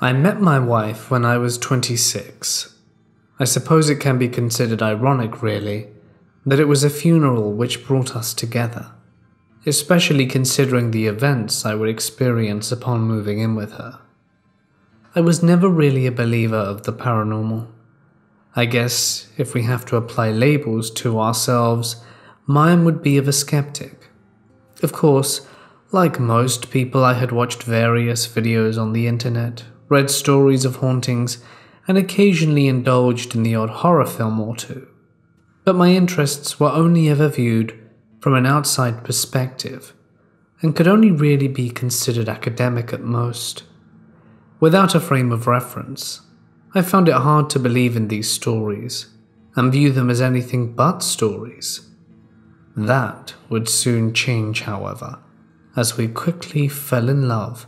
I met my wife when I was 26. I suppose it can be considered ironic, really, that it was a funeral which brought us together, especially considering the events I would experience upon moving in with her. I was never really a believer of the paranormal. I guess if we have to apply labels to ourselves, mine would be of a skeptic. Of course, like most people, I had watched various videos on the internet read stories of hauntings, and occasionally indulged in the odd horror film or two. But my interests were only ever viewed from an outside perspective, and could only really be considered academic at most. Without a frame of reference, I found it hard to believe in these stories and view them as anything but stories. That would soon change, however, as we quickly fell in love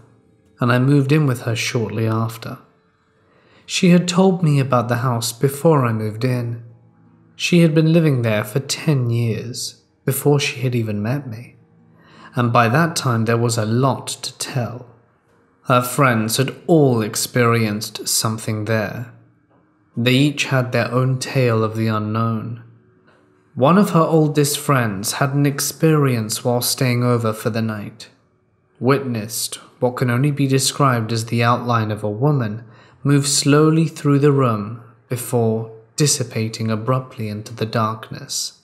and I moved in with her shortly after. She had told me about the house before I moved in. She had been living there for 10 years before she had even met me, and by that time there was a lot to tell. Her friends had all experienced something there. They each had their own tale of the unknown. One of her oldest friends had an experience while staying over for the night witnessed what can only be described as the outline of a woman move slowly through the room before dissipating abruptly into the darkness.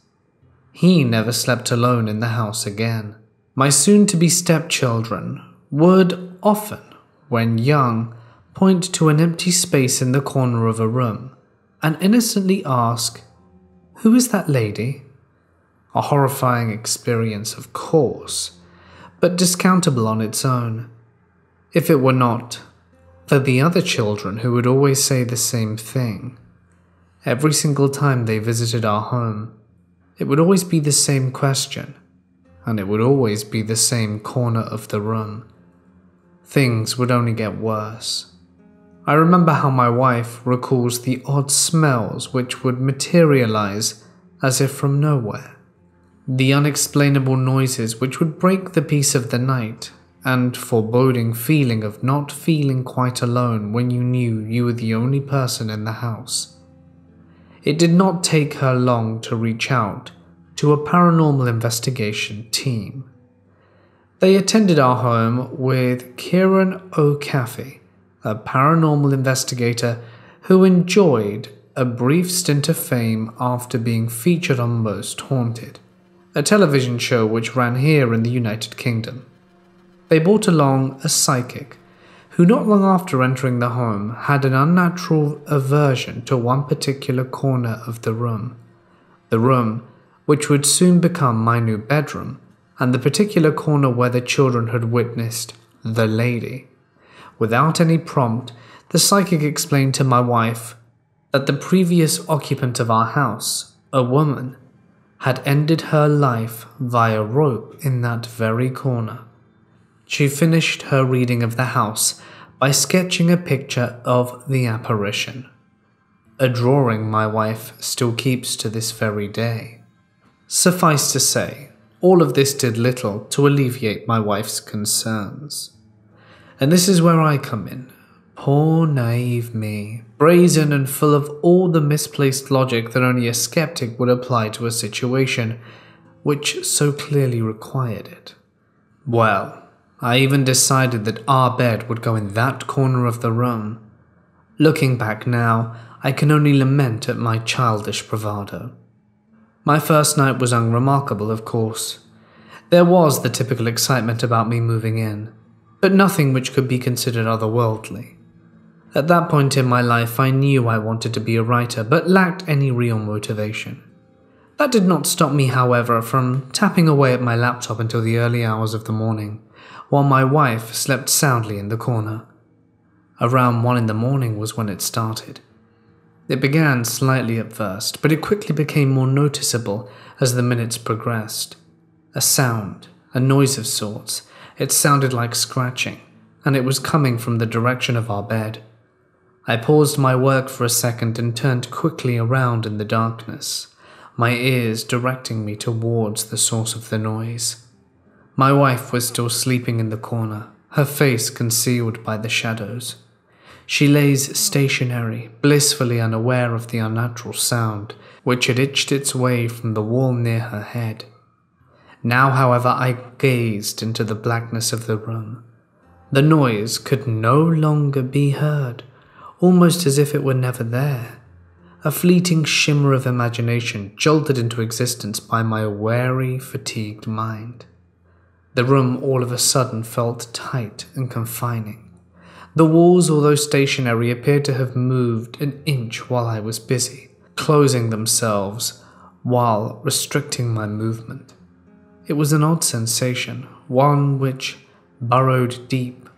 He never slept alone in the house again. My soon to be stepchildren would often, when young, point to an empty space in the corner of a room and innocently ask, Who is that lady? A horrifying experience, of course but discountable on its own. If it were not for the other children who would always say the same thing, every single time they visited our home, it would always be the same question, and it would always be the same corner of the room. Things would only get worse. I remember how my wife recalls the odd smells which would materialize as if from nowhere the unexplainable noises which would break the peace of the night, and foreboding feeling of not feeling quite alone when you knew you were the only person in the house. It did not take her long to reach out to a paranormal investigation team. They attended our home with Ciarán O'Keeffe, a paranormal investigator who enjoyed a brief stint of fame after being featured on Most Haunted a television show which ran here in the United Kingdom. They brought along a psychic who, not long after entering the home, had an unnatural aversion to one particular corner of the room. The room, which would soon become my new bedroom, and the particular corner where the children had witnessed the lady. Without any prompt, the psychic explained to my wife that the previous occupant of our house, a woman, had ended her life via rope in that very corner. She finished her reading of the house by sketching a picture of the apparition, a drawing my wife still keeps to this very day. Suffice to say, all of this did little to alleviate my wife's concerns. And this is where I come in. Poor naive me, brazen and full of all the misplaced logic that only a skeptic would apply to a situation which so clearly required it. Well, I even decided that our bed would go in that corner of the room. Looking back now, I can only lament at my childish bravado. My first night was unremarkable, of course. There was the typical excitement about me moving in, but nothing which could be considered otherworldly. At that point in my life, I knew I wanted to be a writer, but lacked any real motivation. That did not stop me, however, from tapping away at my laptop until the early hours of the morning, while my wife slept soundly in the corner. Around one in the morning was when it started. It began slightly at first, but it quickly became more noticeable as the minutes progressed. A sound, a noise of sorts. It sounded like scratching, and it was coming from the direction of our bed. I paused my work for a second and turned quickly around in the darkness, my ears directing me towards the source of the noise. My wife was still sleeping in the corner, her face concealed by the shadows. She lays stationary, blissfully unaware of the unnatural sound which had itched its way from the wall near her head. Now, however, I gazed into the blackness of the room. The noise could no longer be heard, almost as if it were never there. A fleeting shimmer of imagination jolted into existence by my wary, fatigued mind. The room all of a sudden felt tight and confining. The walls, although stationary, appeared to have moved an inch while I was busy, closing themselves while restricting my movement. It was an odd sensation, one which burrowed deep,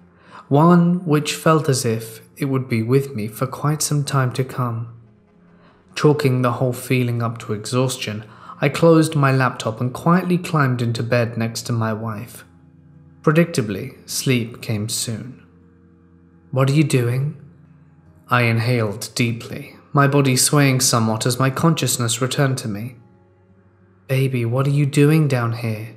one which felt as if it would be with me for quite some time to come. Chalking the whole feeling up to exhaustion, I closed my laptop and quietly climbed into bed next to my wife. Predictably, sleep came soon. What are you doing? I inhaled deeply, my body swaying somewhat as my consciousness returned to me. Baby, what are you doing down here?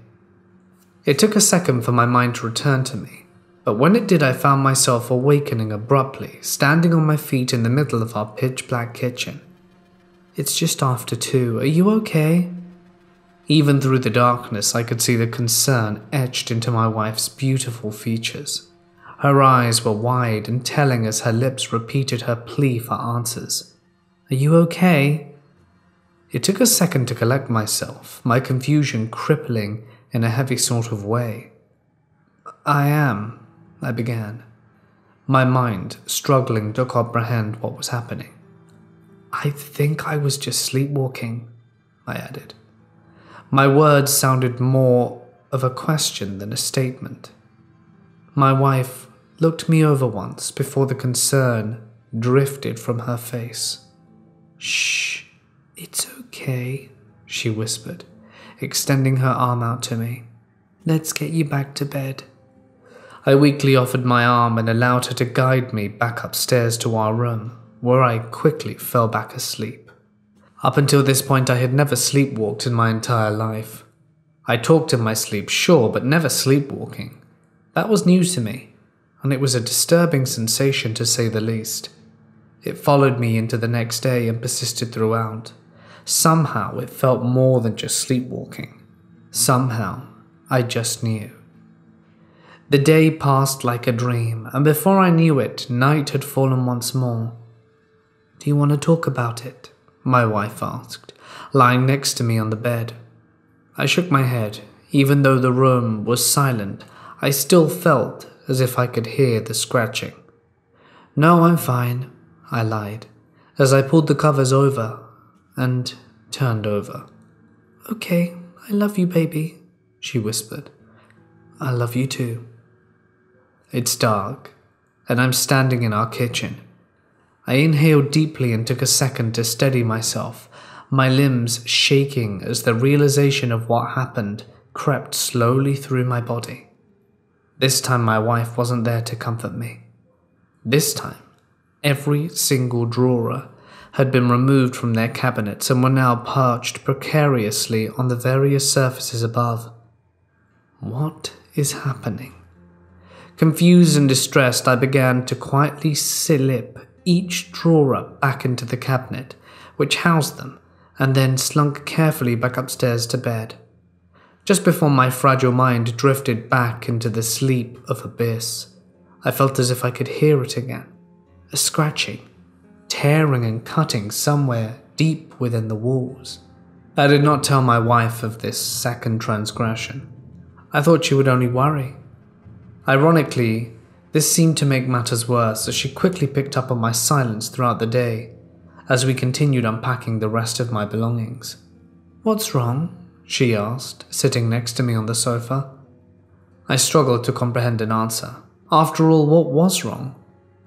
It took a second for my mind to return to me, but when it did, I found myself awakening abruptly, standing on my feet in the middle of our pitch black kitchen. It's just after two. Are you okay? Even through the darkness, I could see the concern etched into my wife's beautiful features. Her eyes were wide and telling as her lips repeated her plea for answers. Are you okay? It took a second to collect myself, my confusion crippling in a heavy sort of way. I am, I began, my mind struggling to comprehend what was happening. I think I was just sleepwalking, I added. My words sounded more of a question than a statement. My wife looked me over once before the concern drifted from her face. Shh, it's okay, she whispered, extending her arm out to me. Let's get you back to bed. I weakly offered my arm and allowed her to guide me back upstairs to our room where I quickly fell back asleep. Up until this point, I had never sleepwalked in my entire life. I talked in my sleep, sure, but never sleepwalking. That was new to me, and it was a disturbing sensation to say the least. It followed me into the next day and persisted throughout. Somehow, it felt more than just sleepwalking. Somehow, I just knew. The day passed like a dream, and before I knew it, night had fallen once more. Do you want to talk about it? My wife asked, lying next to me on the bed. I shook my head. Even though the room was silent, I still felt as if I could hear the scratching. No, I'm fine, I lied, as I pulled the covers over and turned over. Okay, I love you, baby, she whispered. I love you too. It's dark, and I'm standing in our kitchen. I inhaled deeply and took a second to steady myself, my limbs shaking as the realization of what happened crept slowly through my body. This time, my wife wasn't there to comfort me. This time, every single drawer had been removed from their cabinets and were now perched precariously on the various surfaces above. What is happening? Confused and distressed, I began to quietly slip each drawer up back into the cabinet, which housed them, and then slunk carefully back upstairs to bed. Just before my fragile mind drifted back into the sleep of abyss, I felt as if I could hear it again a scratching, tearing and cutting somewhere deep within the walls. I did not tell my wife of this second transgression. I thought she would only worry. Ironically, this seemed to make matters worse as she quickly picked up on my silence throughout the day as we continued unpacking the rest of my belongings. What's wrong? she asked, sitting next to me on the sofa. I struggled to comprehend an answer. After all, what was wrong?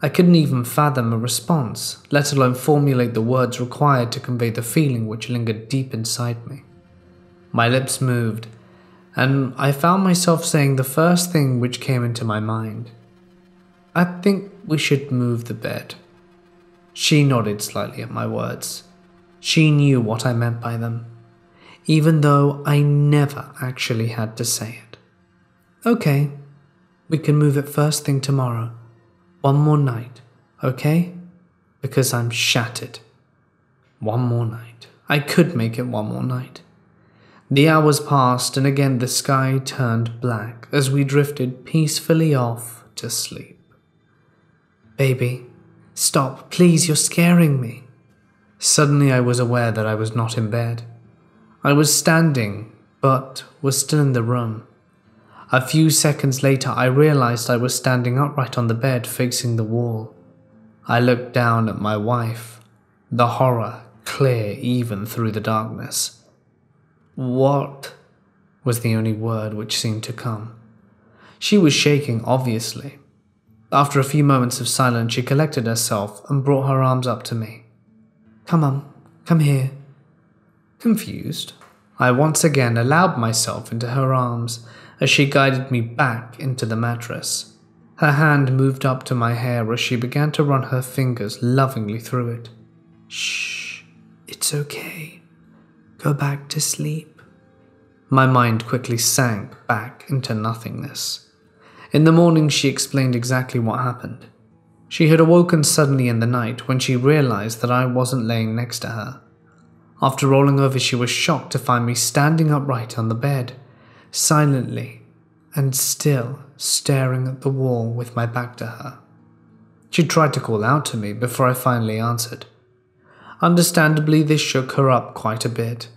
I couldn't even fathom a response, let alone formulate the words required to convey the feeling which lingered deep inside me. My lips moved, and I found myself saying the first thing which came into my mind. I think we should move the bed. She nodded slightly at my words. She knew what I meant by them, even though I never actually had to say it. Okay, we can move it first thing tomorrow. One more night. okay? Because I'm shattered. One more night. I could make it one more night. The hours passed, and again the sky turned black as we drifted peacefully off to sleep. Baby, stop, please, you're scaring me. Suddenly I was aware that I was not in bed. I was standing, but was still in the room. A few seconds later, I realized I was standing upright on the bed facing the wall. I looked down at my wife, the horror clear even through the darkness. What? was the only word which seemed to come. She was shaking, obviously. After a few moments of silence, she collected herself and brought her arms up to me. Come on, come here. Confused, I once again allowed myself into her arms as she guided me back into the mattress. Her hand moved up to my hair as she began to run her fingers lovingly through it. Shh, it's okay. Go back to sleep. My mind quickly sank back into nothingness. In the morning, she explained exactly what happened. She had awoken suddenly in the night when she realized that I wasn't laying next to her. After rolling over, she was shocked to find me standing upright on the bed, silently and still staring at the wall with my back to her. She tried to call out to me before I finally answered. Understandably, this shook her up quite a bit.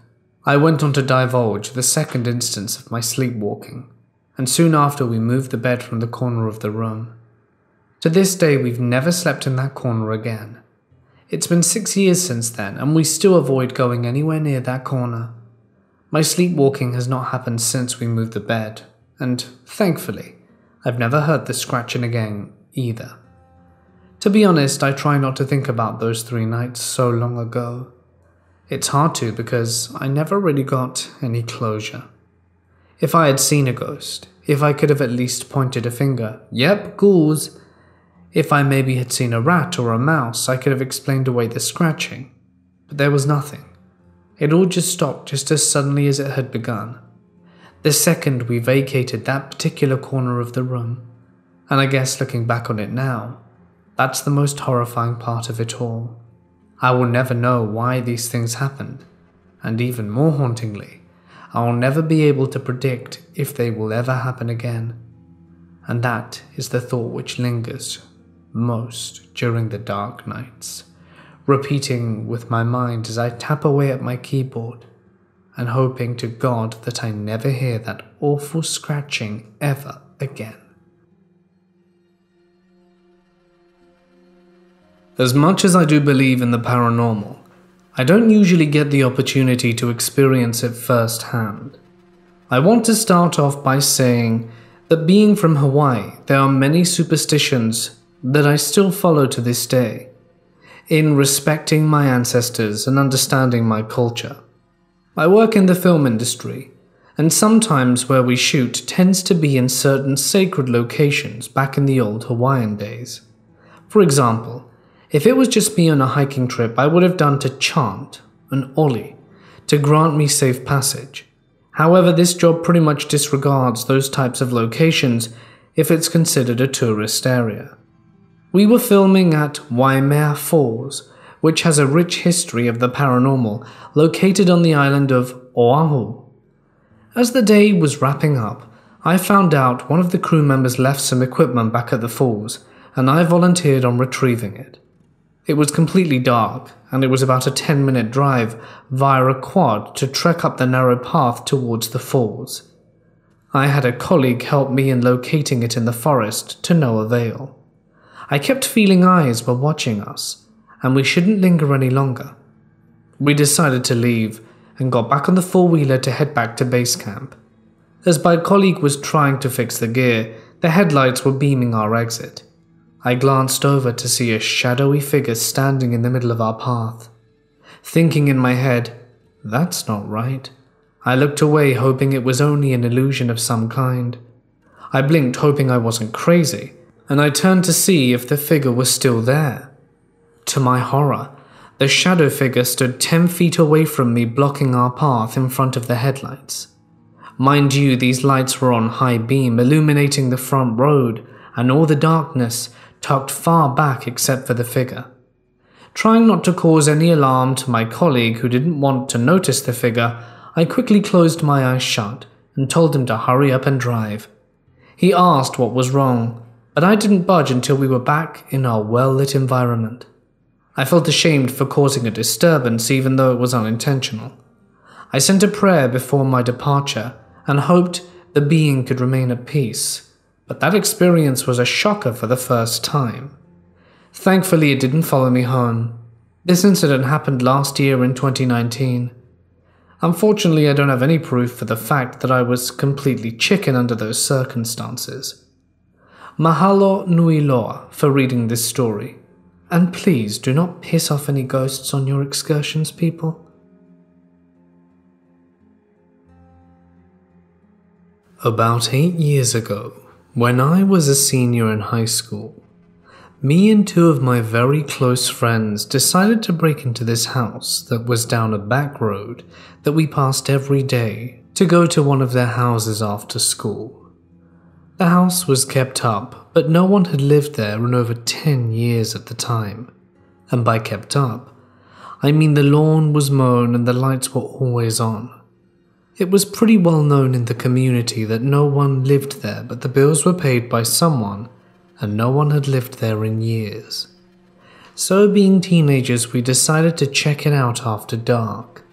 I went on to divulge the second instance of my sleepwalking, and soon after we moved the bed from the corner of the room. To this day, we've never slept in that corner again. It's been six years since then, and we still avoid going anywhere near that corner. My sleepwalking has not happened since we moved the bed, and thankfully, I've never heard the scratching again either. To be honest, I try not to think about those three nights so long ago. It's hard to because I never really got any closure. If I had seen a ghost, if I could have at least pointed a finger, yep, ghouls. If I maybe had seen a rat or a mouse, I could have explained away the scratching. But there was nothing. It all just stopped just as suddenly as it had begun. The second we vacated that particular corner of the room, and I guess looking back on it now, that's the most horrifying part of it all. I will never know why these things happened, and even more hauntingly, I will never be able to predict if they will ever happen again. And that is the thought which lingers most during the dark nights, repeating with my mind as I tap away at my keyboard and hoping to God that I never hear that awful scratching ever again. As much as I do believe in the paranormal, I don't usually get the opportunity to experience it firsthand. I want to start off by saying that being from Hawaii, there are many superstitions that I still follow to this day, in respecting my ancestors and understanding my culture. I work in the film industry, and sometimes where we shoot tends to be in certain sacred locations back in the old Hawaiian days. For example, if it was just me on a hiking trip, I would have done to chant, an oli, to grant me safe passage. However, this job pretty much disregards those types of locations if it's considered a tourist area. We were filming at Waimea Falls, which has a rich history of the paranormal, located on the island of Oahu. As the day was wrapping up, I found out one of the crew members left some equipment back at the falls, and I volunteered on retrieving it. It was completely dark, and it was about a 10 minute drive via a quad to trek up the narrow path towards the falls. I had a colleague help me in locating it in the forest to no avail. I kept feeling eyes were watching us, and we shouldn't linger any longer. We decided to leave and got back on the four wheeler to head back to base camp. As my colleague was trying to fix the gear, the headlights were beaming our exit. I glanced over to see a shadowy figure standing in the middle of our path. Thinking in my head, that's not right. I looked away, hoping it was only an illusion of some kind. I blinked, hoping I wasn't crazy, and I turned to see if the figure was still there. To my horror, the shadow figure stood 10 feet away from me, blocking our path in front of the headlights. Mind you, these lights were on high beam, illuminating the front road and all the darkness tucked far back except for the figure. Trying not to cause any alarm to my colleague who didn't want to notice the figure, I quickly closed my eyes shut and told him to hurry up and drive. He asked what was wrong, but I didn't budge until we were back in our well lit environment. I felt ashamed for causing a disturbance even though it was unintentional. I sent a prayer before my departure and hoped the being could remain at peace, but that experience was a shocker for the first time. Thankfully, it didn't follow me home. This incident happened last year in 2019. Unfortunately, I don't have any proof for the fact that I was completely chicken under those circumstances. Mahalo nui loa for reading this story. And please do not piss off any ghosts on your excursions, people. About eight years ago, when I was a senior in high school, me and two of my very close friends decided to break into this house that was down a back road that we passed every day to go to one of their houses after school. The house was kept up, but no one had lived there in over 10 years at the time. And by kept up, I mean the lawn was mown and the lights were always on. It was pretty well known in the community that no one lived there, but the bills were paid by someone and no one had lived there in years. So, being teenagers, we decided to check it out after dark.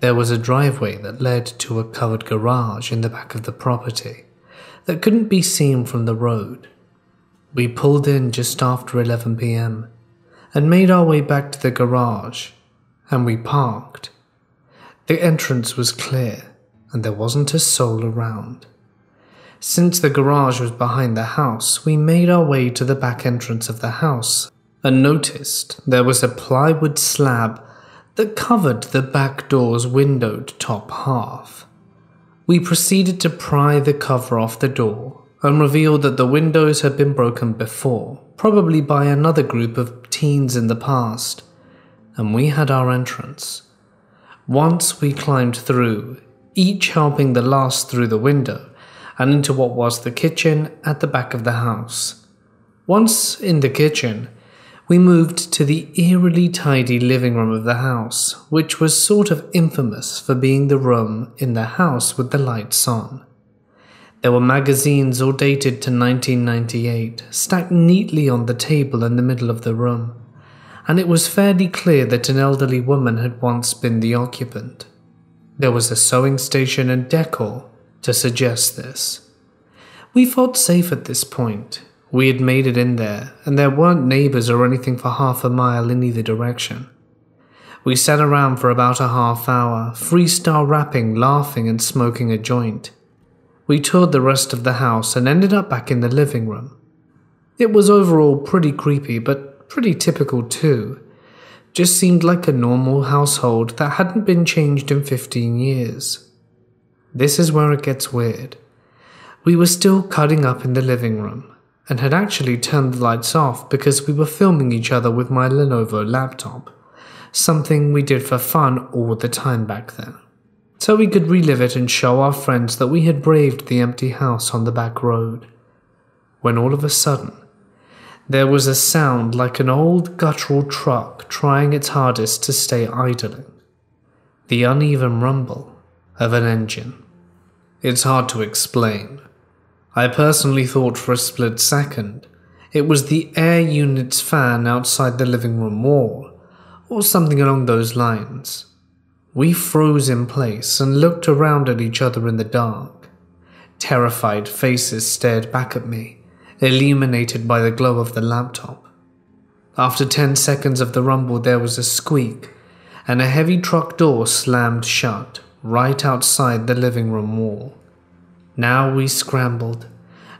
There was a driveway that led to a covered garage in the back of the property that couldn't be seen from the road. We pulled in just after 11 pm and made our way back to the garage, and we parked. The entrance was clear, and there wasn't a soul around. Since the garage was behind the house, we made our way to the back entrance of the house and noticed there was a plywood slab that covered the back door's windowed top half. We proceeded to pry the cover off the door and revealed that the windows had been broken before, probably by another group of teens in the past, and we had our entrance. Once we climbed through, each helping the last through the window, and into what was the kitchen at the back of the house. Once in the kitchen, we moved to the eerily tidy living room of the house, which was sort of infamous for being the room in the house with the lights on. There were magazines all dated to 1998, stacked neatly on the table in the middle of the room, and it was fairly clear that an elderly woman had once been the occupant. There was a sewing station and decor to suggest this. We felt safe at this point. We had made it in there, and there weren't neighbors or anything for half a mile in either direction. We sat around for about a half hour, freestyle rapping, laughing, and smoking a joint. We toured the rest of the house and ended up back in the living room. It was overall pretty creepy, but pretty typical too. Just seemed like a normal household that hadn't been changed in 15 years. This is where it gets weird. We were still cutting up in the living room and had actually turned the lights off because we were filming each other with my Lenovo laptop, something we did for fun all the time back then. So we could relive it and show our friends that we had braved the empty house on the back road. When all of a sudden, there was a sound like an old guttural truck trying its hardest to stay idling. The uneven rumble of an engine. It's hard to explain. I personally thought for a split second it was the air unit's fan outside the living room wall, or something along those lines. We froze in place and looked around at each other in the dark. Terrified faces stared back at me, illuminated by the glow of the laptop. After 10 seconds of the rumble, there was a squeak, and a heavy truck door slammed shut right outside the living room wall. Now we scrambled.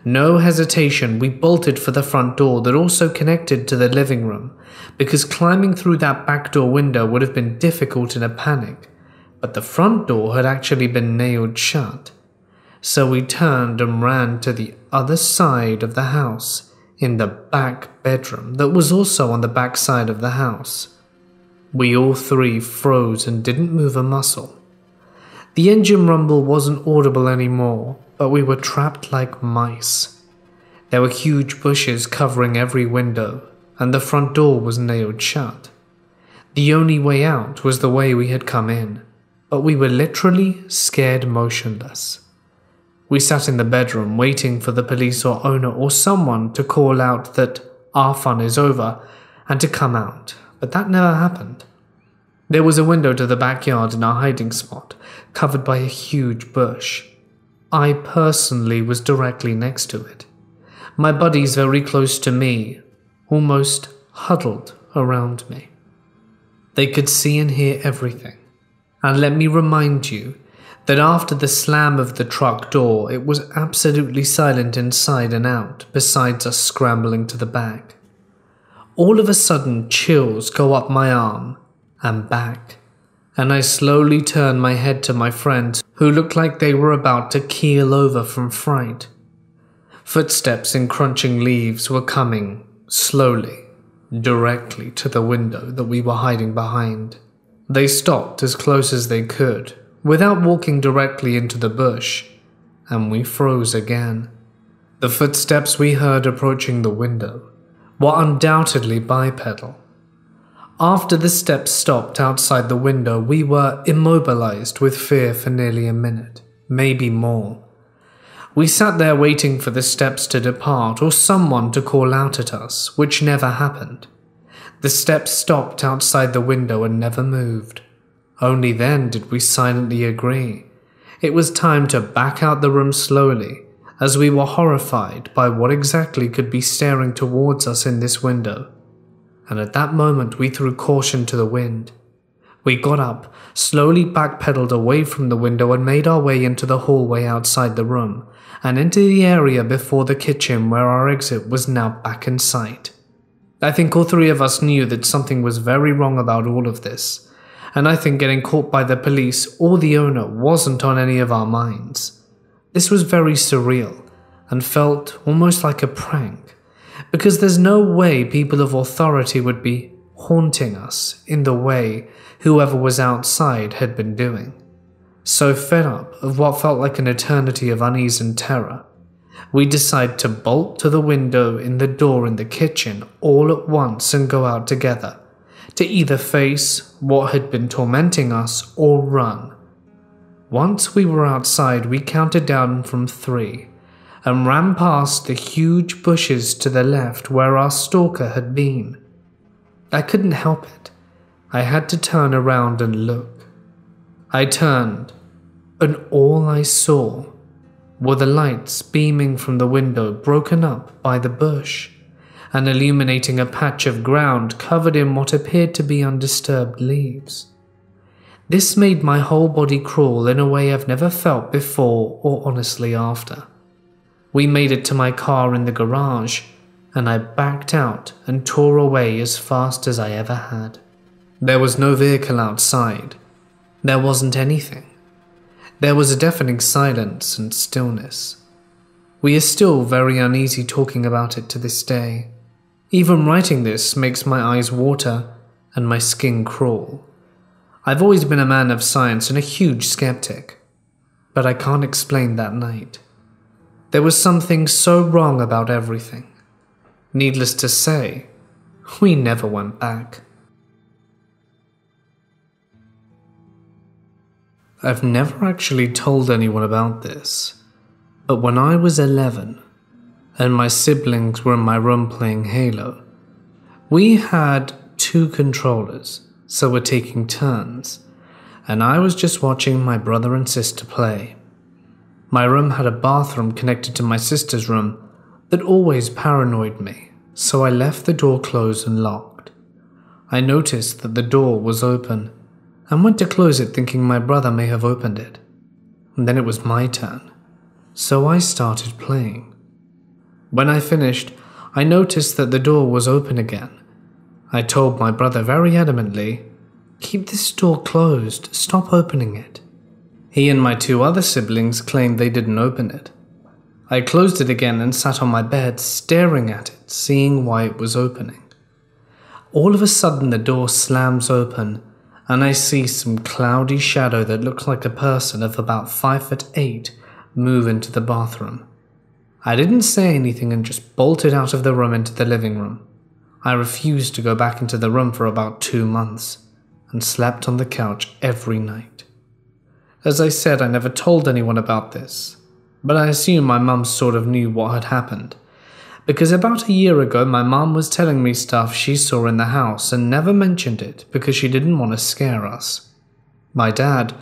No hesitation, we bolted for the front door that also connected to the living room, because climbing through that back door window would have been difficult in a panic, but the front door had actually been nailed shut. So we turned and ran to the other side of the house, in the back bedroom that was also on the back side of the house. We all three froze and didn't move a muscle. The engine rumble wasn't audible anymore, but we were trapped like mice. There were huge bushes covering every window, and the front door was nailed shut. The only way out was the way we had come in, but we were literally scared motionless. We sat in the bedroom waiting for the police or owner or someone to call out that our fun is over and to come out, but that never happened. There was a window to the backyard in our hiding spot, covered by a huge bush. I personally was directly next to it. My buddies very close to me, almost huddled around me. They could see and hear everything. And let me remind you that after the slam of the truck door, it was absolutely silent inside and out, besides us scrambling to the back. All of a sudden, chills go up my arm and back, and I slowly turn my head to my friends, who looked like they were about to keel over from fright. Footsteps in crunching leaves were coming, slowly, directly to the window that we were hiding behind. They stopped as close as they could, without walking directly into the bush, and we froze again. The footsteps we heard approaching the window were undoubtedly bipedal. After the steps stopped outside the window, we were immobilized with fear for nearly a minute, maybe more. We sat there waiting for the steps to depart or someone to call out at us, which never happened. The steps stopped outside the window and never moved. Only then did we silently agree. It was time to back out the room slowly, as we were horrified by what exactly could be staring towards us in this window. And at that moment, we threw caution to the wind. We got up, slowly backpedaled away from the window, and made our way into the hallway outside the room, and into the area before the kitchen where our exit was now back in sight. I think all three of us knew that something was very wrong about all of this and I think getting caught by the police or the owner wasn't on any of our minds. This was very surreal and felt almost like a prank, because there's no way people of authority would be haunting us in the way whoever was outside had been doing. So fed up of what felt like an eternity of unease and terror, we decide to bolt to the window in the door in the kitchen all at once and go out together to either face what had been tormenting us or run. Once we were outside, we counted down from three and ran past the huge bushes to the left where our stalker had been. I couldn't help it. I had to turn around and look. I turned, and all I saw were the lights beaming from the window broken up by the bush and illuminating a patch of ground covered in what appeared to be undisturbed leaves. This made my whole body crawl in a way I've never felt before or honestly after. We made it to my car in the garage, and I backed out and tore away as fast as I ever had. There was no vehicle outside. There wasn't anything. There was a deafening silence and stillness. We are still very uneasy talking about it to this day. Even writing this makes my eyes water and my skin crawl. I've always been a man of science and a huge skeptic, but I can't explain that night. There was something so wrong about everything. Needless to say, we never went back. I've never actually told anyone about this, but when I was 11, and my siblings were in my room playing Halo. We had two controllers, so we're taking turns, and I was just watching my brother and sister play. My room had a bathroom connected to my sister's room that always paranoid me, so I left the door closed and locked. I noticed that the door was open and went to close it thinking my brother may have opened it. And then it was my turn, so I started playing. When I finished, I noticed that the door was open again. I told my brother very adamantly, Keep this door closed, stop opening it. He and my two other siblings claimed they didn't open it. I closed it again and sat on my bed, staring at it, seeing why it was opening. All of a sudden, the door slams open, and I see some cloudy shadow that looks like a person of about five foot eight move into the bathroom. I didn't say anything and just bolted out of the room into the living room. I refused to go back into the room for about two months and slept on the couch every night. As I said, I never told anyone about this, but I assume my mum sort of knew what had happened. Because about a year ago, my mum was telling me stuff she saw in the house and never mentioned it because she didn't want to scare us. My dad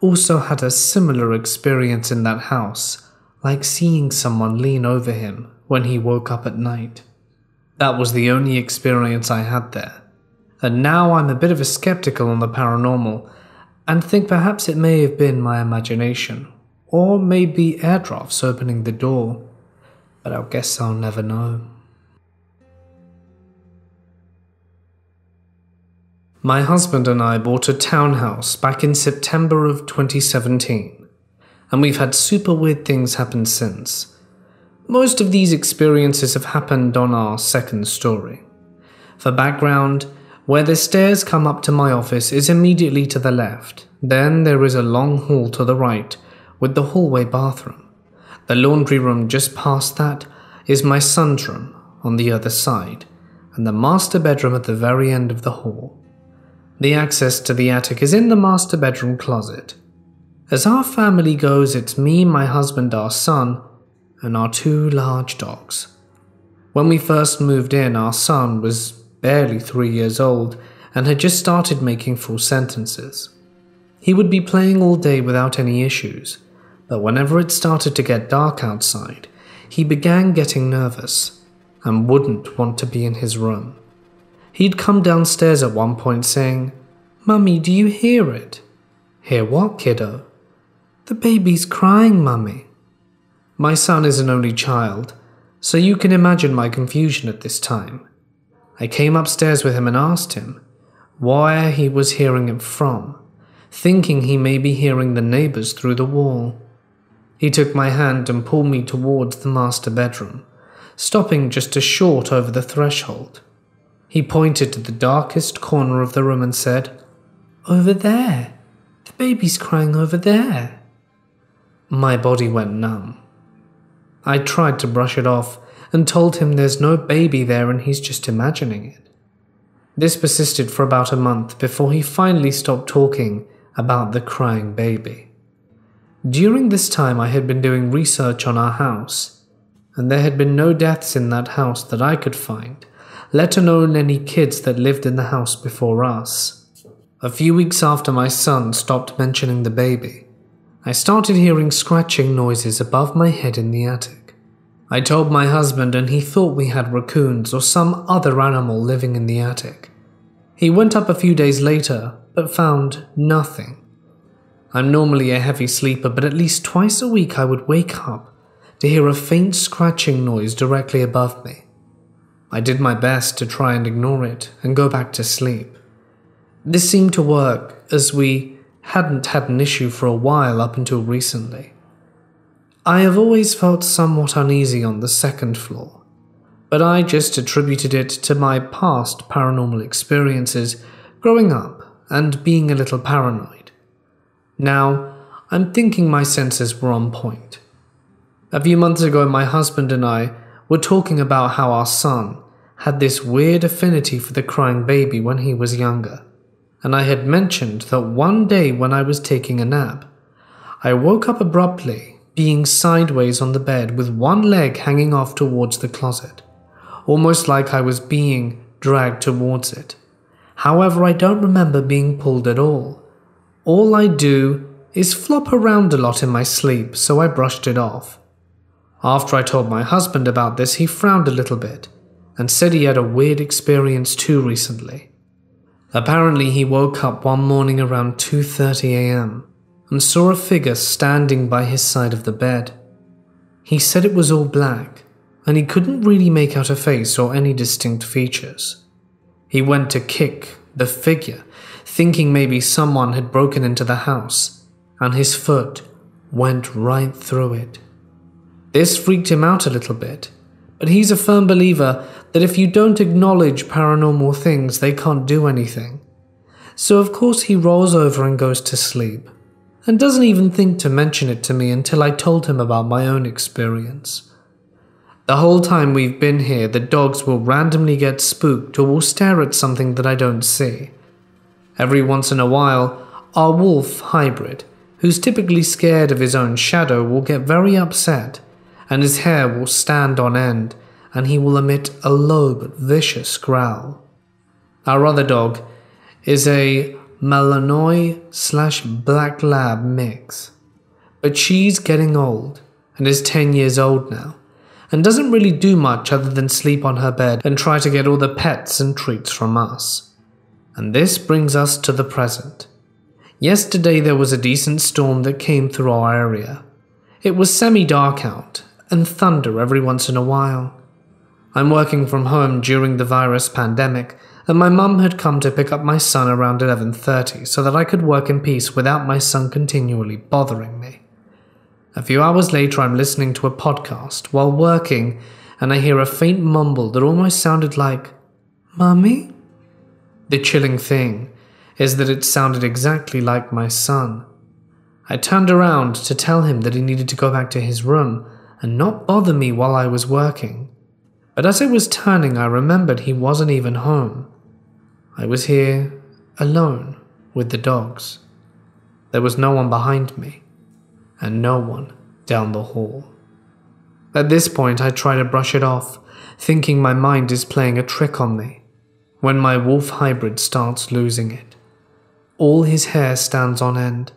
also had a similar experience in that house, like seeing someone lean over him when he woke up at night. That was the only experience I had there. And now I'm a bit of a skeptical on the paranormal and think perhaps it may have been my imagination, or maybe air drafts opening the door, but I guess I'll never know. My husband and I bought a townhouse back in September of 2017, and we've had super weird things happen since. Most of these experiences have happened on our second story. For background, where the stairs come up to my office is immediately to the left. Then there is a long hall to the right with the hallway bathroom. The laundry room just past that is my son's room on the other side, and the master bedroom at the very end of the hall. The access to the attic is in the master bedroom closet. As our family goes, it's me, my husband, our son, and our two large dogs. When we first moved in, our son was barely three years old, and had just started making full sentences. He would be playing all day without any issues, but whenever it started to get dark outside, he began getting nervous and wouldn't want to be in his room. He'd come downstairs at one point saying, Mummy, do you hear it? Hear what, kiddo? The baby's crying, Mummy. My son is an only child, so you can imagine my confusion at this time. I came upstairs with him and asked him where he was hearing it from, thinking he may be hearing the neighbors through the wall. He took my hand and pulled me towards the master bedroom, stopping just a short over the threshold. He pointed to the darkest corner of the room and said, Over there. The baby's crying over there. My body went numb. I tried to brush it off and told him there's no baby there and he's just imagining it. This persisted for about a month before he finally stopped talking about the crying baby. During this time, I had been doing research on our house, and there had been no deaths in that house that I could find, let alone any kids that lived in the house before us. A few weeks after my son stopped mentioning the baby, I started hearing scratching noises above my head in the attic. I told my husband, and he thought we had raccoons or some other animal living in the attic. He went up a few days later, but found nothing. I'm normally a heavy sleeper, but at least twice a week I would wake up to hear a faint scratching noise directly above me. I did my best to try and ignore it and go back to sleep. This seemed to work as we hadn't had an issue for a while up until recently. I have always felt somewhat uneasy on the second floor, but I just attributed it to my past paranormal experiences growing up and being a little paranoid. Now, I'm thinking my senses were on point. A few months ago, my husband and I were talking about how our son had this weird affinity for the crying baby when he was younger, and I had mentioned that one day when I was taking a nap, I woke up abruptly being sideways on the bed with one leg hanging off towards the closet, almost like I was being dragged towards it. However, I don't remember being pulled at all. All I do is flop around a lot in my sleep, so I brushed it off. After I told my husband about this, he frowned a little bit and said he had a weird experience too recently. Apparently, he woke up one morning around 2:30 a.m and saw a figure standing by his side of the bed. He said it was all black, and he couldn't really make out a face or any distinct features. He went to kick the figure, thinking maybe someone had broken into the house, and his foot went right through it. This freaked him out a little bit, but he's a firm believer that if you don't acknowledge paranormal things, they can't do anything. So, of course, he rolls over and goes to sleep and doesn't even think to mention it to me until I told him about my own experience. The whole time we've been here, the dogs will randomly get spooked or will stare at something that I don't see. Every once in a while, our wolf hybrid, who's typically scared of his own shadow, will get very upset, and his hair will stand on end, and he will emit a low but vicious growl. Our other dog is a Malinois slash Black Lab mix, but she's getting old and is 10 years old now and doesn't really do much other than sleep on her bed and try to get all the pets and treats from us. And this brings us to the present. Yesterday there was a decent storm that came through our area. It was semi dark out, and thunder every once in a while. I'm working from home during the virus pandemic, and my mum had come to pick up my son around 11:30 so that I could work in peace without my son continually bothering me. A few hours later, I'm listening to a podcast while working, and I hear a faint mumble that almost sounded like, Mummy? The chilling thing is that it sounded exactly like my son. I turned around to tell him that he needed to go back to his room and not bother me while I was working. But as I was turning, I remembered he wasn't even home. I was here alone with the dogs. There was no one behind me and no one down the hall. At this point, I try to brush it off, thinking my mind is playing a trick on me, when my wolf hybrid starts losing it. All his hair stands on end.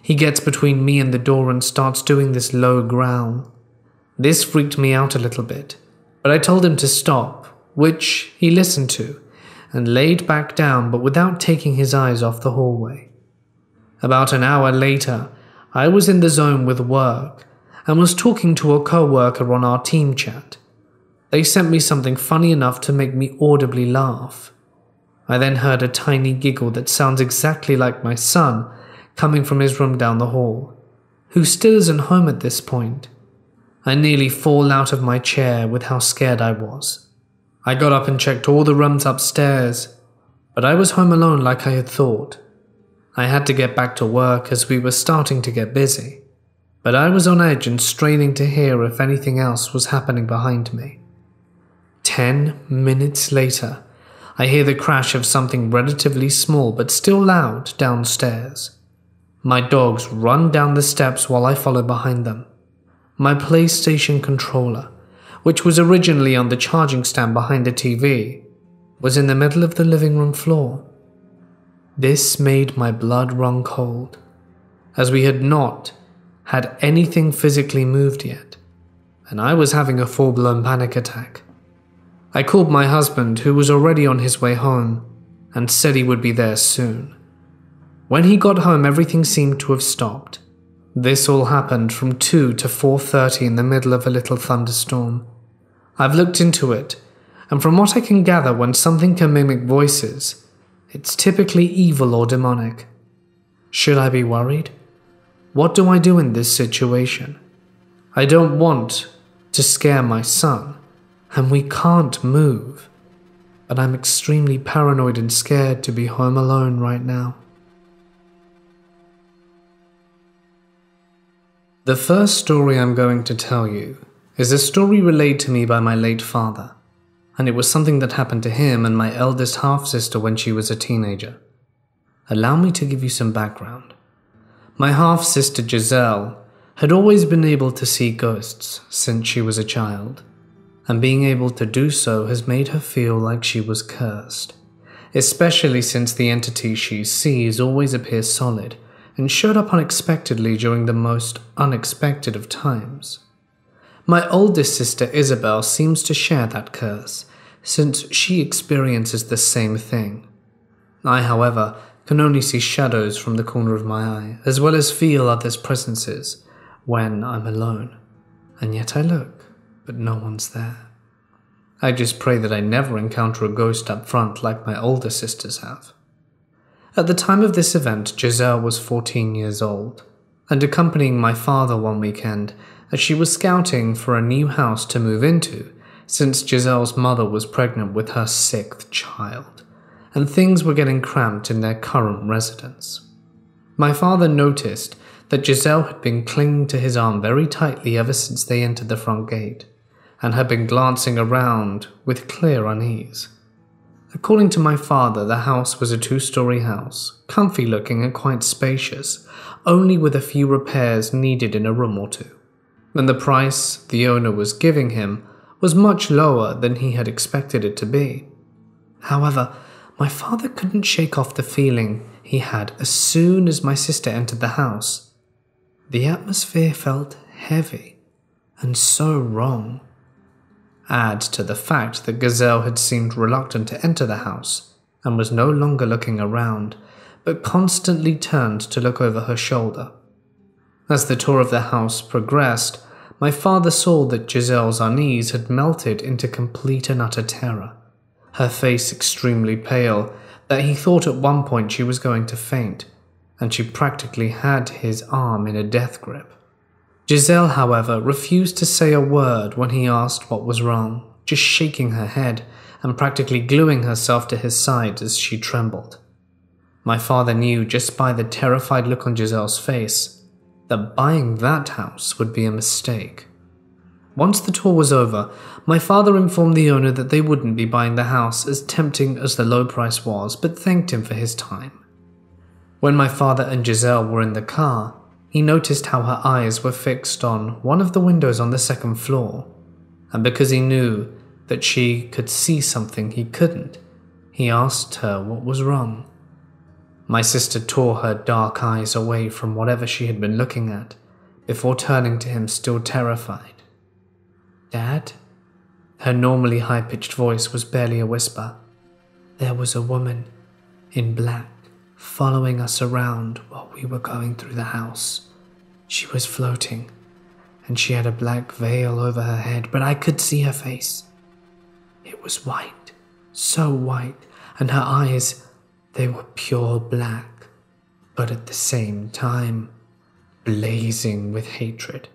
He gets between me and the door and starts doing this low growl. This freaked me out a little bit, but I told him to stop, which he listened to, and laid back down but without taking his eyes off the hallway. About an hour later, I was in the zone with work and was talking to a co-worker on our team chat. They sent me something funny enough to make me audibly laugh. I then heard a tiny giggle that sounds exactly like my son coming from his room down the hall, who still isn't home at this point. I nearly fall out of my chair with how scared I was. I got up and checked all the rooms upstairs, but I was home alone like I had thought. I had to get back to work as we were starting to get busy, but I was on edge and straining to hear if anything else was happening behind me. Ten minutes later, I hear the crash of something relatively small but still loud downstairs. My dogs run down the steps while I follow behind them. My PlayStation controller, which was originally on the charging stand behind the TV, was in the middle of the living room floor. This made my blood run cold, as we had not had anything physically moved yet, and I was having a full blown panic attack. I called my husband, who was already on his way home, and said he would be there soon. When he got home, everything seemed to have stopped. This all happened from 2 to 4:30 in the middle of a little thunderstorm. I've looked into it, and from what I can gather, when something can mimic voices, it's typically evil or demonic. Should I be worried? What do I do in this situation? I don't want to scare my son, and we can't move. But I'm extremely paranoid and scared to be home alone right now. The first story I'm going to tell you is a story relayed to me by my late father and it was something that happened to him and my eldest half sister when she was a teenager. Allow me to give you some background. My half sister Giselle had always been able to see ghosts since she was a child, and being able to do so has made her feel like she was cursed, especially since the entity she sees always appears solid and showed up unexpectedly during the most unexpected of times. My oldest sister Isabel seems to share that curse, since she experiences the same thing. I, however, can only see shadows from the corner of my eye, as well as feel others' presences when I'm alone. And yet I look, but no one's there. I just pray that I never encounter a ghost up front like my older sisters have. At the time of this event, Giselle was 14 years old, and accompanying my father one weekend, as she was scouting for a new house to move into, since Giselle's mother was pregnant with her sixth child, and things were getting cramped in their current residence. My father noticed that Giselle had been clinging to his arm very tightly ever since they entered the front gate, and had been glancing around with clear unease. According to my father, the house was a two story house, comfy looking and quite spacious, only with a few repairs needed in a room or two. And the price the owner was giving him was much lower than he had expected it to be. However, my father couldn't shake off the feeling he had as soon as my sister entered the house. The atmosphere felt heavy and so wrong. Add to the fact that Giselle had seemed reluctant to enter the house and was no longer looking around, but constantly turned to look over her shoulder. As the tour of the house progressed, my father saw that Giselle's unease had melted into complete and utter terror, her face extremely pale, that he thought at one point she was going to faint, and she practically had his arm in a death grip. Giselle, however, refused to say a word when he asked what was wrong, just shaking her head and practically gluing herself to his side as she trembled. My father knew just by the terrified look on Giselle's face that buying that house would be a mistake. Once the tour was over, my father informed the owner that they wouldn't be buying the house, as tempting as the low price was, but thanked him for his time. When my father and Giselle were in the car, he noticed how her eyes were fixed on one of the windows on the second floor, and because he knew that she could see something he couldn't, he asked her what was wrong. My sister tore her dark eyes away from whatever she had been looking at before turning to him, still terrified. Dad? Her normally high pitched voice was barely a whisper. There was a woman in black following us around while we were going through the house. She was floating, and she had a black veil over her head, but I could see her face. It was white, so white, and her eyes they were pure black, but at the same time blazing with hatred.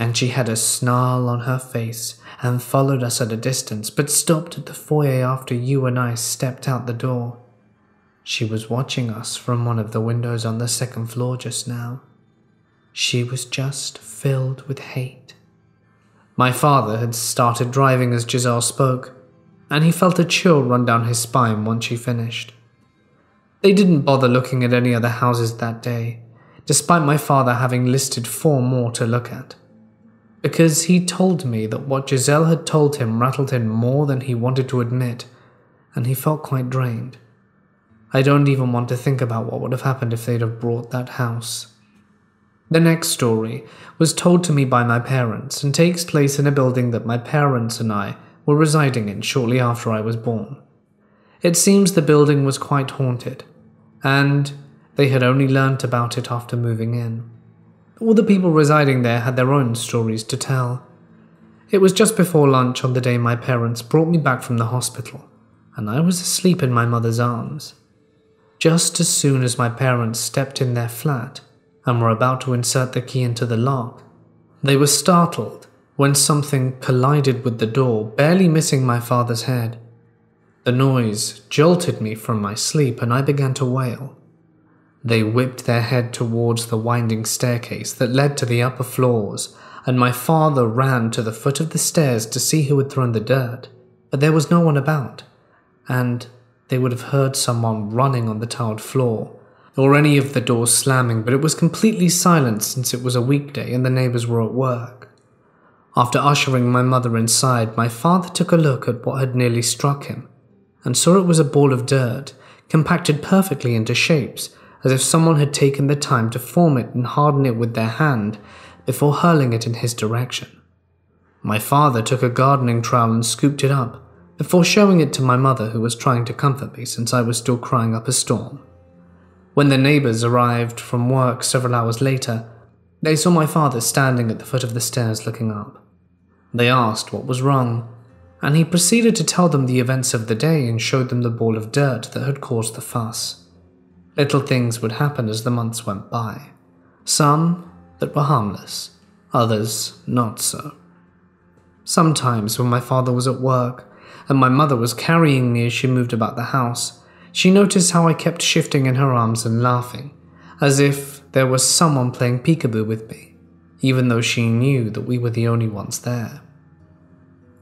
And she had a snarl on her face and followed us at a distance, but stopped at the foyer after you and I stepped out the door. She was watching us from one of the windows on the second floor just now. She was just filled with hate. My father had started driving as Giselle spoke, and he felt a chill run down his spine once she finished. They didn't bother looking at any other houses that day, despite my father having listed four more to look at. Because he told me that what Giselle had told him rattled him more than he wanted to admit, and he felt quite drained. I don't even want to think about what would have happened if they'd have brought that house. The next story was told to me by my parents and takes place in a building that my parents and I were residing in shortly after I was born. It seems the building was quite haunted, and they had only learnt about it after moving in. All the people residing there had their own stories to tell. It was just before lunch on the day my parents brought me back from the hospital, and I was asleep in my mother's arms. Just as soon as my parents stepped in their flat and were about to insert the key into the lock, they were startled when something collided with the door, barely missing my father's head. The noise jolted me from my sleep and I began to wail. They whipped their head towards the winding staircase that led to the upper floors, and my father ran to the foot of the stairs to see who had thrown the dirt, but there was no one about, and they would have heard someone running on the tiled floor, or any of the doors slamming, but it was completely silent since it was a weekday and the neighbors were at work. After ushering my mother inside, my father took a look at what had nearly struck him and saw it was a ball of dirt, compacted perfectly into shapes, as if someone had taken the time to form it and harden it with their hand before hurling it in his direction. My father took a gardening trowel and scooped it up, before showing it to my mother, who was trying to comfort me since I was still crying up a storm. When the neighbors arrived from work several hours later, they saw my father standing at the foot of the stairs looking up. They asked what was wrong, and he proceeded to tell them the events of the day and showed them the ball of dirt that had caused the fuss. Little things would happen as the months went by. Some that were harmless, others not so. Sometimes, when my father was at work and my mother was carrying me as she moved about the house, she noticed how I kept shifting in her arms and laughing, as if there was someone playing peekaboo with me, even though she knew that we were the only ones there.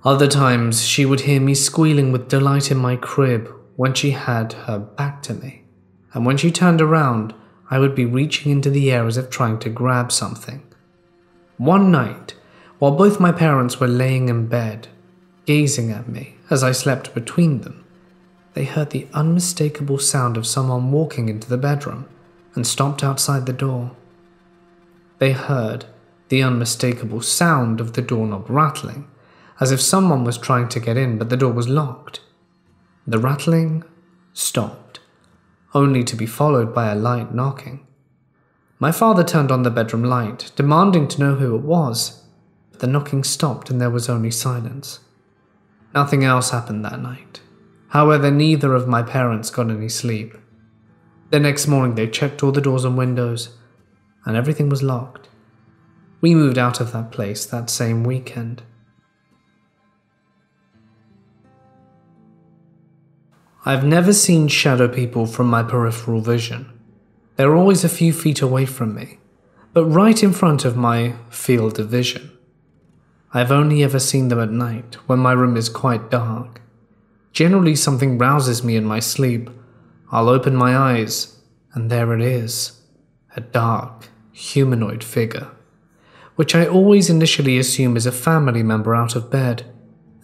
Other times, she would hear me squealing with delight in my crib when she had her back to me, and when she turned around, I would be reaching into the air as if trying to grab something. One night, while both my parents were laying in bed, gazing at me as I slept between them, they heard the unmistakable sound of someone walking into the bedroom and stopped outside the door. They heard the unmistakable sound of the doorknob rattling, as if someone was trying to get in but the door was locked. The rattling stopped, only to be followed by a light knocking. My father turned on the bedroom light, demanding to know who it was, but the knocking stopped and there was only silence. Nothing else happened that night. However, neither of my parents got any sleep. The next morning, they checked all the doors and windows, and everything was locked. We moved out of that place that same weekend. I've never seen shadow people from my peripheral vision. They're always a few feet away from me, but right in front of my field of vision. I've only ever seen them at night when my room is quite dark. Generally, something rouses me in my sleep. I'll open my eyes, and there it is a dark, humanoid figure, which I always initially assume is a family member out of bed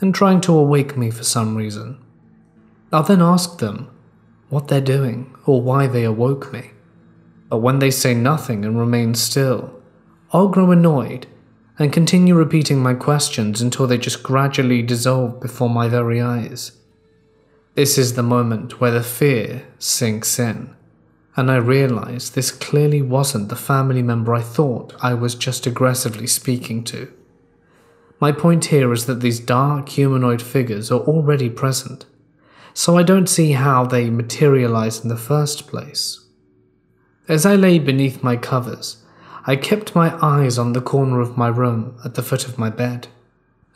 and trying to awake me for some reason. I'll then ask them what they're doing or why they awoke me. But when they say nothing and remain still, I'll grow annoyed and continue repeating my questions until they just gradually dissolve before my very eyes. This is the moment where the fear sinks in, and I realize this clearly wasn't the family member I thought I was just aggressively speaking to. My point here is that these dark humanoid figures are already present, so I don't see how they materialize in the first place. As I lay beneath my covers, I kept my eyes on the corner of my room at the foot of my bed.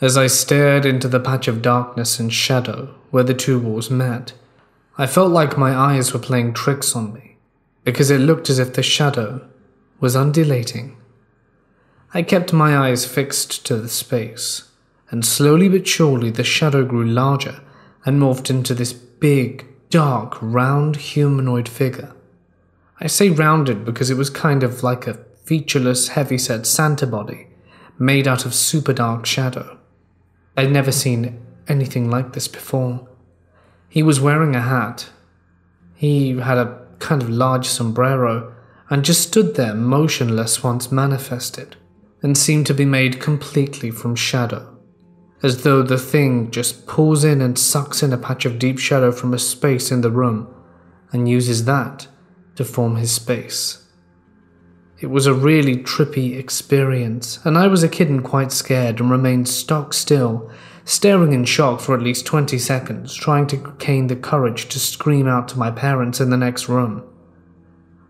As I stared into the patch of darkness and shadow where the two walls met, I felt like my eyes were playing tricks on me, because it looked as if the shadow was undulating. I kept my eyes fixed to the space, and slowly but surely the shadow grew larger and morphed into this big, dark, round humanoid figure. I say rounded because it was kind of like a featureless, heavy-set Santa body made out of super dark shadow. I'd never seen anything like this before. He was wearing a hat. He had a kind of large sombrero and just stood there motionless once manifested and seemed to be made completely from shadow, as though the thing just pulls in and sucks in a patch of deep shadow from a space in the room and uses that to form his space. It was a really trippy experience, and I was a kid and quite scared and remained stock still, staring in shock for at least 20 seconds, trying to gain the courage to scream out to my parents in the next room.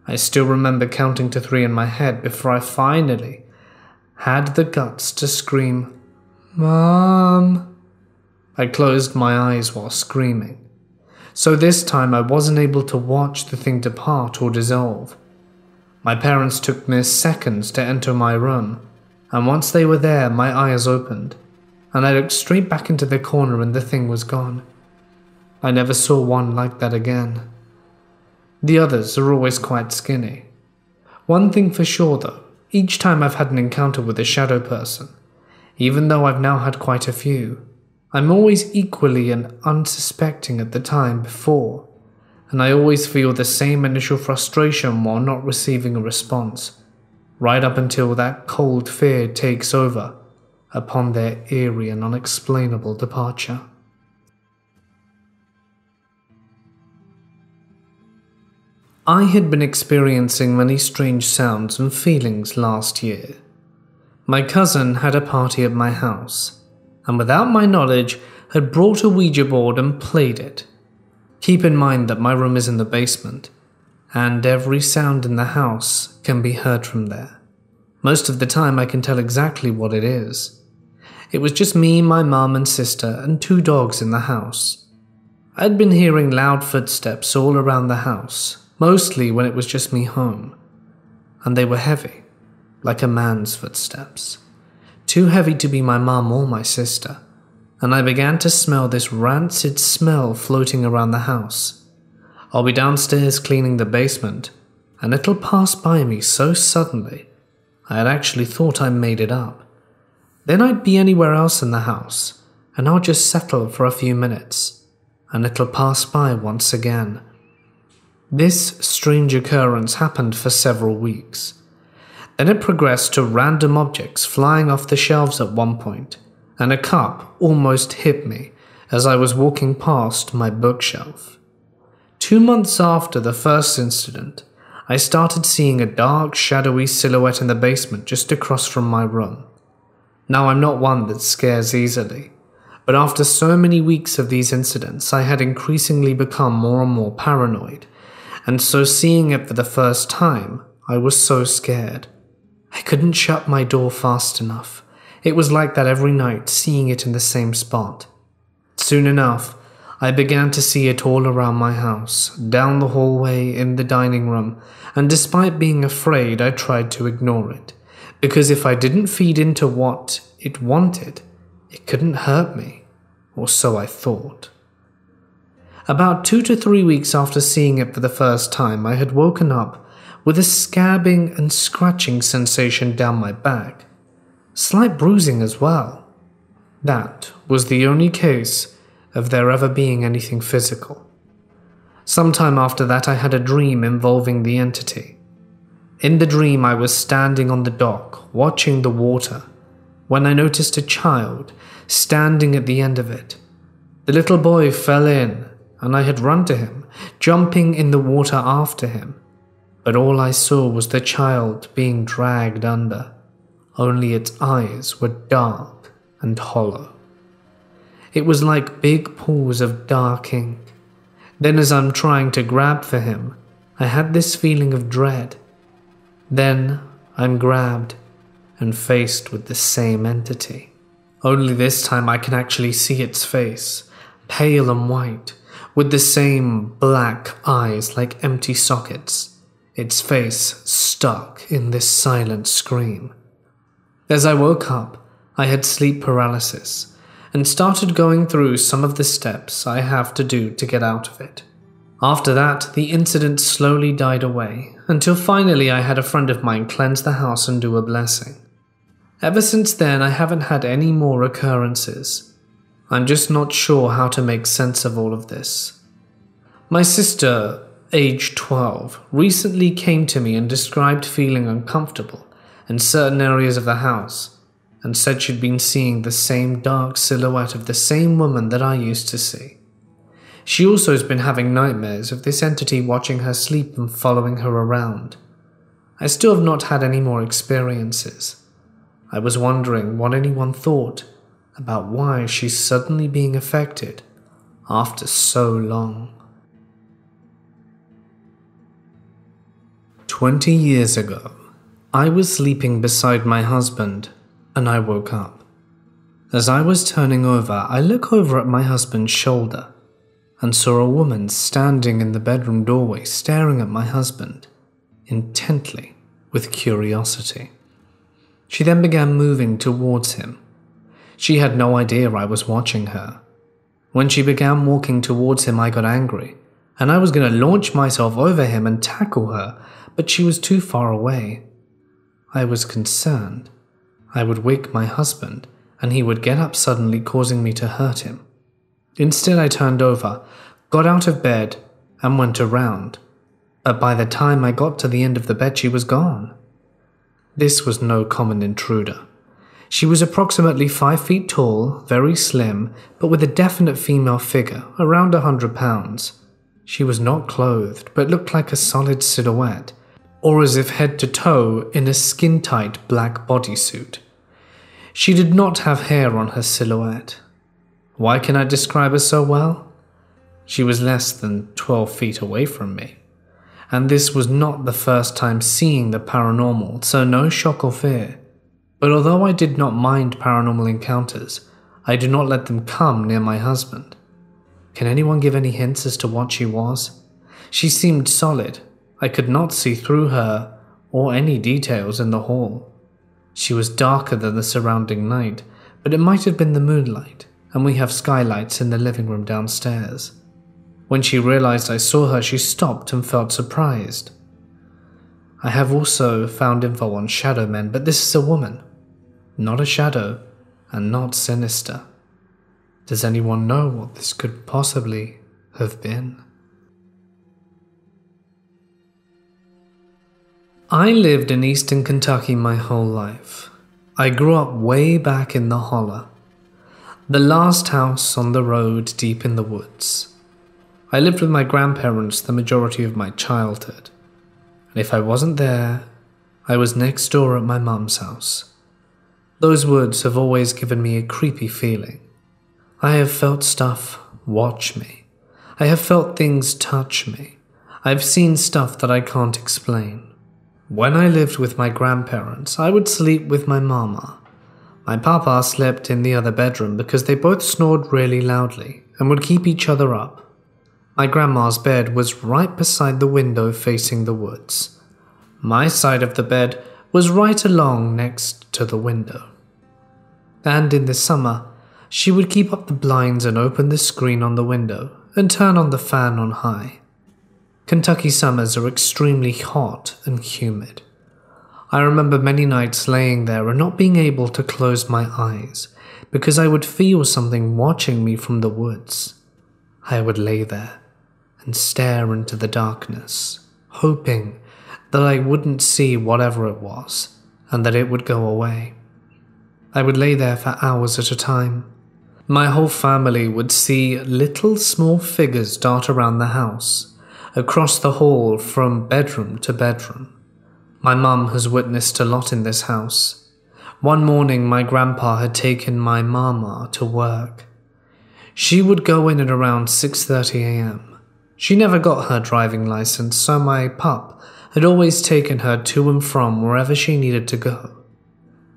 I still remember counting to three in my head before I finally had the guts to scream, Mom. I closed my eyes while screaming. So this time I wasn't able to watch the thing depart or dissolve. My parents took mere seconds to enter my room, and once they were there, my eyes opened, and I looked straight back into the corner and the thing was gone. I never saw one like that again. The others are always quite skinny. One thing for sure though, each time I've had an encounter with a shadow person, even though I've now had quite a few, I'm always equally and unsuspecting at the time before and I always feel the same initial frustration while not receiving a response, right up until that cold fear takes over upon their eerie and unexplainable departure. I had been experiencing many strange sounds and feelings last year. My cousin had a party at my house, and without my knowledge, had brought a Ouija board and played it Keep in mind that my room is in the basement, and every sound in the house can be heard from there. Most of the time, I can tell exactly what it is. It was just me, my mum, and sister, and two dogs in the house. I'd been hearing loud footsteps all around the house, mostly when it was just me home, and they were heavy, like a man's footsteps. Too heavy to be my mum or my sister, and I began to smell this rancid smell floating around the house. I'll be downstairs cleaning the basement, and it'll pass by me so suddenly, I had actually thought I made it up. Then I'd be anywhere else in the house, and I'll just settle for a few minutes, and it'll pass by once again. This strange occurrence happened for several weeks. Then it progressed to random objects flying off the shelves at one point, and a cup almost hit me as I was walking past my bookshelf. Two months after the first incident, I started seeing a dark, shadowy silhouette in the basement just across from my room. Now, I'm not one that scares easily, but after so many weeks of these incidents, I had increasingly become more and more paranoid, and so seeing it for the first time, I was so scared. I couldn't shut my door fast enough. It was like that every night, seeing it in the same spot. Soon enough, I began to see it all around my house, down the hallway, in the dining room, and despite being afraid, I tried to ignore it. Because if I didn't feed into what it wanted, it couldn't hurt me, or so I thought. About two to three weeks after seeing it for the first time, I had woken up with a scabbing and scratching sensation down my back, slight bruising as well. That was the only case of there ever being anything physical. Sometime after that, I had a dream involving the entity. In the dream, I was standing on the dock, watching the water, when I noticed a child standing at the end of it. The little boy fell in, and I had run to him, jumping in the water after him. But all I saw was the child being dragged under. Only its eyes were dark and hollow. It was like big pools of dark ink. Then, as I'm trying to grab for him, I had this feeling of dread. Then I'm grabbed and faced with the same entity. Only this time I can actually see its face, pale and white, with the same black eyes like empty sockets, its face stuck in this silent scream. As I woke up, I had sleep paralysis and started going through some of the steps I have to do to get out of it. After that, the incident slowly died away until finally I had a friend of mine cleanse the house and do a blessing. Ever since then, I haven't had any more occurrences. I'm just not sure how to make sense of all of this. My sister, age 12, recently came to me and described feeling uncomfortable in certain areas of the house and said she'd been seeing the same dark silhouette of the same woman that I used to see. She also has been having nightmares of this entity watching her sleep and following her around. I still have not had any more experiences. I was wondering what anyone thought about why she's suddenly being affected after so long. Twenty years ago, I was sleeping beside my husband and I woke up. As I was turning over, I look over at my husband's shoulder and saw a woman standing in the bedroom doorway staring at my husband intently with curiosity. She then began moving towards him. She had no idea I was watching her. When she began walking towards him, I got angry, and I was going to launch myself over him and tackle her, but she was too far away. I was concerned I would wake my husband, and he would get up suddenly, causing me to hurt him. Instead, I turned over, got out of bed, and went around. But by the time I got to the end of the bed, she was gone. This was no common intruder. She was approximately five feet tall, very slim, but with a definite female figure, around a hundred pounds. She was not clothed, but looked like a solid silhouette, or as if head to toe in a skin tight black bodysuit. She did not have hair on her silhouette. Why can I describe her so well? She was less than 12 feet away from me. And this was not the first time seeing the paranormal, so no shock or fear. But although I did not mind paranormal encounters, I do not let them come near my husband. Can anyone give any hints as to what she was? She seemed solid. I could not see through her or any details in the hall. She was darker than the surrounding night, but it might have been the moonlight, and we have skylights in the living room downstairs. When she realized I saw her, she stopped and felt surprised. I have also found info on shadow men, but this is a woman, not a shadow, and not sinister. Does anyone know what this could possibly have been? I lived in eastern Kentucky my whole life. I grew up way back in the holler, the last house on the road deep in the woods. I lived with my grandparents the majority of my childhood, and if I wasn't there, I was next door at my mum's house. Those woods have always given me a creepy feeling. I have felt stuff watch me. I have felt things touch me. I've seen stuff that I can't explain. When I lived with my grandparents, I would sleep with my mama. My papa slept in the other bedroom because they both snored really loudly and would keep each other up. My grandma's bed was right beside the window facing the woods. My side of the bed was right along next to the window. And in the summer, she would keep up the blinds and open the screen on the window and turn on the fan on high. Kentucky summers are extremely hot and humid. I remember many nights laying there and not being able to close my eyes because I would feel something watching me from the woods. I would lay there and stare into the darkness, hoping that I wouldn't see whatever it was and that it would go away. I would lay there for hours at a time. My whole family would see little small figures dart around the house across the hall from bedroom to bedroom. My mum has witnessed a lot in this house. One morning, my grandpa had taken my mama to work. She would go in at around 6:30 a.m. She never got her driving license, so my pup had always taken her to and from wherever she needed to go.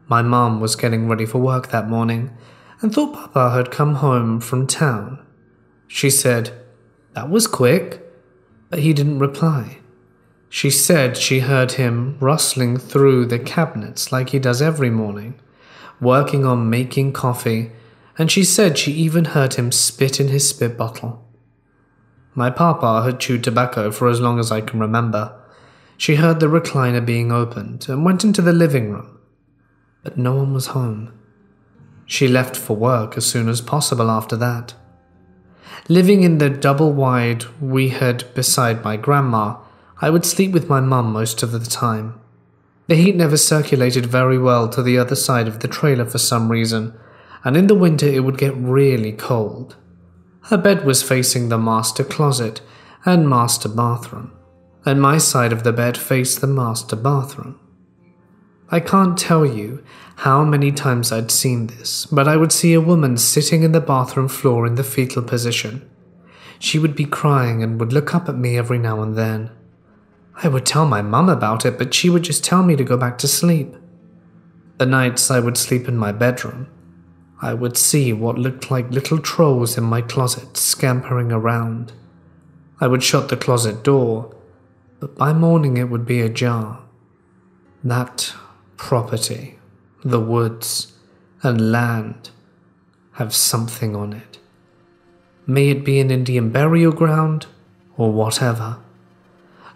My mum was getting ready for work that morning and thought Papa had come home from town. She said, That was quick but he didn't reply. She said she heard him rustling through the cabinets like he does every morning, working on making coffee, and she said she even heard him spit in his spit bottle. My papa had chewed tobacco for as long as I can remember. She heard the recliner being opened and went into the living room, but no one was home. She left for work as soon as possible after that. Living in the double wide we had beside my grandma, I would sleep with my mum most of the time. The heat never circulated very well to the other side of the trailer for some reason, and in the winter it would get really cold. Her bed was facing the master closet and master bathroom, and my side of the bed faced the master bathroom. I can't tell you how many times I'd seen this, but I would see a woman sitting in the bathroom floor in the fetal position. She would be crying and would look up at me every now and then. I would tell my mum about it, but she would just tell me to go back to sleep. The nights I would sleep in my bedroom, I would see what looked like little trolls in my closet scampering around. I would shut the closet door, but by morning it would be ajar. That property, the woods, and land have something on it. May it be an Indian burial ground or whatever.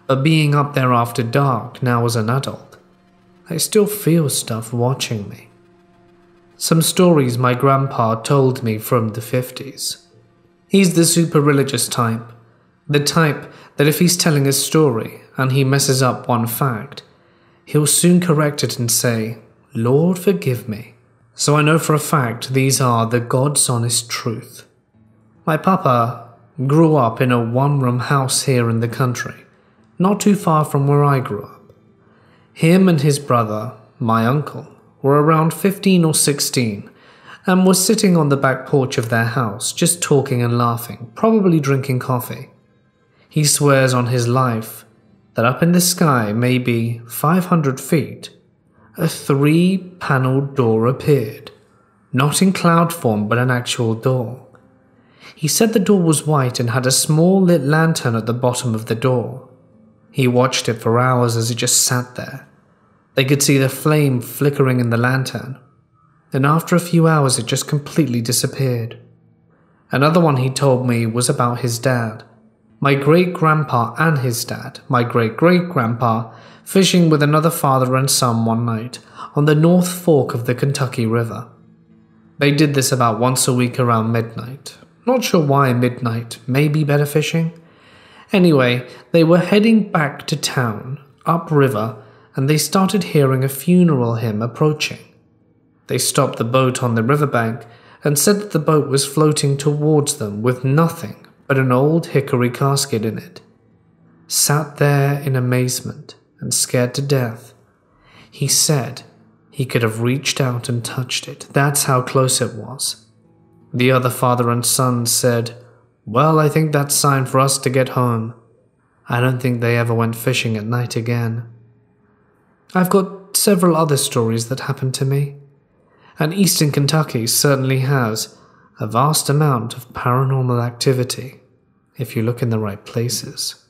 But being up there after dark now as an adult, I still feel stuff watching me. Some stories my grandpa told me from the 50s. He's the super religious type, the type that if he's telling a story and he messes up one fact, he'll soon correct it and say, Lord, forgive me. So I know for a fact these are the God's honest truth. My papa grew up in a one room house here in the country, not too far from where I grew up. Him and his brother, my uncle, were around 15 or 16 and were sitting on the back porch of their house, just talking and laughing, probably drinking coffee. He swears on his life that up in the sky, maybe 500 feet, a three paneled door appeared. Not in cloud form, but an actual door. He said the door was white and had a small lit lantern at the bottom of the door. He watched it for hours as it just sat there. They could see the flame flickering in the lantern. Then, after a few hours, it just completely disappeared. Another one he told me was about his dad. My great grandpa and his dad, my great great grandpa, fishing with another father and son one night on the North Fork of the Kentucky River. They did this about once a week around midnight. Not sure why midnight, may be better fishing? Anyway, they were heading back to town, upriver, and they started hearing a funeral hymn approaching. They stopped the boat on the riverbank and said that the boat was floating towards them with nothing but an old hickory casket in it. Sat there in amazement and scared to death. He said he could have reached out and touched it. That's how close it was. The other father and son said, Well, I think that's sign for us to get home. I don't think they ever went fishing at night again. I've got several other stories that happened to me, and eastern Kentucky certainly has a vast amount of paranormal activity if you look in the right places.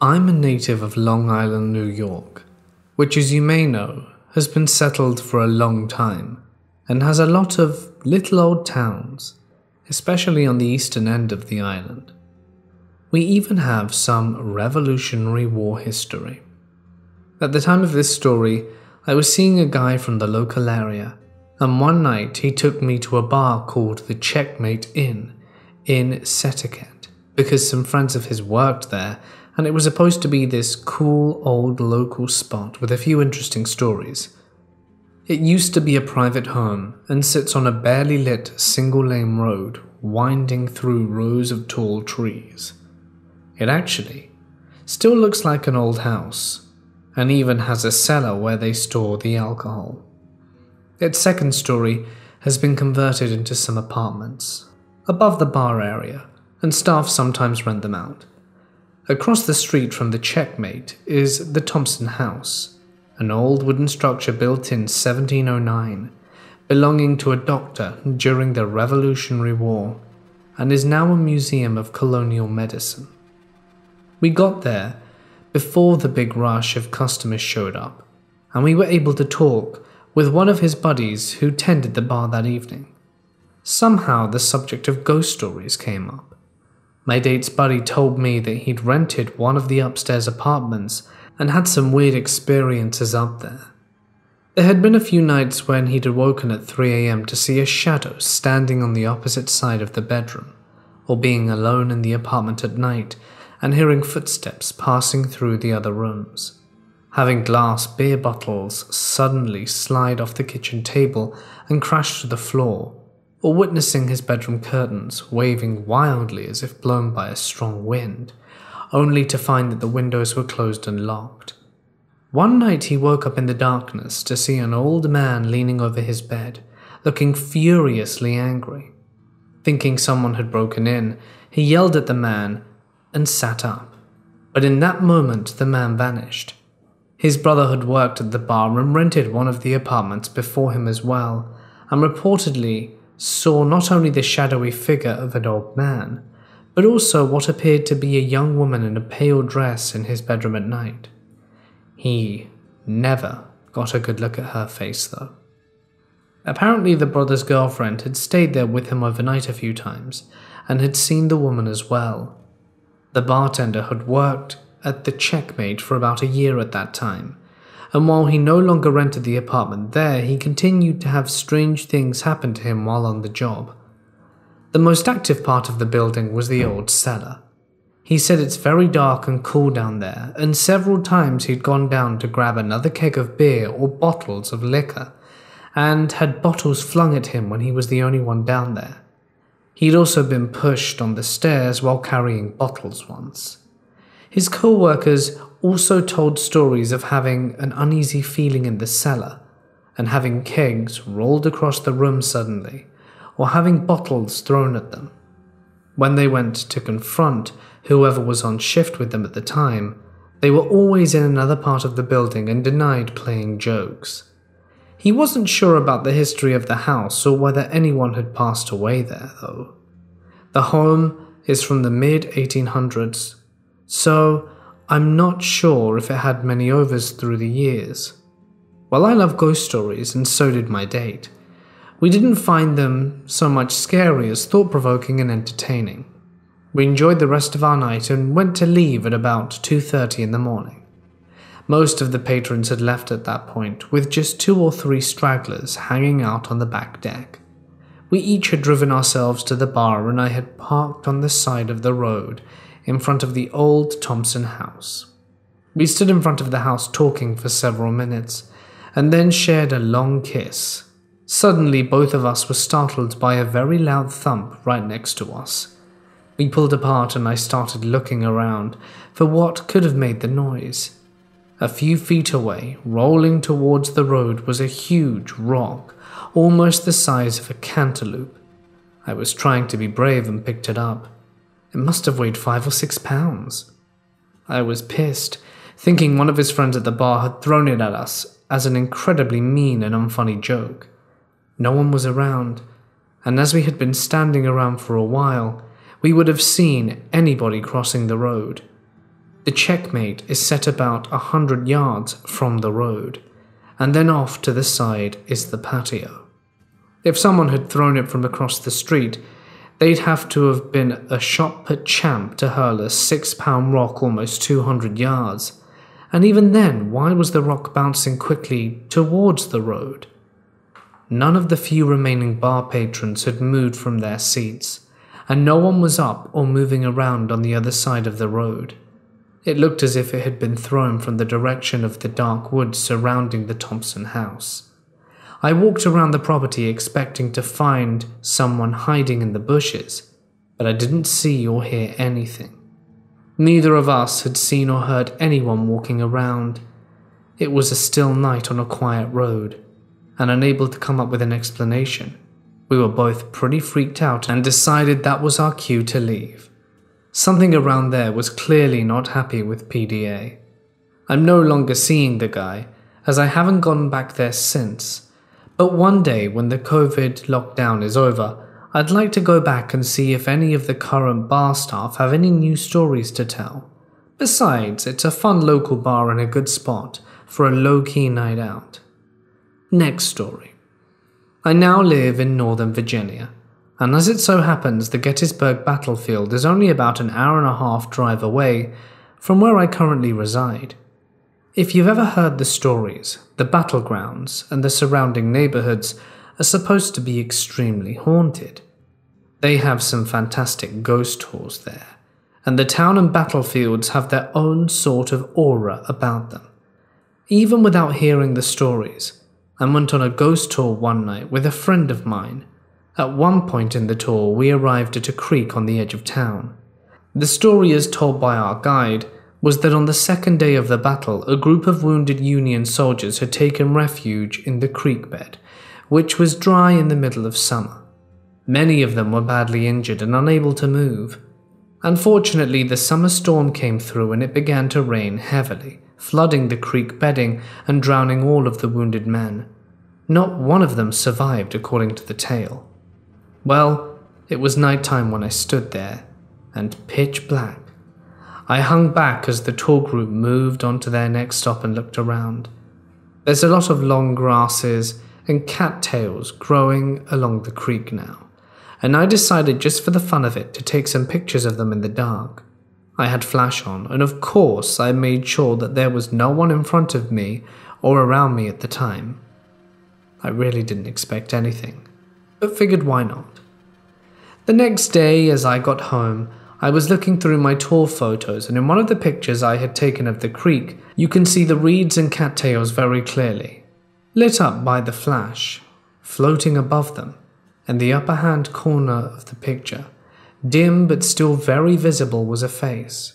I'm a native of Long Island, New York, which, as you may know, has been settled for a long time and has a lot of little old towns, especially on the eastern end of the island. We even have some Revolutionary War history. At the time of this story, I was seeing a guy from the local area, and one night he took me to a bar called the Checkmate Inn in Setauket because some friends of his worked there and it was supposed to be this cool old local spot with a few interesting stories. It used to be a private home and sits on a barely lit single lane road winding through rows of tall trees. It actually still looks like an old house and even has a cellar where they store the alcohol. Its second story has been converted into some apartments above the bar area, and staff sometimes rent them out. Across the street from the checkmate is the Thompson House, an old wooden structure built in 1709, belonging to a doctor during the Revolutionary War, and is now a museum of colonial medicine. We got there before the big rush of customers showed up, and we were able to talk with one of his buddies who tended the bar that evening. Somehow the subject of ghost stories came up. My date's buddy told me that he'd rented one of the upstairs apartments and had some weird experiences up there. There had been a few nights when he'd awoken at 3am to see a shadow standing on the opposite side of the bedroom, or being alone in the apartment at night and hearing footsteps passing through the other rooms. Having glass beer bottles suddenly slide off the kitchen table and crash to the floor, or witnessing his bedroom curtains waving wildly as if blown by a strong wind, only to find that the windows were closed and locked. One night he woke up in the darkness to see an old man leaning over his bed, looking furiously angry. Thinking someone had broken in, he yelled at the man and sat up. But in that moment, the man vanished. His brother had worked at the bar and rented one of the apartments before him as well, and reportedly saw not only the shadowy figure of an old man, but also what appeared to be a young woman in a pale dress in his bedroom at night. He never got a good look at her face, though. Apparently, the brother's girlfriend had stayed there with him overnight a few times and had seen the woman as well. The bartender had worked at the Checkmate for about a year at that time and while he no longer rented the apartment there, he continued to have strange things happen to him while on the job. The most active part of the building was the old cellar. He said it's very dark and cool down there, and several times he'd gone down to grab another keg of beer or bottles of liquor, and had bottles flung at him when he was the only one down there. He'd also been pushed on the stairs while carrying bottles once. His co workers also told stories of having an uneasy feeling in the cellar and having kegs rolled across the room suddenly or having bottles thrown at them. When they went to confront whoever was on shift with them at the time, they were always in another part of the building and denied playing jokes. He wasn't sure about the history of the house or whether anyone had passed away there, though. The home is from the mid 1800s, so I'm not sure if it had many overs through the years. Well, I love ghost stories, and so did my date. we didn't find them so much scary as thought provoking and entertaining. We enjoyed the rest of our night and went to leave at about 2:30 in the morning. Most of the patrons had left at that point, with just two or three stragglers hanging out on the back deck. We each had driven ourselves to the bar and I had parked on the side of the road in front of the old Thompson house. We stood in front of the house talking for several minutes and then shared a long kiss. Suddenly, both of us were startled by a very loud thump right next to us. We pulled apart and I started looking around for what could have made the noise. A few feet away, rolling towards the road, was a huge rock, almost the size of a cantaloupe. I was trying to be brave and picked it up. It must have weighed five or six pounds. I was pissed, thinking one of his friends at the bar had thrown it at us as an incredibly mean and unfunny joke. No one was around, and as we had been standing around for a while, we would have seen anybody crossing the road. The checkmate is set about a hundred yards from the road, and then off to the side is the patio. If someone had thrown it from across the street, they'd have to have been a shot put champ to hurl a six pound rock almost 200 yards. And even then, why was the rock bouncing quickly towards the road? None of the few remaining bar patrons had moved from their seats and no one was up or moving around on the other side of the road. It looked as if it had been thrown from the direction of the dark woods surrounding the Thompson house. I walked around the property expecting to find someone hiding in the bushes, but I didn't see or hear anything. Neither of us had seen or heard anyone walking around. It was a still night on a quiet road, and unable to come up with an explanation, we were both pretty freaked out and decided that was our cue to leave. Something around there was clearly not happy with PDA. I'm no longer seeing the guy, as I haven't gone back there since. But one day, when the COVID lockdown is over, I'd like to go back and see if any of the current bar staff have any new stories to tell. Besides, it's a fun local bar and a good spot for a low key night out. Next story. I now live in Northern Virginia, and as it so happens, the Gettysburg battlefield is only about an hour and a half drive away from where I currently reside. If you've ever heard the stories, the battlegrounds and the surrounding neighborhoods are supposed to be extremely haunted. They have some fantastic ghost tours there, and the town and battlefields have their own sort of aura about them. Even without hearing the stories, I went on a ghost tour one night with a friend of mine. At one point in the tour, we arrived at a creek on the edge of town. The story, as told by our guide, was that on the second day of the battle, a group of wounded Union soldiers had taken refuge in the creek bed, which was dry in the middle of summer. Many of them were badly injured and unable to move. Unfortunately, the summer storm came through and it began to rain heavily flooding the creek bedding and drowning all of the wounded men. Not one of them survived, according to the tale. Well, it was night time when I stood there, and pitch black. I hung back as the tour group moved on to their next stop and looked around. There's a lot of long grasses and cattails growing along the creek now, and I decided just for the fun of it to take some pictures of them in the dark. I had flash on, and of course I made sure that there was no one in front of me or around me at the time. I really didn't expect anything, but figured why not. The next day, as I got home, I was looking through my tour photos, and in one of the pictures I had taken of the creek, you can see the reeds and cattails very clearly, lit up by the flash, floating above them, in the upper hand corner of the picture Dim but still very visible was a face.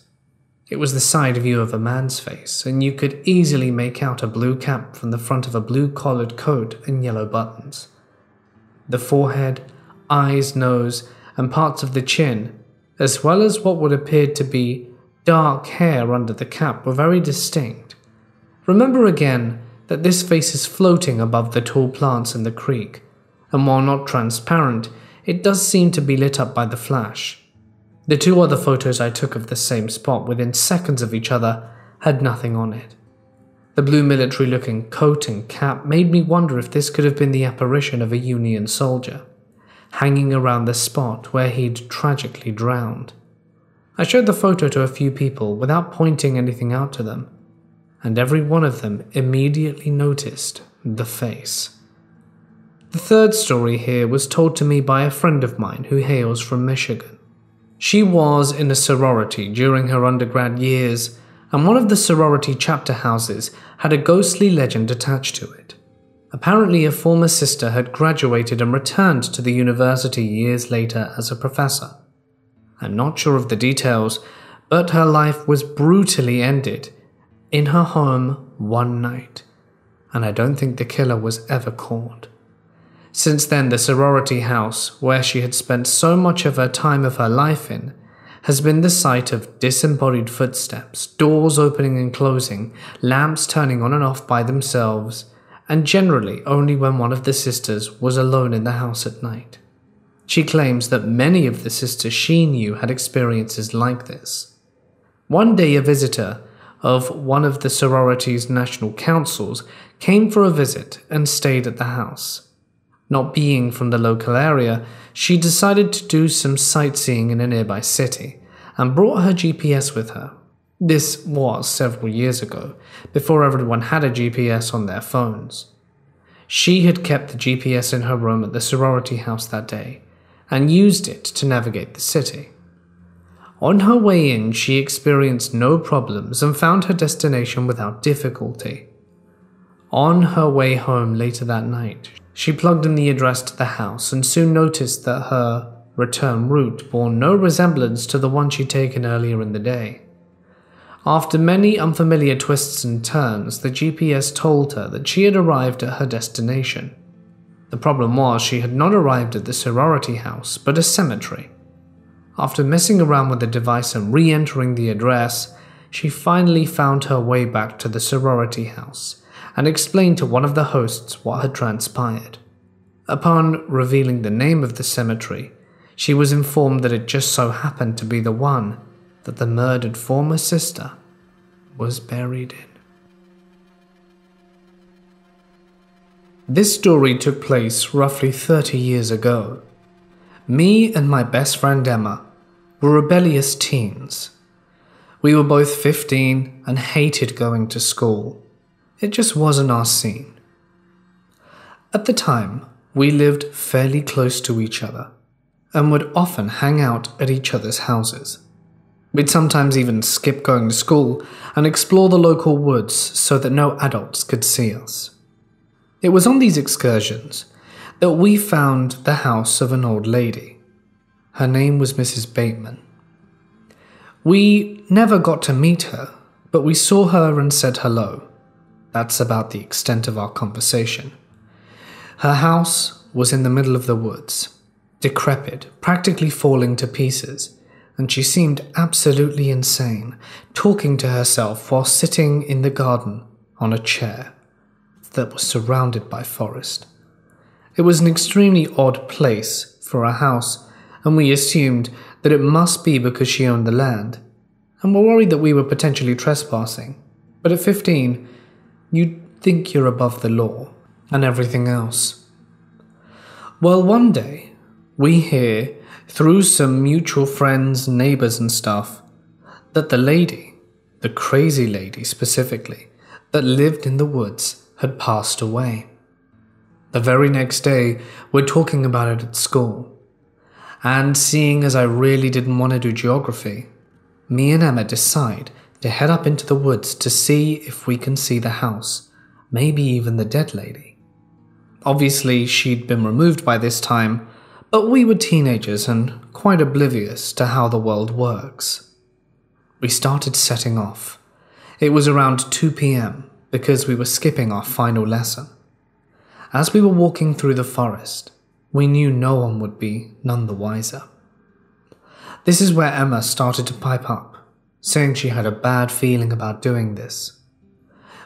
It was the side view of a man's face, and you could easily make out a blue cap from the front of a blue collared coat and yellow buttons. The forehead, eyes, nose, and parts of the chin, as well as what would appear to be dark hair under the cap, were very distinct. Remember again that this face is floating above the tall plants in the creek, and while not transparent, it does seem to be lit up by the flash. The two other photos I took of the same spot within seconds of each other had nothing on it. The blue military looking coat and cap made me wonder if this could have been the apparition of a Union soldier, hanging around the spot where he'd tragically drowned. I showed the photo to a few people without pointing anything out to them, and every one of them immediately noticed the face. The third story here was told to me by a friend of mine who hails from Michigan. She was in a sorority during her undergrad years, and one of the sorority chapter houses had a ghostly legend attached to it. Apparently, a former sister had graduated and returned to the university years later as a professor. I'm not sure of the details, but her life was brutally ended in her home one night, and I don't think the killer was ever caught. Since then, the sorority house, where she had spent so much of her time of her life in, has been the site of disembodied footsteps, doors opening and closing, lamps turning on and off by themselves, and generally only when one of the sisters was alone in the house at night. She claims that many of the sisters she knew had experiences like this. One day, a visitor of one of the sorority's national councils came for a visit and stayed at the house. Not being from the local area, she decided to do some sightseeing in a nearby city and brought her GPS with her. This was several years ago, before everyone had a GPS on their phones. She had kept the GPS in her room at the sorority house that day and used it to navigate the city. On her way in, she experienced no problems and found her destination without difficulty. On her way home later that night, she plugged in the address to the house and soon noticed that her return route bore no resemblance to the one she'd taken earlier in the day. After many unfamiliar twists and turns, the GPS told her that she had arrived at her destination. The problem was she had not arrived at the sorority house, but a cemetery. After messing around with the device and re entering the address, she finally found her way back to the sorority house and explained to one of the hosts what had transpired. Upon revealing the name of the cemetery, she was informed that it just so happened to be the one that the murdered former sister was buried in. This story took place roughly 30 years ago. Me and my best friend Emma were rebellious teens. We were both 15 and hated going to school. It just wasn't our scene. At the time, we lived fairly close to each other and would often hang out at each other's houses. We'd sometimes even skip going to school and explore the local woods so that no adults could see us. It was on these excursions that we found the house of an old lady. Her name was Mrs. Bateman. We never got to meet her, but we saw her and said hello. That's about the extent of our conversation. Her house was in the middle of the woods, decrepit, practically falling to pieces, and she seemed absolutely insane, talking to herself while sitting in the garden on a chair that was surrounded by forest. It was an extremely odd place for a house, and we assumed that it must be because she owned the land, and were worried that we were potentially trespassing. But at 15, You'd think you're above the law and everything else. Well, one day, we hear, through some mutual friends, neighbors, and stuff, that the lady, the crazy lady specifically, that lived in the woods had passed away. The very next day, we're talking about it at school. And seeing as I really didn't want to do geography, me and Emma decide to head up into the woods to see if we can see the house, maybe even the dead lady. Obviously, she'd been removed by this time, but we were teenagers and quite oblivious to how the world works. We started setting off. It was around 2 pm because we were skipping our final lesson. As we were walking through the forest, we knew no one would be none the wiser. This is where Emma started to pipe up saying she had a bad feeling about doing this.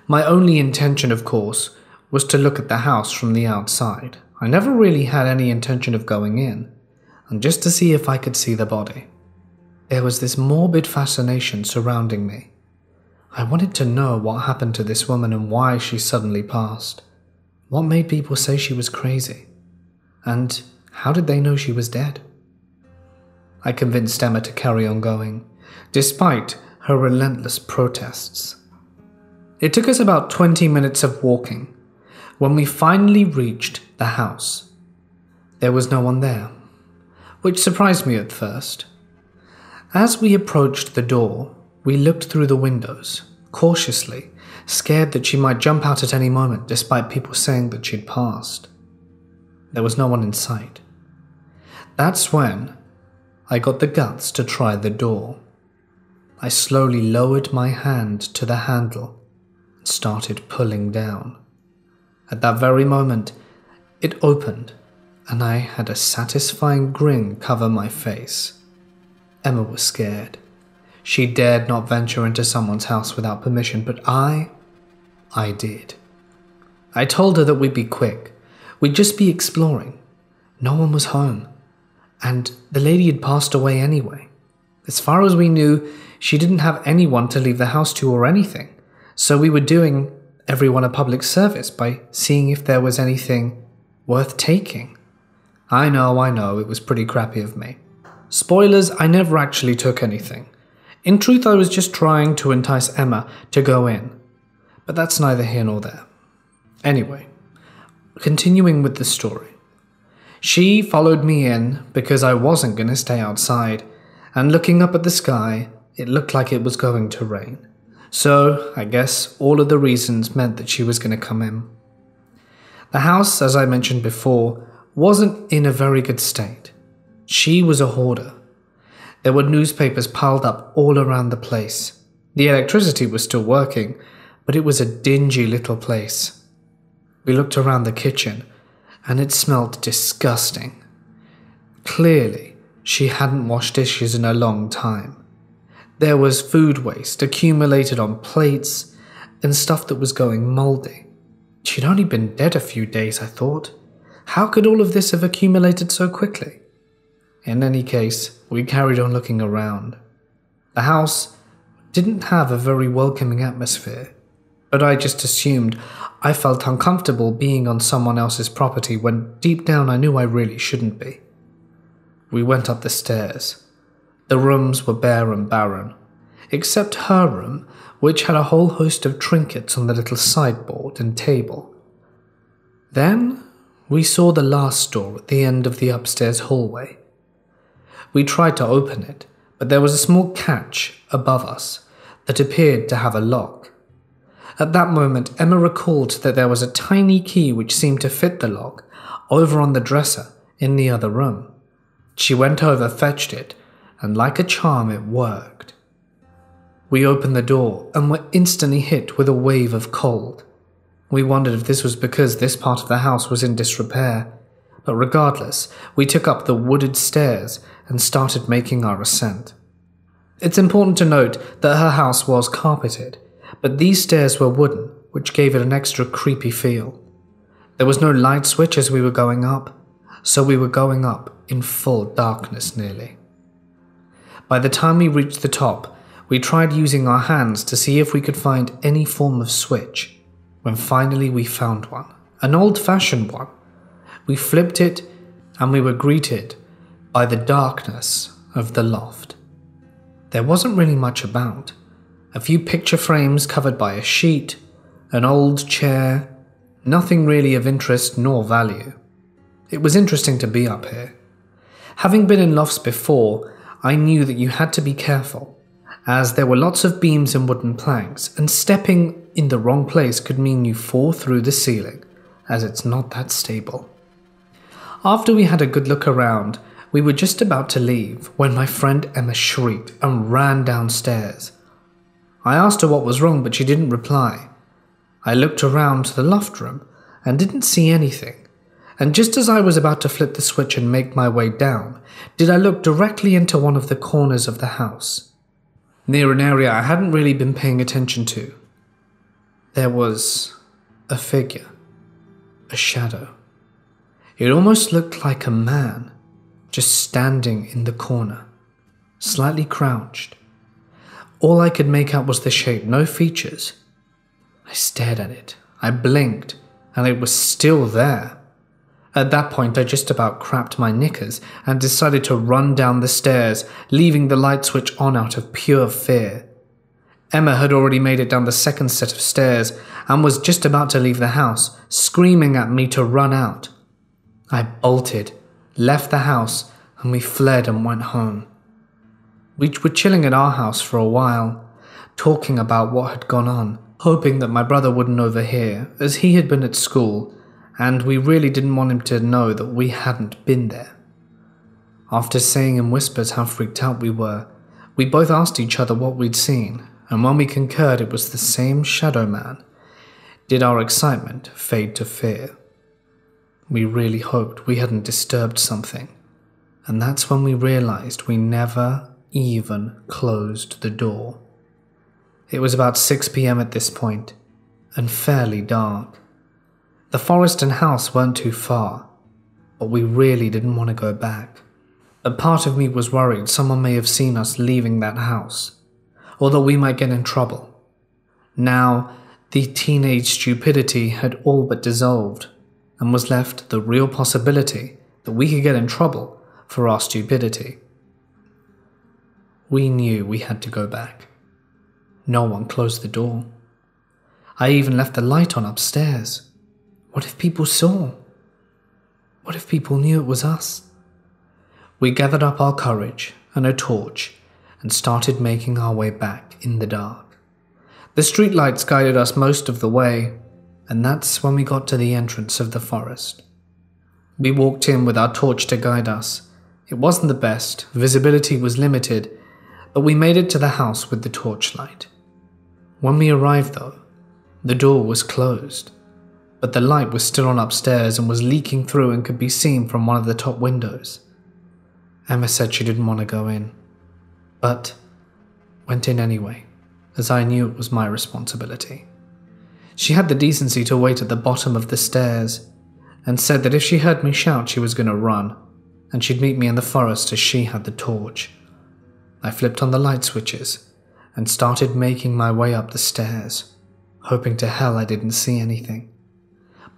My only intention, of course, was to look at the house from the outside. I never really had any intention of going in, and just to see if I could see the body. There was this morbid fascination surrounding me. I wanted to know what happened to this woman and why she suddenly passed. What made people say she was crazy? And how did they know she was dead? I convinced Emma to carry on going, despite her relentless protests. It took us about 20 minutes of walking when we finally reached the house. There was no one there, which surprised me at first. As we approached the door, we looked through the windows, cautiously, scared that she might jump out at any moment despite people saying that she'd passed. There was no one in sight. That's when I got the guts to try the door. I slowly lowered my hand to the handle and started pulling down. At that very moment, it opened and I had a satisfying grin cover my face. Emma was scared. She dared not venture into someone's house without permission, but I. I did. I told her that we'd be quick. We'd just be exploring. No one was home. And the lady had passed away anyway. As far as we knew, she didn't have anyone to leave the house to or anything. So we were doing everyone a public service by seeing if there was anything worth taking. I know, I know, it was pretty crappy of me. Spoilers, I never actually took anything. In truth, I was just trying to entice Emma to go in. But that's neither here nor there. Anyway, continuing with the story. She followed me in because I wasn't going to stay outside, and looking up at the sky, it looked like it was going to rain. So, I guess all of the reasons meant that she was going to come in. The house, as I mentioned before, wasn't in a very good state. She was a hoarder. There were newspapers piled up all around the place. The electricity was still working, but it was a dingy little place. We looked around the kitchen, and it smelled disgusting. Clearly, she hadn't washed dishes in a long time. There was food waste accumulated on plates and stuff that was going mouldy. She'd only been dead a few days, I thought. How could all of this have accumulated so quickly? In any case, we carried on looking around. The house didn't have a very welcoming atmosphere, but I just assumed I felt uncomfortable being on someone else's property when deep down I knew I really shouldn't be. We went up the stairs. The rooms were bare and barren, except her room, which had a whole host of trinkets on the little sideboard and table. Then we saw the last door at the end of the upstairs hallway. We tried to open it, but there was a small catch above us that appeared to have a lock. At that moment, Emma recalled that there was a tiny key which seemed to fit the lock over on the dresser in the other room. She went over, fetched it, and like a charm, it worked. We opened the door and were instantly hit with a wave of cold. We wondered if this was because this part of the house was in disrepair. But regardless, we took up the wooded stairs and started making our ascent. It's important to note that her house was carpeted, but these stairs were wooden, which gave it an extra creepy feel. There was no light switch as we were going up, so we were going up in full darkness nearly. By the time we reached the top, we tried using our hands to see if we could find any form of switch when finally we found one, an old fashioned one. We flipped it and we were greeted by the darkness of the loft. There wasn't really much about. A few picture frames covered by a sheet, an old chair, nothing really of interest nor value. It was interesting to be up here. Having been in lofts before, I knew that you had to be careful, as there were lots of beams and wooden planks, and stepping in the wrong place could mean you fall through the ceiling, as it's not that stable. After we had a good look around, we were just about to leave when my friend Emma shrieked and ran downstairs. I asked her what was wrong, but she didn't reply. I looked around to the loft room and didn't see anything. And just as I was about to flip the switch and make my way down, did I look directly into one of the corners of the house, near an area I hadn't really been paying attention to. There was a figure, a shadow. It almost looked like a man, just standing in the corner, slightly crouched. All I could make out was the shape, no features. I stared at it. I blinked, and it was still there. At that point, I just about crapped my knickers and decided to run down the stairs, leaving the light switch on out of pure fear. Emma had already made it down the second set of stairs and was just about to leave the house, screaming at me to run out. I bolted, left the house, and we fled and went home. We were chilling at our house for a while, talking about what had gone on, hoping that my brother wouldn't overhear, as he had been at school, and we really didn't want him to know that we hadn't been there. After saying in whispers how freaked out we were, we both asked each other what we'd seen, and when we concurred it was the same Shadow Man, did our excitement fade to fear. We really hoped we hadn't disturbed something, and that's when we realized we never even closed the door. It was about 6 pm at this point, and fairly dark. The forest and house weren't too far, but we really didn't want to go back. A part of me was worried someone may have seen us leaving that house, or that we might get in trouble. Now, the teenage stupidity had all but dissolved, and was left the real possibility that we could get in trouble for our stupidity. We knew we had to go back. No one closed the door. I even left the light on upstairs. What if people saw? What if people knew it was us? We gathered up our courage and a torch and started making our way back in the dark. The streetlights guided us most of the way, and that's when we got to the entrance of the forest. We walked in with our torch to guide us. It wasn't the best, visibility was limited, but we made it to the house with the torchlight. When we arrived, though, the door was closed, but the light was still on upstairs and was leaking through and could be seen from one of the top windows. Emma said she didn't want to go in, but went in anyway, as I knew it was my responsibility. She had the decency to wait at the bottom of the stairs and said that if she heard me shout, she was going to run, and she'd meet me in the forest as she had the torch. I flipped on the light switches and started making my way up the stairs, hoping to hell I didn't see anything.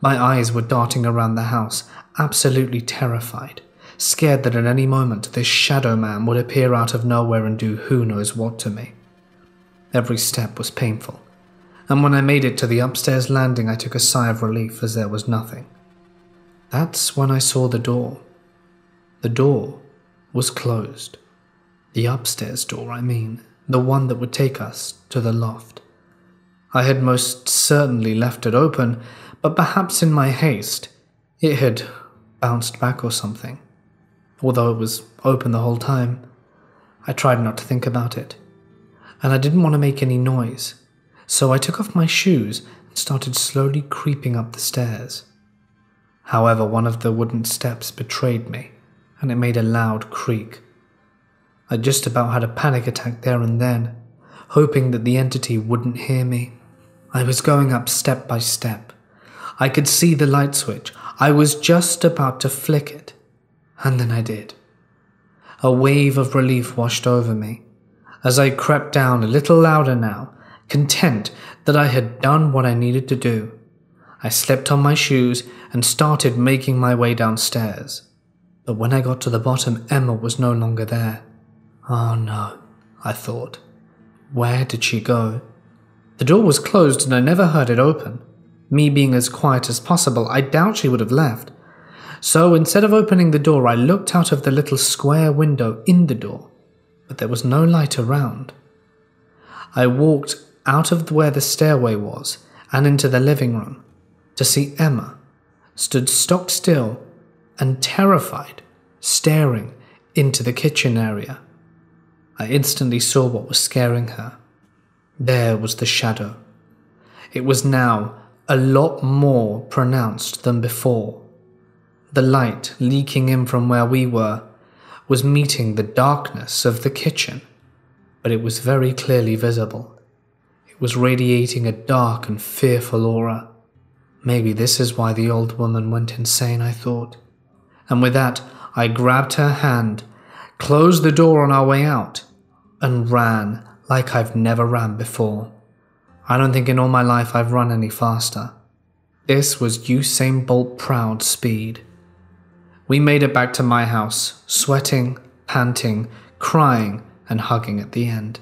My eyes were darting around the house, absolutely terrified, scared that at any moment this shadow man would appear out of nowhere and do who knows what to me. Every step was painful, and when I made it to the upstairs landing, I took a sigh of relief as there was nothing. That's when I saw the door. The door was closed. The upstairs door, I mean, the one that would take us to the loft. I had most certainly left it open, but perhaps in my haste, it had bounced back or something. Although it was open the whole time, I tried not to think about it. And I didn't want to make any noise, so I took off my shoes and started slowly creeping up the stairs. However, one of the wooden steps betrayed me, and it made a loud creak. I just about had a panic attack there and then, hoping that the entity wouldn't hear me. I was going up step by step. I could see the light switch. I was just about to flick it and then I did. A wave of relief washed over me as I crept down a little louder now, content that I had done what I needed to do. I slipped on my shoes and started making my way downstairs. But when I got to the bottom, Emma was no longer there. Oh no, I thought. Where did she go? The door was closed and I never heard it open. Me being as quiet as possible, I doubt she would have left. So instead of opening the door, I looked out of the little square window in the door, but there was no light around. I walked out of where the stairway was and into the living room to see Emma stood stock still and terrified, staring into the kitchen area. I instantly saw what was scaring her. There was the shadow. It was now a lot more pronounced than before. The light leaking in from where we were was meeting the darkness of the kitchen, but it was very clearly visible. It was radiating a dark and fearful aura. Maybe this is why the old woman went insane, I thought. And with that, I grabbed her hand, closed the door on our way out, and ran like I've never ran before. I don't think in all my life I've run any faster. This was Usain Bolt proud speed. We made it back to my house, sweating, panting, crying, and hugging at the end.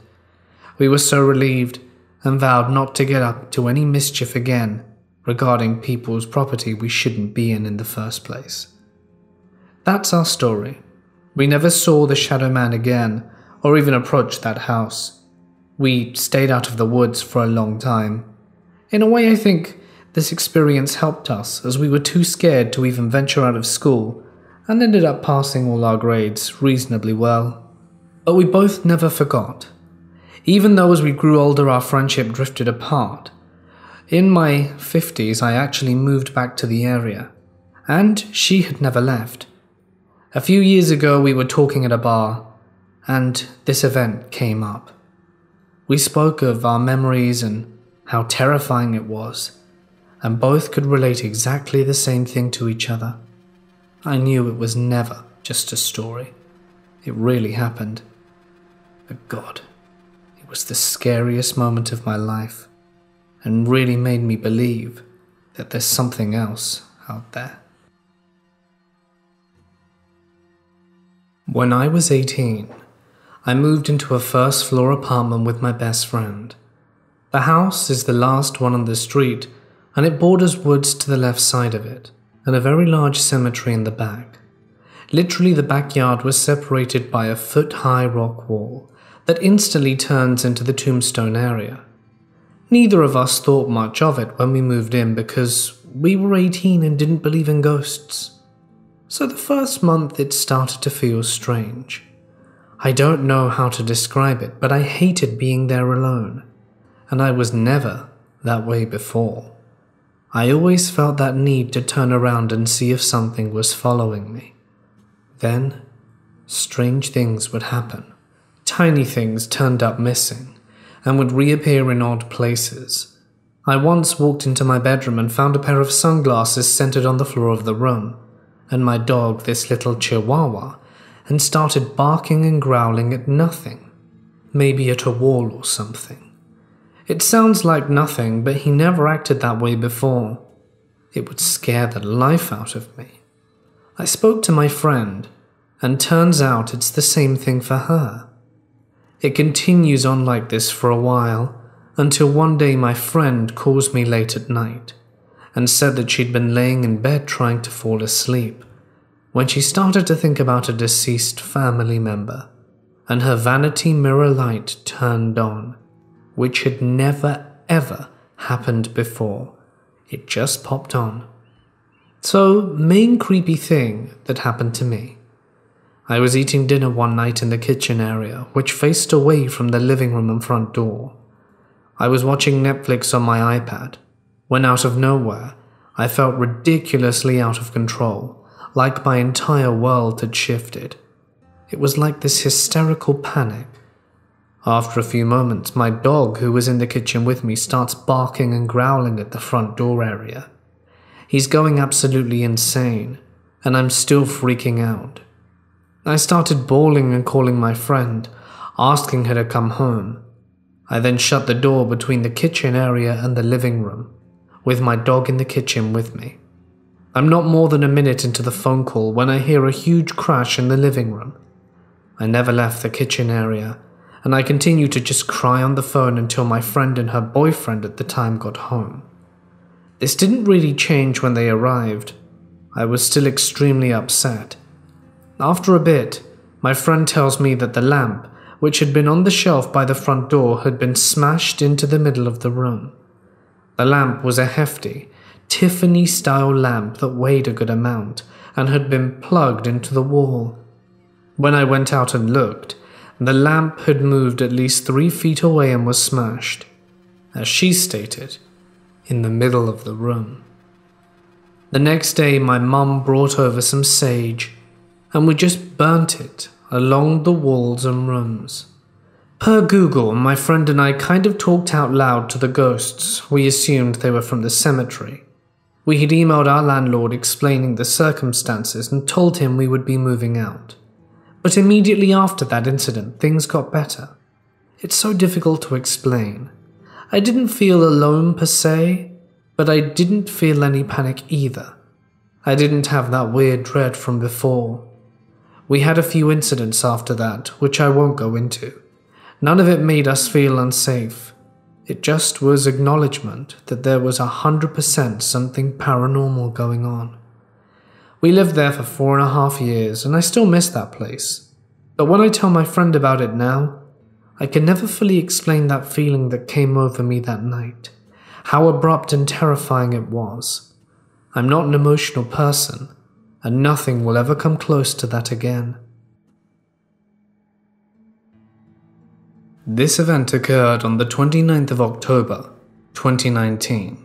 We were so relieved and vowed not to get up to any mischief again regarding people's property we shouldn't be in in the first place. That's our story. We never saw the Shadow Man again or even approached that house. We stayed out of the woods for a long time. In a way, I think this experience helped us as we were too scared to even venture out of school and ended up passing all our grades reasonably well. But we both never forgot. Even though as we grew older our friendship drifted apart, in my 50s I actually moved back to the area, and she had never left. A few years ago we were talking at a bar, and this event came up. We spoke of our memories and how terrifying it was, and both could relate exactly the same thing to each other. I knew it was never just a story. It really happened. But God, it was the scariest moment of my life and really made me believe that there's something else out there. When I was 18, I moved into a first floor apartment with my best friend. The house is the last one on the street, and it borders woods to the left side of it, and a very large cemetery in the back. Literally, the backyard was separated by a foot high rock wall that instantly turns into the tombstone area. Neither of us thought much of it when we moved in because we were 18 and didn't believe in ghosts. So the first month it started to feel strange. I don't know how to describe it, but I hated being there alone, and I was never that way before. I always felt that need to turn around and see if something was following me. Then, strange things would happen. Tiny things turned up missing and would reappear in odd places. I once walked into my bedroom and found a pair of sunglasses centered on the floor of the room, and my dog, this little chihuahua, and started barking and growling at nothing, maybe at a wall or something. It sounds like nothing, but he never acted that way before. It would scare the life out of me. I spoke to my friend, and turns out it's the same thing for her. It continues on like this for a while, until one day my friend calls me late at night and said that she'd been laying in bed trying to fall asleep when she started to think about a deceased family member, and her vanity mirror light turned on, which had never ever happened before. It just popped on. So, main creepy thing that happened to me. I was eating dinner one night in the kitchen area, which faced away from the living room and front door. I was watching Netflix on my iPad when, out of nowhere, I felt ridiculously out of control like my entire world had shifted. It was like this hysterical panic. After a few moments, my dog, who was in the kitchen with me, starts barking and growling at the front door area. He's going absolutely insane, and I'm still freaking out. I started bawling and calling my friend, asking her to come home. I then shut the door between the kitchen area and the living room, with my dog in the kitchen with me. I'm not more than a minute into the phone call when I hear a huge crash in the living room. I never left the kitchen area, and I continue to just cry on the phone until my friend and her boyfriend at the time got home. This didn't really change when they arrived. I was still extremely upset. After a bit, my friend tells me that the lamp, which had been on the shelf by the front door, had been smashed into the middle of the room. The lamp was a hefty, Tiffany style lamp that weighed a good amount and had been plugged into the wall. When I went out and looked, the lamp had moved at least three feet away and was smashed, as she stated, in the middle of the room. The next day, my mum brought over some sage, and we just burnt it along the walls and rooms. Per Google, my friend and I kind of talked out loud to the ghosts. We assumed they were from the cemetery. We had emailed our landlord explaining the circumstances and told him we would be moving out. But immediately after that incident, things got better. It's so difficult to explain. I didn't feel alone per se, but I didn't feel any panic either. I didn't have that weird dread from before. We had a few incidents after that, which I won't go into. None of it made us feel unsafe. It just was acknowledgement that there was a hundred percent something paranormal going on. We lived there for four and a half years, and I still miss that place. But when I tell my friend about it now, I can never fully explain that feeling that came over me that night, how abrupt and terrifying it was. I'm not an emotional person, and nothing will ever come close to that again. This event occurred on the 29th of October, 2019,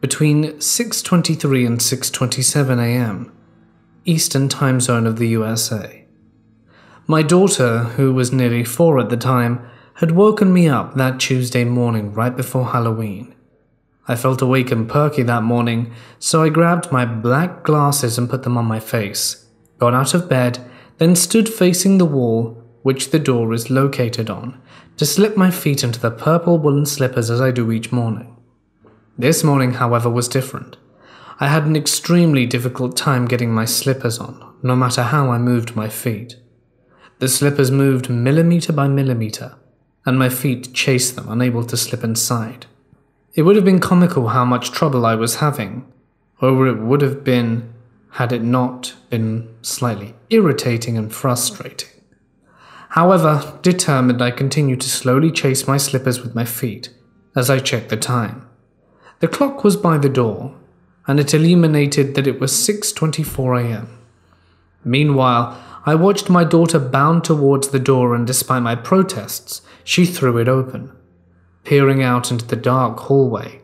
between 6:23 and 6:27 a.m. Eastern Time Zone of the USA. My daughter, who was nearly four at the time, had woken me up that Tuesday morning right before Halloween. I felt awake and perky that morning, so I grabbed my black glasses and put them on my face, got out of bed, then stood facing the wall, which the door is located on, to slip my feet into the purple woolen slippers as I do each morning. This morning, however, was different. I had an extremely difficult time getting my slippers on, no matter how I moved my feet. The slippers moved millimeter by millimeter, and my feet chased them, unable to slip inside. It would have been comical how much trouble I was having, or it would have been had it not been slightly irritating and frustrating. However, determined, I continued to slowly chase my slippers with my feet as I checked the time. The clock was by the door, and it illuminated that it was 6:24 a.m. Meanwhile, I watched my daughter bound towards the door, and despite my protests, she threw it open. Peering out into the dark hallway,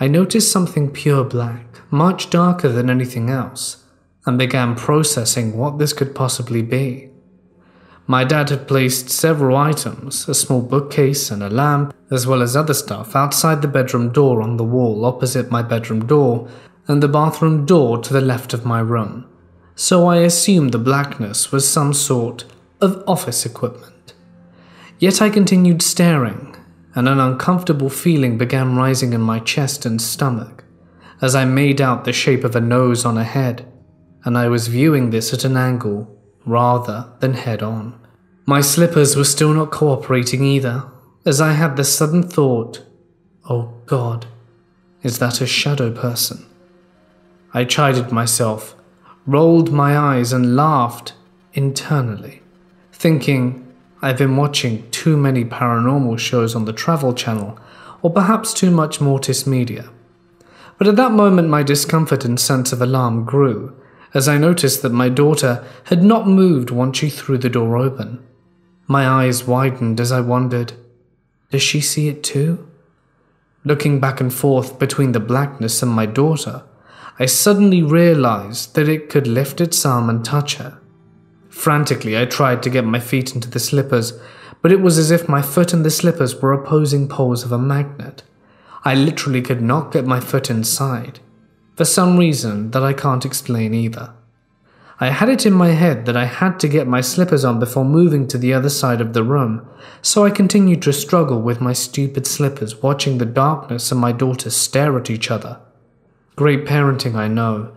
I noticed something pure black, much darker than anything else, and began processing what this could possibly be. My dad had placed several items, a small bookcase and a lamp, as well as other stuff, outside the bedroom door on the wall opposite my bedroom door and the bathroom door to the left of my room so I assumed the blackness was some sort of office equipment. Yet I continued staring, and an uncomfortable feeling began rising in my chest and stomach as I made out the shape of a nose on a head, and I was viewing this at an angle rather than head on. My slippers were still not cooperating either, as I had the sudden thought, oh God, is that a shadow person? I chided myself rolled my eyes and laughed internally, thinking I've been watching too many paranormal shows on the Travel Channel, or perhaps too much Mortis Media. But at that moment, my discomfort and sense of alarm grew as I noticed that my daughter had not moved once she threw the door open. My eyes widened as I wondered, does she see it too? Looking back and forth between the blackness and my daughter, I suddenly realized that it could lift its arm and touch her. Frantically, I tried to get my feet into the slippers, but it was as if my foot and the slippers were opposing poles of a magnet. I literally could not get my foot inside, for some reason that I can't explain either. I had it in my head that I had to get my slippers on before moving to the other side of the room, so I continued to struggle with my stupid slippers, watching the darkness and my daughter stare at each other. Great parenting, I know,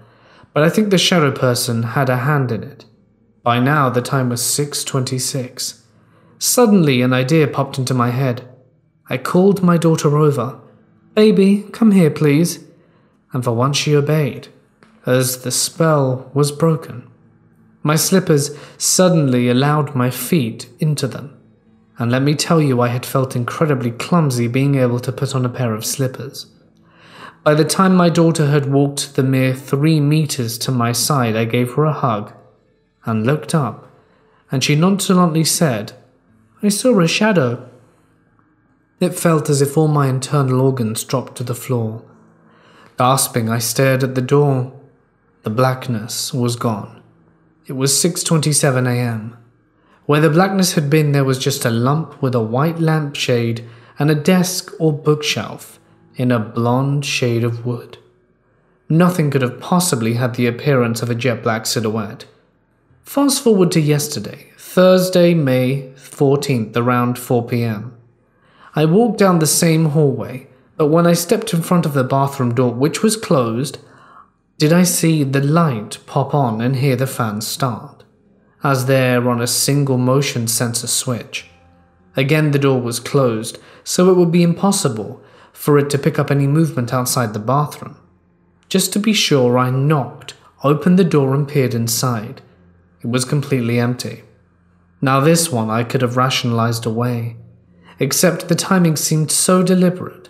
but I think the shadow person had a hand in it. By now the time was 6:26. Suddenly an idea popped into my head. I called my daughter over. "Baby, come here, please." And for once she obeyed, as the spell was broken. My slippers suddenly allowed my feet into them. And let me tell you, I had felt incredibly clumsy being able to put on a pair of slippers. By the time my daughter had walked the mere three meters to my side, I gave her a hug and looked up, and she nonchalantly said, I saw a shadow. It felt as if all my internal organs dropped to the floor. Gasping, I stared at the door. The blackness was gone. It was 6:27 a.m. Where the blackness had been, there was just a lump with a white lampshade and a desk or bookshelf in a blonde shade of wood. Nothing could have possibly had the appearance of a jet black silhouette. Fast forward to yesterday, Thursday, May 14th, around 4 pm. I walked down the same hallway, but when I stepped in front of the bathroom door, which was closed, did I see the light pop on and hear the fan start, as they're on a single motion sensor switch. Again, the door was closed, so it would be impossible for it to pick up any movement outside the bathroom. Just to be sure, I knocked, opened the door, and peered inside. It was completely empty. Now, this one I could have rationalized away, except the timing seemed so deliberate,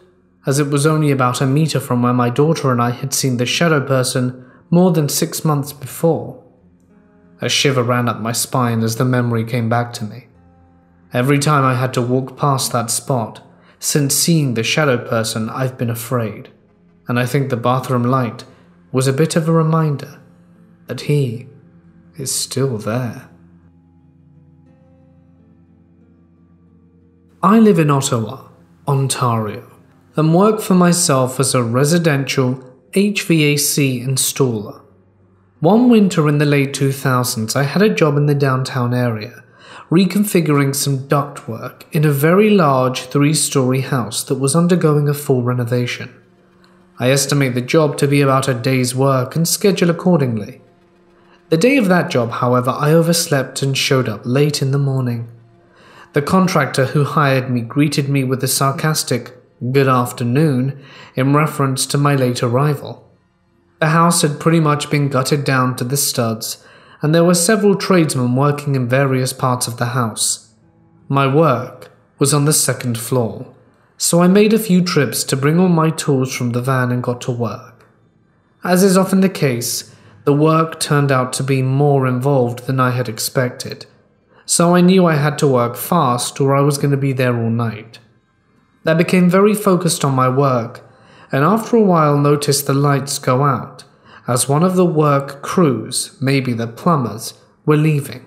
as it was only about a meter from where my daughter and I had seen the shadow person more than six months before. A shiver ran up my spine as the memory came back to me. Every time I had to walk past that spot, since seeing the shadow person, I've been afraid, and I think the bathroom light was a bit of a reminder that he is still there. I live in Ottawa, Ontario, and work for myself as a residential HVAC installer. One winter in the late 2000s, I had a job in the downtown area reconfiguring some ductwork in a very large three story house that was undergoing a full renovation. I estimate the job to be about a day's work and schedule accordingly. The day of that job, however, I overslept and showed up late in the morning. The contractor who hired me greeted me with a sarcastic good afternoon in reference to my late arrival. The house had pretty much been gutted down to the studs and there were several tradesmen working in various parts of the house. My work was on the second floor, so I made a few trips to bring all my tools from the van and got to work. As is often the case, the work turned out to be more involved than I had expected, so I knew I had to work fast or I was going to be there all night. I became very focused on my work, and after a while noticed the lights go out as one of the work crews, maybe the plumbers, were leaving.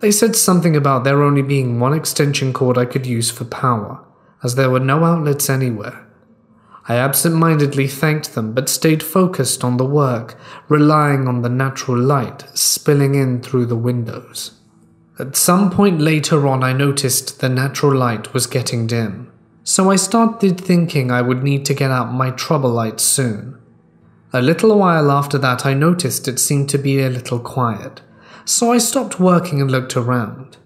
They said something about there only being one extension cord I could use for power, as there were no outlets anywhere. I absent mindedly thanked them but stayed focused on the work, relying on the natural light spilling in through the windows. At some point later on, I noticed the natural light was getting dim, so I started thinking I would need to get out my trouble light soon. A little while after that, I noticed it seemed to be a little quiet, so I stopped working and looked around.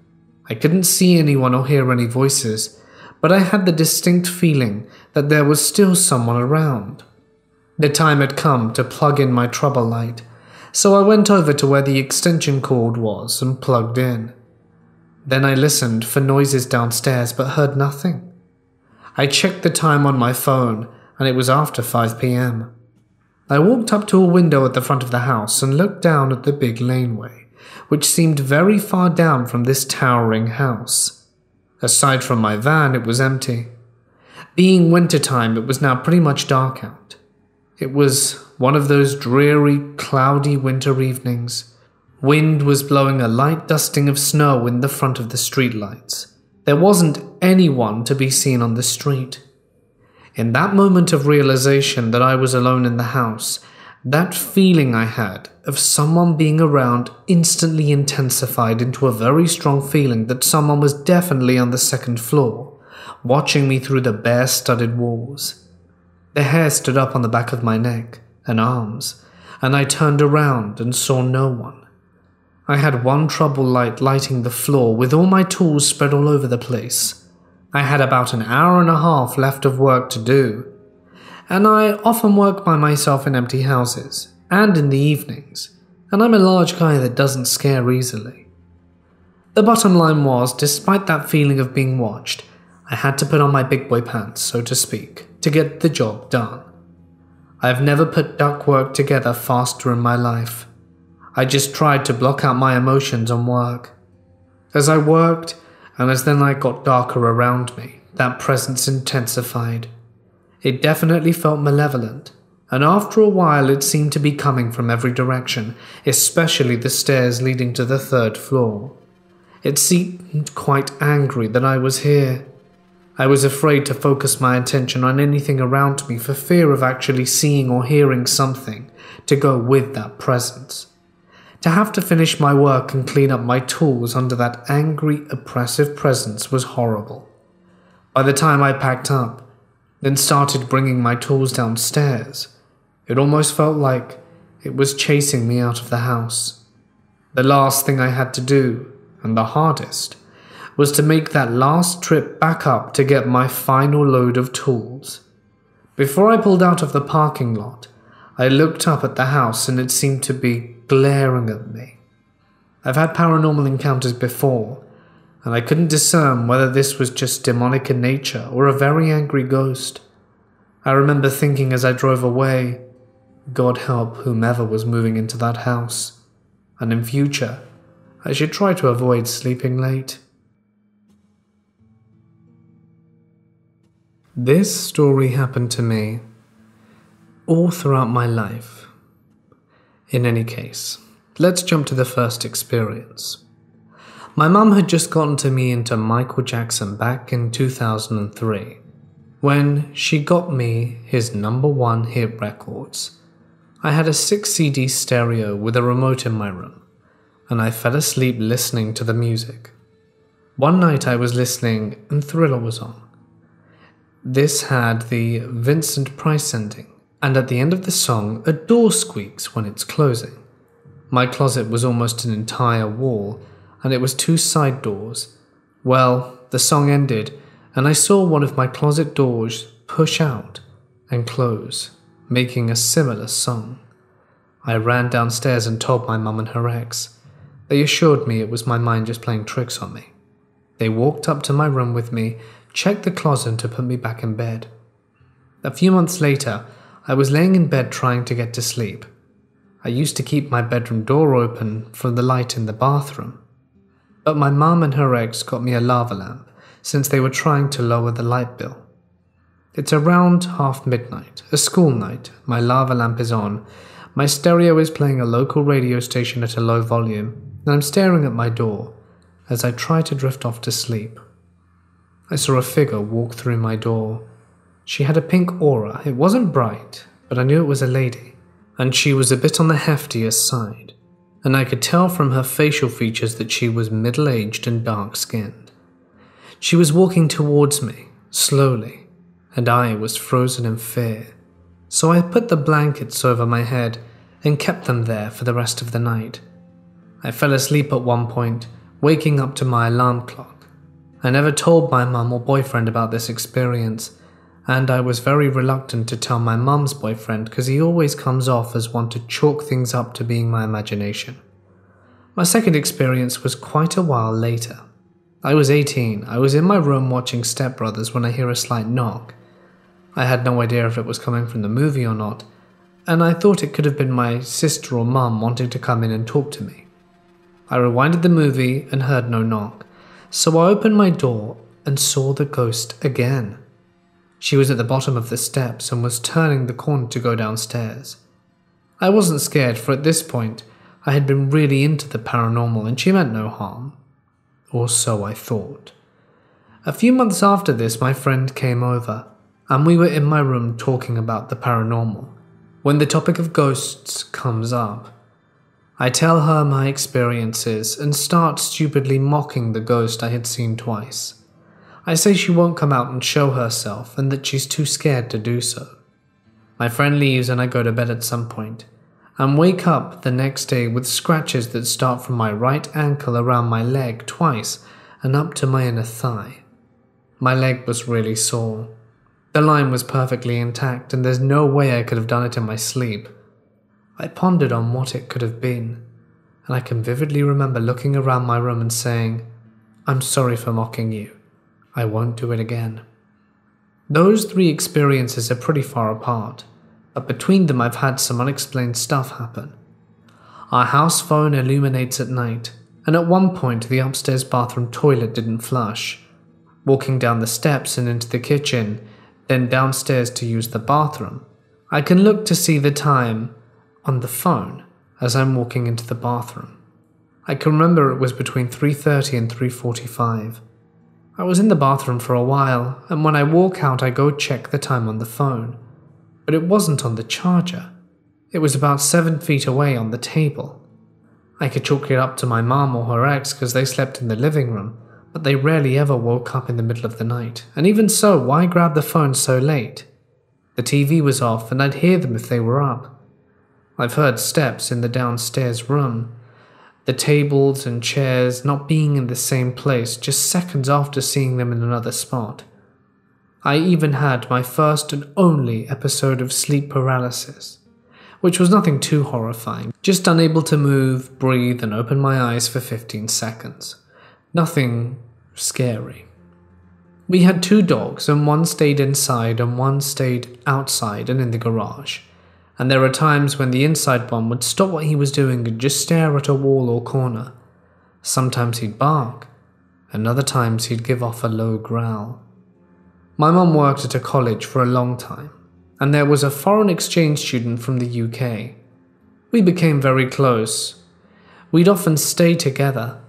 I couldn't see anyone or hear any voices, but I had the distinct feeling that there was still someone around. The time had come to plug in my trouble light, so I went over to where the extension cord was and plugged in. Then I listened for noises downstairs but heard nothing. I checked the time on my phone and it was after 5 pm. I walked up to a window at the front of the house and looked down at the big laneway, which seemed very far down from this towering house. Aside from my van, it was empty. Being winter time, it was now pretty much dark out. It was one of those dreary, cloudy winter evenings. Wind was blowing a light dusting of snow in the front of the streetlights. There wasn't anyone to be seen on the street. In that moment of realization that I was alone in the house, that feeling I had of someone being around instantly intensified into a very strong feeling that someone was definitely on the second floor, watching me through the bare studded walls. The hair stood up on the back of my neck and arms, and I turned around and saw no one. I had one trouble light lighting the floor with all my tools spread all over the place. I had about an hour and a half left of work to do, and I often work by myself in empty houses, and in the evenings, and I'm a large guy that doesn't scare easily. The bottom line was, despite that feeling of being watched, I had to put on my big boy pants, so to speak, to get the job done. I've never put ductwork together faster in my life. I just tried to block out my emotions and work. As I worked, and as the night got darker around me, that presence intensified. It definitely felt malevolent, and after a while it seemed to be coming from every direction, especially the stairs leading to the third floor. It seemed quite angry that I was here. I was afraid to focus my attention on anything around me for fear of actually seeing or hearing something to go with that presence. To have to finish my work and clean up my tools under that angry, oppressive presence was horrible. By the time I packed up, then started bringing my tools downstairs, it almost felt like it was chasing me out of the house. The last thing I had to do, and the hardest, was to make that last trip back up to get my final load of tools. Before I pulled out of the parking lot, I looked up at the house and it seemed to be glaring at me. I've had paranormal encounters before, and I couldn't discern whether this was just demonic in nature or a very angry ghost. I remember thinking as I drove away, God help whomever was moving into that house, and in future, I should try to avoid sleeping late. This story happened to me all throughout my life. In any case, let's jump to the first experience. My mum had just gotten to me into Michael Jackson back in 2003 when she got me his number one hit records. I had a 6 CD stereo with a remote in my room, and I fell asleep listening to the music. One night I was listening and Thriller was on. This had the Vincent Price ending, and at the end of the song, a door squeaks when it's closing. My closet was almost an entire wall, and it was two side doors. Well, the song ended, and I saw one of my closet doors push out and close, making a similar song. I ran downstairs and told my mum and her ex. They assured me it was my mind just playing tricks on me. They walked up to my room with me checked the closet to put me back in bed. A few months later, I was laying in bed trying to get to sleep. I used to keep my bedroom door open for the light in the bathroom. But my mum and her ex got me a lava lamp since they were trying to lower the light bill. It's around half midnight, a school night, my lava lamp is on, my stereo is playing a local radio station at a low volume, and I'm staring at my door as I try to drift off to sleep. I saw a figure walk through my door. She had a pink aura. It wasn't bright, but I knew it was a lady, and she was a bit on the heftier side, and I could tell from her facial features that she was middle aged and dark skinned. She was walking towards me, slowly, and I was frozen in fear. So I put the blankets over my head and kept them there for the rest of the night. I fell asleep at one point, waking up to my alarm clock. I never told my mum or boyfriend about this experience, and I was very reluctant to tell my mum's boyfriend because he always comes off as one to chalk things up to being my imagination. My second experience was quite a while later. I was 18. I was in my room watching Step Brothers when I hear a slight knock. I had no idea if it was coming from the movie or not, and I thought it could have been my sister or mum wanting to come in and talk to me. I rewinded the movie and heard no knock. So I opened my door and saw the ghost again. She was at the bottom of the steps and was turning the corner to go downstairs. I wasn't scared, for at this point, I had been really into the paranormal and she meant no harm. Or so I thought. A few months after this, my friend came over, and we were in my room talking about the paranormal. When the topic of ghosts comes up, I tell her my experiences and start stupidly mocking the ghost I had seen twice. I say she won't come out and show herself and that she's too scared to do so. My friend leaves and I go to bed at some point, and wake up the next day with scratches that start from my right ankle around my leg twice and up to my inner thigh. My leg was really sore. The line was perfectly intact, and there's no way I could have done it in my sleep. I pondered on what it could have been, and I can vividly remember looking around my room and saying, I'm sorry for mocking you. I won't do it again. Those three experiences are pretty far apart, but between them I've had some unexplained stuff happen. Our house phone illuminates at night, and at one point the upstairs bathroom toilet didn't flush. Walking down the steps and into the kitchen, then downstairs to use the bathroom, I can look to see the time on the phone as I'm walking into the bathroom. I can remember it was between 3:30 and 3:45. I was in the bathroom for a while, and when I walk out I go check the time on the phone. But it wasn't on the charger. It was about 7 feet away on the table. I could chalk it up to my mom or her ex because they slept in the living room, but they rarely ever woke up in the middle of the night. And even so, why grab the phone so late? The TV was off, and I'd hear them if they were up. I've heard steps in the downstairs room, the tables and chairs not being in the same place just seconds after seeing them in another spot. I even had my first and only episode of sleep paralysis, which was nothing too horrifying, just unable to move, breathe, and open my eyes for 15 seconds. Nothing scary. We had two dogs, and one stayed inside and one stayed outside and in the garage. And there are times when the inside one would stop what he was doing and just stare at a wall or corner. Sometimes he'd bark, and other times he'd give off a low growl. My mum worked at a college for a long time, and there was a foreign exchange student from the UK. We became very close. We'd often stay together,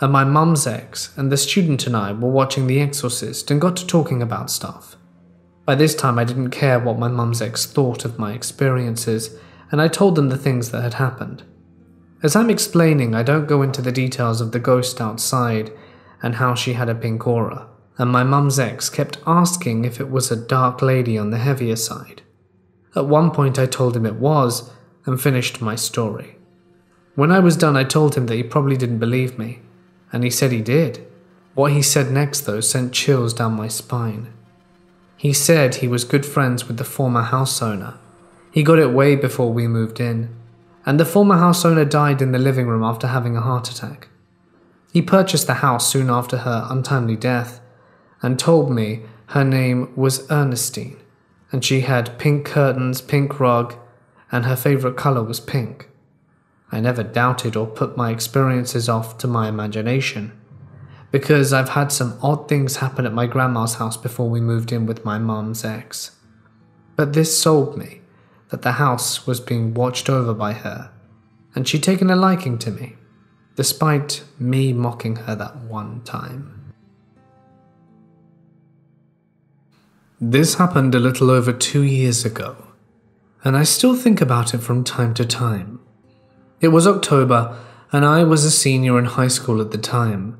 and my mum's ex and the student and I were watching The Exorcist and got to talking about stuff. By this time, I didn't care what my mum's ex thought of my experiences, and I told them the things that had happened. As I'm explaining, I don't go into the details of the ghost outside and how she had a pink aura and my mum's ex kept asking if it was a dark lady on the heavier side. At one point, I told him it was and finished my story. When I was done, I told him that he probably didn't believe me, and he said he did. What he said next, though, sent chills down my spine. He said he was good friends with the former house owner. He got it way before we moved in, and the former house owner died in the living room after having a heart attack. He purchased the house soon after her untimely death and told me her name was Ernestine, and she had pink curtains, pink rug, and her favorite color was pink. I never doubted or put my experiences off to my imagination, because I've had some odd things happen at my grandma's house before we moved in with my mom's ex. But this sold me that the house was being watched over by her, and she'd taken a liking to me, despite me mocking her that one time. This happened a little over two years ago, and I still think about it from time to time. It was October, and I was a senior in high school at the time,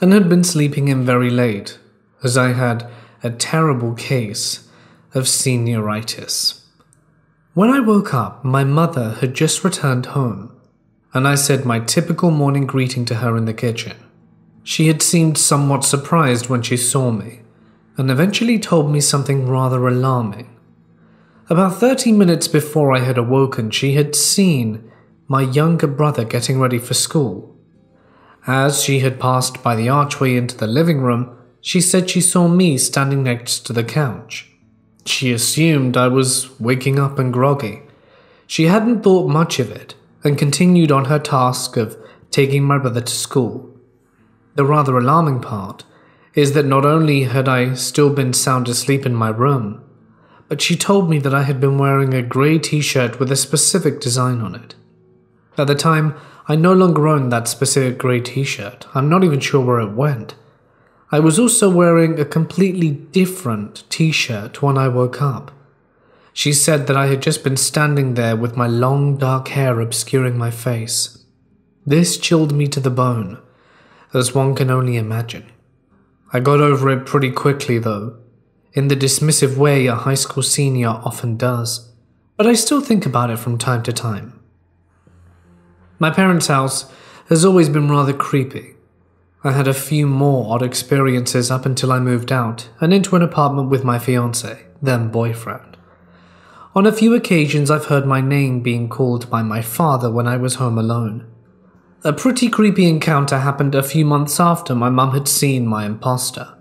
and had been sleeping in very late, as I had a terrible case of senioritis. When I woke up, my mother had just returned home, and I said my typical morning greeting to her in the kitchen. She had seemed somewhat surprised when she saw me and eventually told me something rather alarming. About 30 minutes before I had awoken, she had seen my younger brother getting ready for school. As she had passed by the archway into the living room, she said she saw me standing next to the couch. She assumed I was waking up and groggy. She hadn't thought much of it and continued on her task of taking my brother to school. The rather alarming part is that not only had I still been sound asleep in my room, but she told me that I had been wearing a grey t shirt with a specific design on it. At the time, I no longer owned that specific grey t shirt. I'm not even sure where it went. I was also wearing a completely different t shirt when I woke up. She said that I had just been standing there with my long dark hair obscuring my face. This chilled me to the bone, as one can only imagine. I got over it pretty quickly, though, in the dismissive way a high school senior often does, but I still think about it from time to time. My parents' house has always been rather creepy. I had a few more odd experiences up until I moved out and into an apartment with my fiance, then boyfriend. On a few occasions, I've heard my name being called by my father when I was home alone. A pretty creepy encounter happened a few months after my mum had seen my imposter.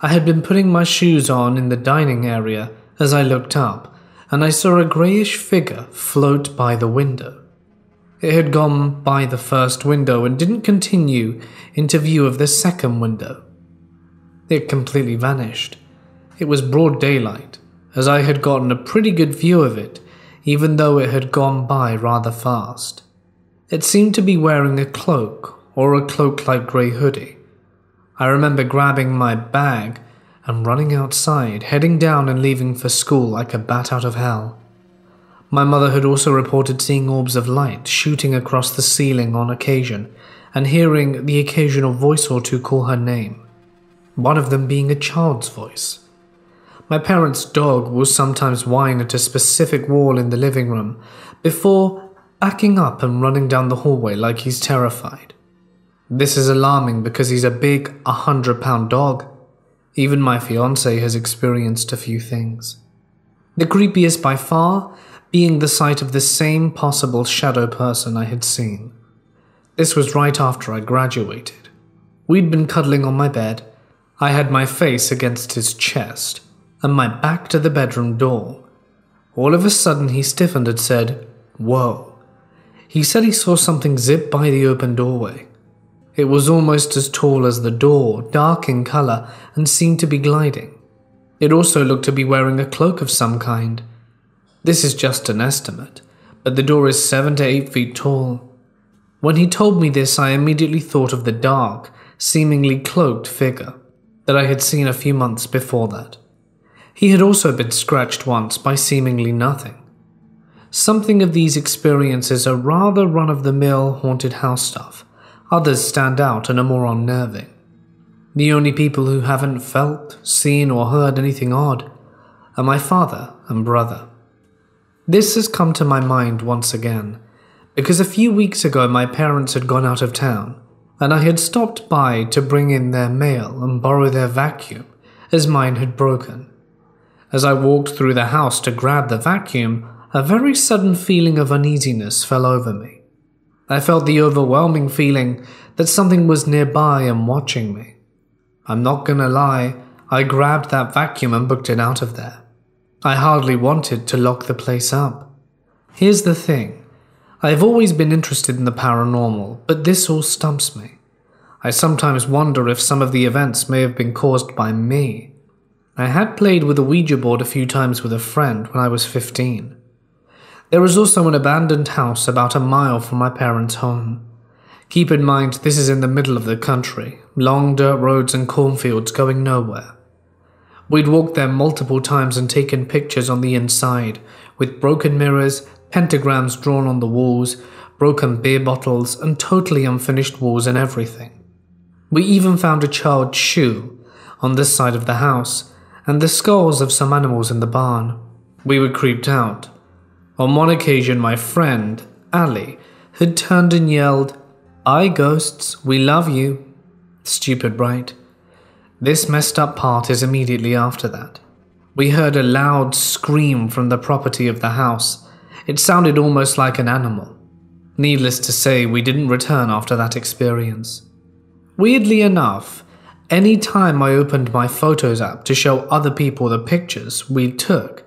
I had been putting my shoes on in the dining area as I looked up, and I saw a greyish figure float by the window. It had gone by the first window and didn't continue into view of the second window. It completely vanished. It was broad daylight, as I had gotten a pretty good view of it, even though it had gone by rather fast. It seemed to be wearing a cloak or a cloak like grey hoodie. I remember grabbing my bag and running outside, heading down and leaving for school like a bat out of hell. My mother had also reported seeing orbs of light shooting across the ceiling on occasion and hearing the occasional voice or two call her name, one of them being a child's voice. My parents' dog will sometimes whine at a specific wall in the living room before backing up and running down the hallway like he's terrified. This is alarming because he's a big, 100 pound dog. Even my fiance has experienced a few things. The creepiest by far being the sight of the same possible shadow person I had seen. This was right after I graduated. We'd been cuddling on my bed. I had my face against his chest and my back to the bedroom door. All of a sudden, he stiffened and said, Whoa. He said he saw something zip by the open doorway. It was almost as tall as the door, dark in color, and seemed to be gliding. It also looked to be wearing a cloak of some kind. This is just an estimate, but the door is seven to eight feet tall. When he told me this, I immediately thought of the dark, seemingly cloaked figure that I had seen a few months before that. He had also been scratched once by seemingly nothing. Something of these experiences are rather run of the mill haunted house stuff, Others stand out and are more unnerving. The only people who haven't felt, seen, or heard anything odd are my father and brother. This has come to my mind once again, because a few weeks ago my parents had gone out of town, and I had stopped by to bring in their mail and borrow their vacuum, as mine had broken. As I walked through the house to grab the vacuum, a very sudden feeling of uneasiness fell over me. I felt the overwhelming feeling that something was nearby and watching me. I'm not gonna lie, I grabbed that vacuum and booked it out of there. I hardly wanted to lock the place up. Here's the thing I've always been interested in the paranormal, but this all stumps me. I sometimes wonder if some of the events may have been caused by me. I had played with a Ouija board a few times with a friend when I was 15. There is also an abandoned house about a mile from my parents' home. Keep in mind, this is in the middle of the country, long dirt roads and cornfields going nowhere. We'd walked there multiple times and taken pictures on the inside, with broken mirrors, pentagrams drawn on the walls, broken beer bottles, and totally unfinished walls and everything. We even found a child's shoe on this side of the house, and the skulls of some animals in the barn. We were creeped out. On one occasion, my friend, Ali, had turned and yelled, I ghosts, we love you. Stupid, right? This messed up part is immediately after that. We heard a loud scream from the property of the house. It sounded almost like an animal. Needless to say, we didn't return after that experience. Weirdly enough, any time I opened my Photos app to show other people the pictures we took,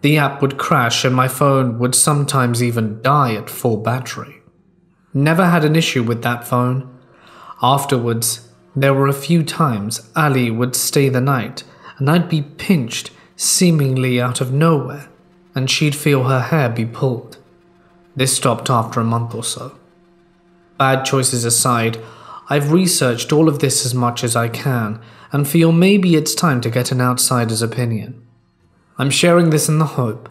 the app would crash and my phone would sometimes even die at full battery. Never had an issue with that phone. Afterwards, there were a few times Ali would stay the night and I'd be pinched seemingly out of nowhere and she'd feel her hair be pulled. This stopped after a month or so. Bad choices aside, I've researched all of this as much as I can and feel maybe it's time to get an outsider's opinion. I'm sharing this in the hope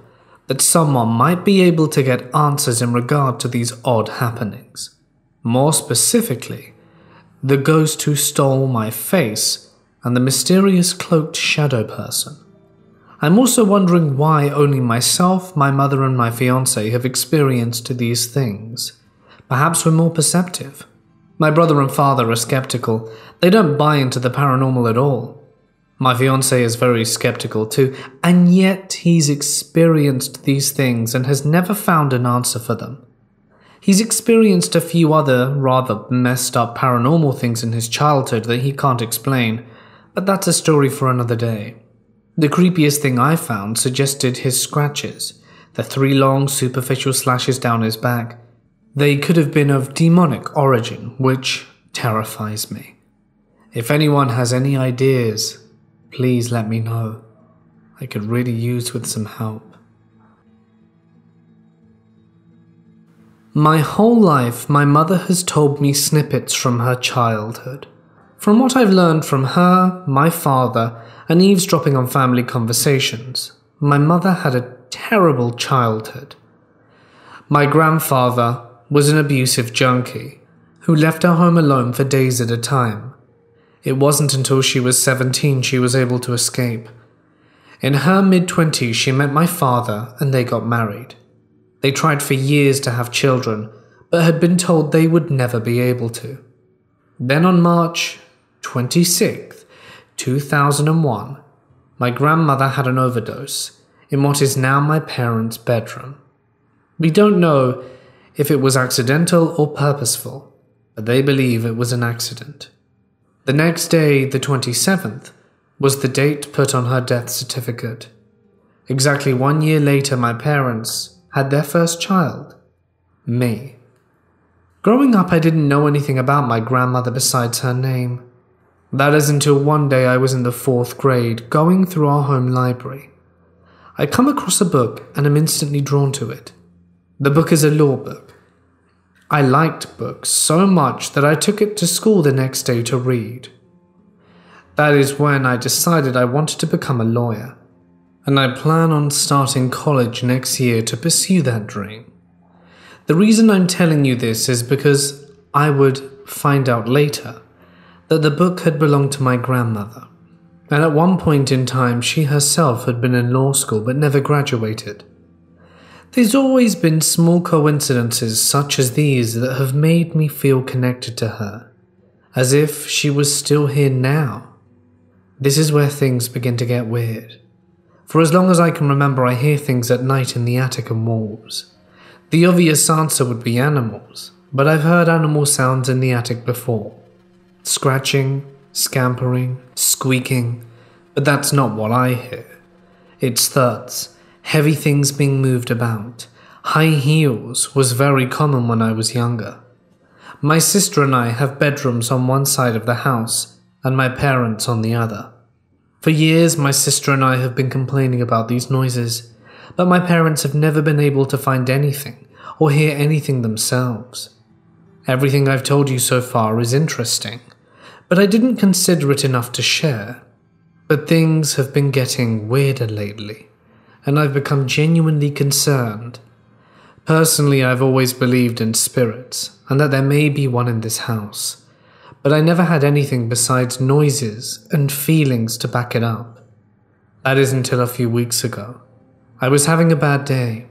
that someone might be able to get answers in regard to these odd happenings. More specifically, the ghost who stole my face and the mysterious cloaked shadow person. I'm also wondering why only myself, my mother, and my fiance have experienced these things. Perhaps we're more perceptive. My brother and father are skeptical. They don't buy into the paranormal at all. My fiance is very skeptical too, and yet he's experienced these things and has never found an answer for them. He's experienced a few other rather messed up paranormal things in his childhood that he can't explain, but that's a story for another day. The creepiest thing I found suggested his scratches, the three long superficial slashes down his back. They could have been of demonic origin, which terrifies me. If anyone has any ideas, Please let me know. I could really use with some help. My whole life, my mother has told me snippets from her childhood. From what I've learned from her, my father, and eavesdropping on family conversations, my mother had a terrible childhood. My grandfather was an abusive junkie who left her home alone for days at a time. It wasn't until she was 17 she was able to escape. In her mid 20s, she met my father and they got married. They tried for years to have children, but had been told they would never be able to. Then on March 26, 2001, my grandmother had an overdose in what is now my parents' bedroom. We don't know if it was accidental or purposeful, but they believe it was an accident. The next day, the 27th, was the date put on her death certificate. Exactly one year later, my parents had their first child, me. Growing up, I didn't know anything about my grandmother besides her name. That is until one day I was in the fourth grade, going through our home library. I come across a book and am instantly drawn to it. The book is a law book. I liked books so much that I took it to school the next day to read. That is when I decided I wanted to become a lawyer, and I plan on starting college next year to pursue that dream. The reason I'm telling you this is because I would find out later that the book had belonged to my grandmother, and at one point in time she herself had been in law school but never graduated. There's always been small coincidences such as these that have made me feel connected to her, as if she was still here now. This is where things begin to get weird. For as long as I can remember, I hear things at night in the attic and walls. The obvious answer would be animals, but I've heard animal sounds in the attic before scratching, scampering, squeaking, but that's not what I hear. It's thuds, heavy things being moved about. High heels was very common when I was younger. My sister and I have bedrooms on one side of the house and my parents on the other. For years, my sister and I have been complaining about these noises, but my parents have never been able to find anything or hear anything themselves. Everything I've told you so far is interesting, but I didn't consider it enough to share. But things have been getting weirder lately, and I've become genuinely concerned. Personally, I've always believed in spirits, and that there may be one in this house but I never had anything besides noises and feelings to back it up. That is until a few weeks ago. I was having a bad day.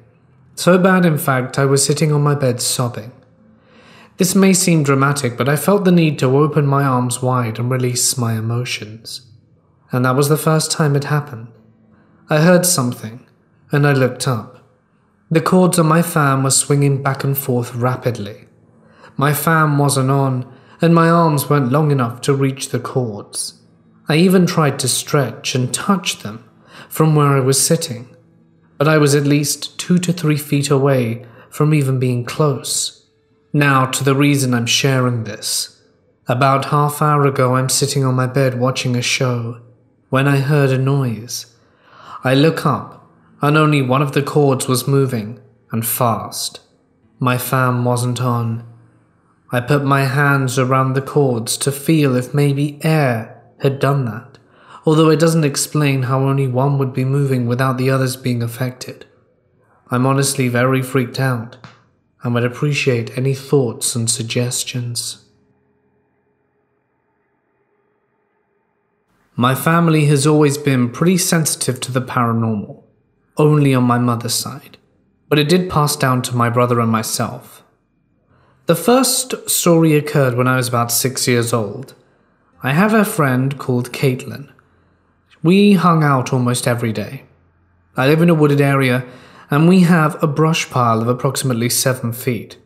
So bad, in fact, I was sitting on my bed sobbing. This may seem dramatic, but I felt the need to open my arms wide and release my emotions. And that was the first time it happened. I heard something, and I looked up. The cords on my fan were swinging back and forth rapidly. My fan wasn't on, and my arms weren't long enough to reach the cords. I even tried to stretch and touch them from where I was sitting, but I was at least two to three feet away from even being close. Now to the reason I'm sharing this. About half hour ago I'm sitting on my bed watching a show when I heard a noise. I look up and only one of the cords was moving and fast. My fan wasn't on I put my hands around the cords to feel if maybe air had done that, although it doesn't explain how only one would be moving without the others being affected. I'm honestly very freaked out and would appreciate any thoughts and suggestions. My family has always been pretty sensitive to the paranormal, only on my mother's side, but it did pass down to my brother and myself. The first story occurred when I was about six years old. I have a friend called Caitlin. We hung out almost every day. I live in a wooded area, and we have a brush pile of approximately seven feet.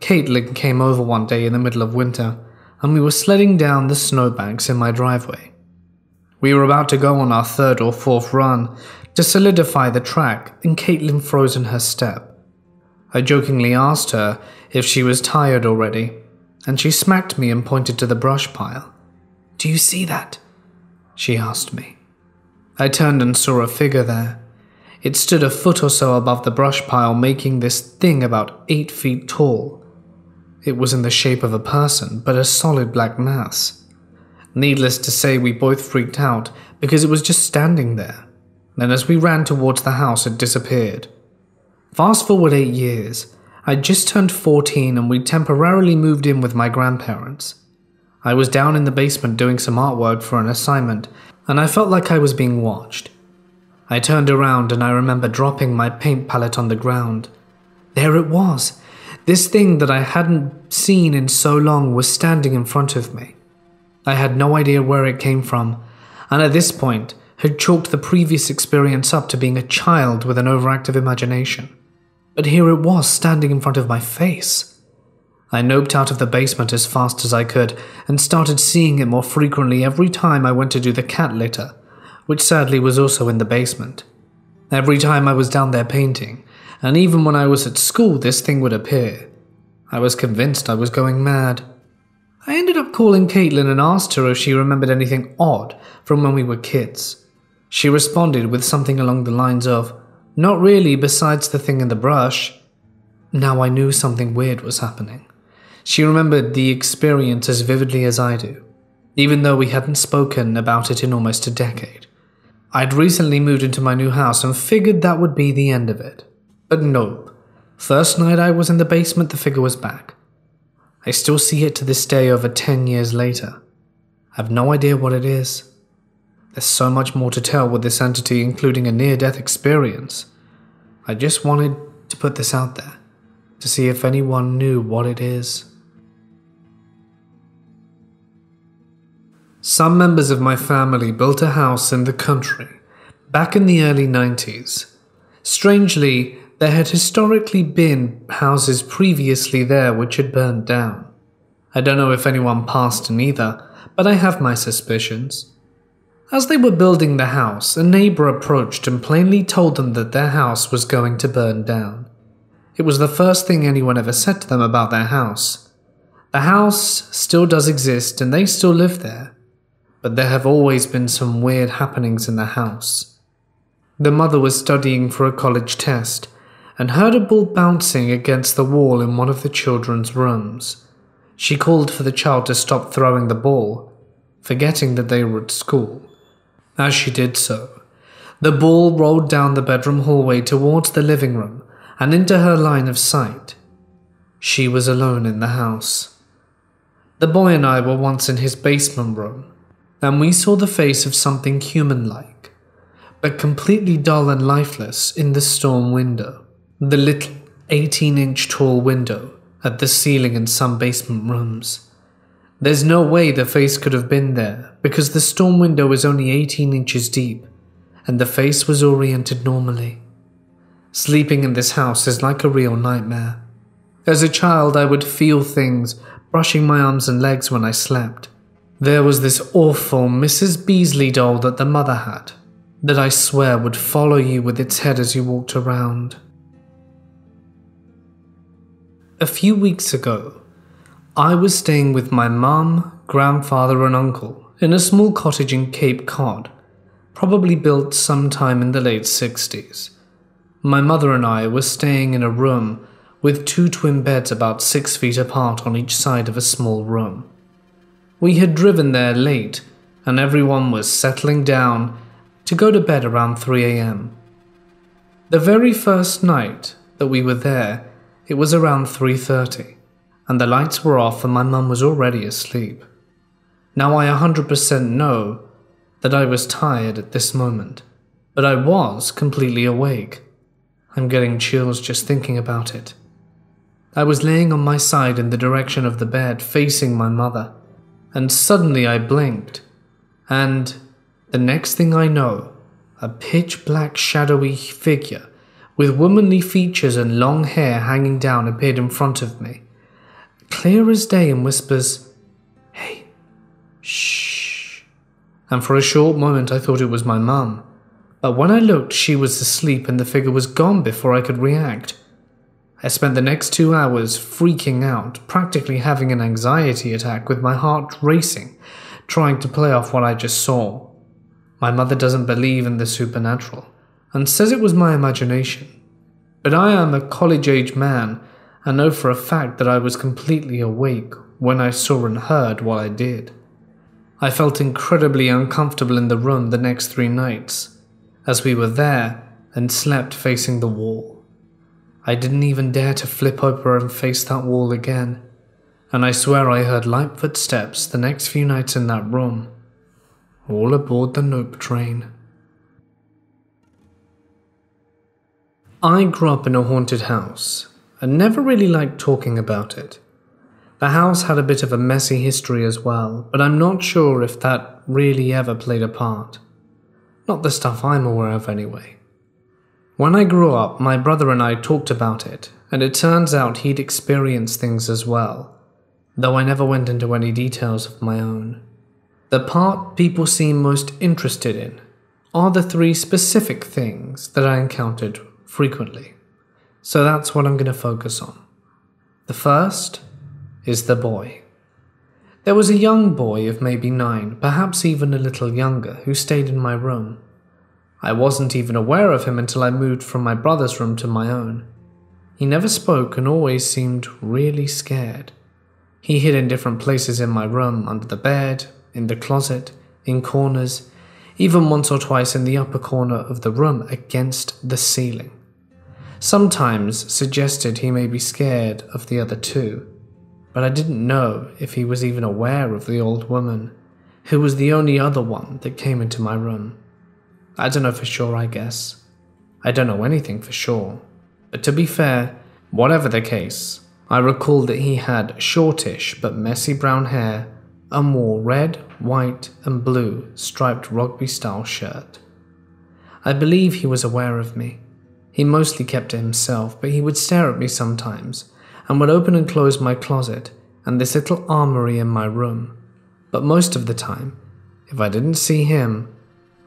Caitlin came over one day in the middle of winter, and we were sledding down the snowbanks in my driveway. We were about to go on our third or fourth run to solidify the track, and Caitlin froze in her step. I jokingly asked her if she was tired already, and she smacked me and pointed to the brush pile. Do you see that? She asked me. I turned and saw a figure there. It stood a foot or so above the brush pile, making this thing about eight feet tall. It was in the shape of a person, but a solid black mass. Needless to say, we both freaked out because it was just standing there. Then, as we ran towards the house, it disappeared. Fast forward eight years. I'd just turned 14 and we temporarily moved in with my grandparents. I was down in the basement doing some artwork for an assignment, and I felt like I was being watched. I turned around and I remember dropping my paint palette on the ground. There it was. This thing that I hadn't seen in so long was standing in front of me. I had no idea where it came from, and at this point had chalked the previous experience up to being a child with an overactive imagination. But here it was standing in front of my face. I noped out of the basement as fast as I could and started seeing it more frequently every time I went to do the cat litter which sadly was also in the basement. Every time I was down there painting, and even when I was at school, this thing would appear. I was convinced I was going mad. I ended up calling Caitlin and asked her if she remembered anything odd from when we were kids. She responded with something along the lines of, Not really, besides the thing in the brush. Now I knew something weird was happening. She remembered the experience as vividly as I do, even though we hadn't spoken about it in almost a decade. I'd recently moved into my new house and figured that would be the end of it. But nope. First night I was in the basement, the figure was back. I still see it to this day over 10 years later. I have no idea what it is. There's so much more to tell with this entity, including a near death experience. I just wanted to put this out there to see if anyone knew what it is. Some members of my family built a house in the country back in the early 90s. Strangely, there had historically been houses previously there which had burned down. I don't know if anyone passed in either, but I have my suspicions. As they were building the house, a neighbor approached and plainly told them that their house was going to burn down. It was the first thing anyone ever said to them about their house. The house still does exist and they still live there, but there have always been some weird happenings in the house. The mother was studying for a college test and heard a ball bouncing against the wall in one of the children's rooms. She called for the child to stop throwing the ball, forgetting that they were at school. As she did so, the ball rolled down the bedroom hallway towards the living room and into her line of sight. She was alone in the house. The boy and I were once in his basement room and we saw the face of something human like, but completely dull and lifeless in the storm window. The little 18 inch tall window at the ceiling in some basement rooms. There's no way the face could have been there because the storm window is only 18 inches deep and the face was oriented normally. Sleeping in this house is like a real nightmare. As a child, I would feel things brushing my arms and legs when I slept. There was this awful Mrs. Beasley doll that the mother had, that I swear would follow you with its head as you walked around. A few weeks ago, I was staying with my mum, grandfather, and uncle in a small cottage in Cape Cod, probably built sometime in the late 60s. My mother and I were staying in a room with two twin beds about six feet apart on each side of a small room. We had driven there late, and everyone was settling down to go to bed around 3 a.m. The very first night that we were there, it was around 3:30, and the lights were off and my mum was already asleep. Now I 100% know that I was tired at this moment, but I was completely awake. I'm getting chills just thinking about it. I was laying on my side in the direction of the bed, facing my mother and suddenly I blinked, and the next thing I know, a pitch black shadowy figure with womanly features and long hair hanging down appeared in front of me, clear as day, and whispers, Hey, shh. And for a short moment I thought it was my mum, but when I looked, she was asleep and the figure was gone before I could react. I spent the next two hours freaking out, practically having an anxiety attack with my heart racing, trying to play off what I just saw. My mother doesn't believe in the supernatural and says it was my imagination. But I am a college age man and know for a fact that I was completely awake when I saw and heard what I did. I felt incredibly uncomfortable in the room the next three nights, as we were there and slept facing the wall. I didn't even dare to flip over and face that wall again, and I swear I heard light footsteps the next few nights in that room, all aboard the Nope train. I grew up in a haunted house and never really liked talking about it. The house had a bit of a messy history as well, but I'm not sure if that really ever played a part. Not the stuff I'm aware of, anyway. When I grew up, my brother and I talked about it, and it turns out he'd experienced things as well, though I never went into any details of my own. The part people seem most interested in are the three specific things that I encountered frequently. So that's what I'm going to focus on. The first is the boy. There was a young boy of maybe nine, perhaps even a little younger, who stayed in my room. I wasn't even aware of him until I moved from my brother's room to my own. He never spoke and always seemed really scared. He hid in different places in my room, under the bed, in the closet, in corners, even once or twice in the upper corner of the room against the ceiling. Sometimes suggested he may be scared of the other two but I didn't know if he was even aware of the old woman, who was the only other one that came into my room. I don't know for sure, I guess. I don't know anything for sure. But to be fair, whatever the case, I recall that he had shortish but messy brown hair and wore red, white, and blue striped rugby style shirt. I believe he was aware of me. He mostly kept to himself, but he would stare at me sometimes and would open and close my closet and this little armory in my room. But most of the time, if I didn't see him,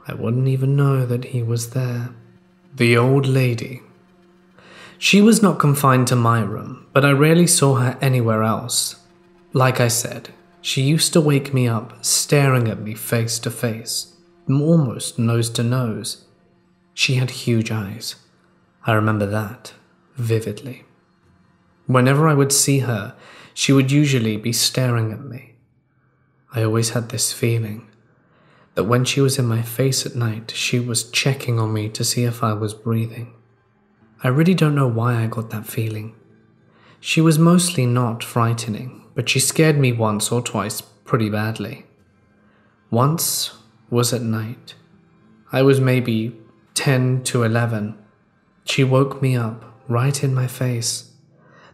I wouldn't even know that he was there. The old lady. She was not confined to my room, but I rarely saw her anywhere else. Like I said, she used to wake me up staring at me face to face, almost nose to nose. She had huge eyes. I remember that vividly. Whenever I would see her, she would usually be staring at me. I always had this feeling that when she was in my face at night, she was checking on me to see if I was breathing. I really don't know why I got that feeling. She was mostly not frightening, but she scared me once or twice pretty badly. Once was at night. I was maybe 10 to 11. She woke me up right in my face.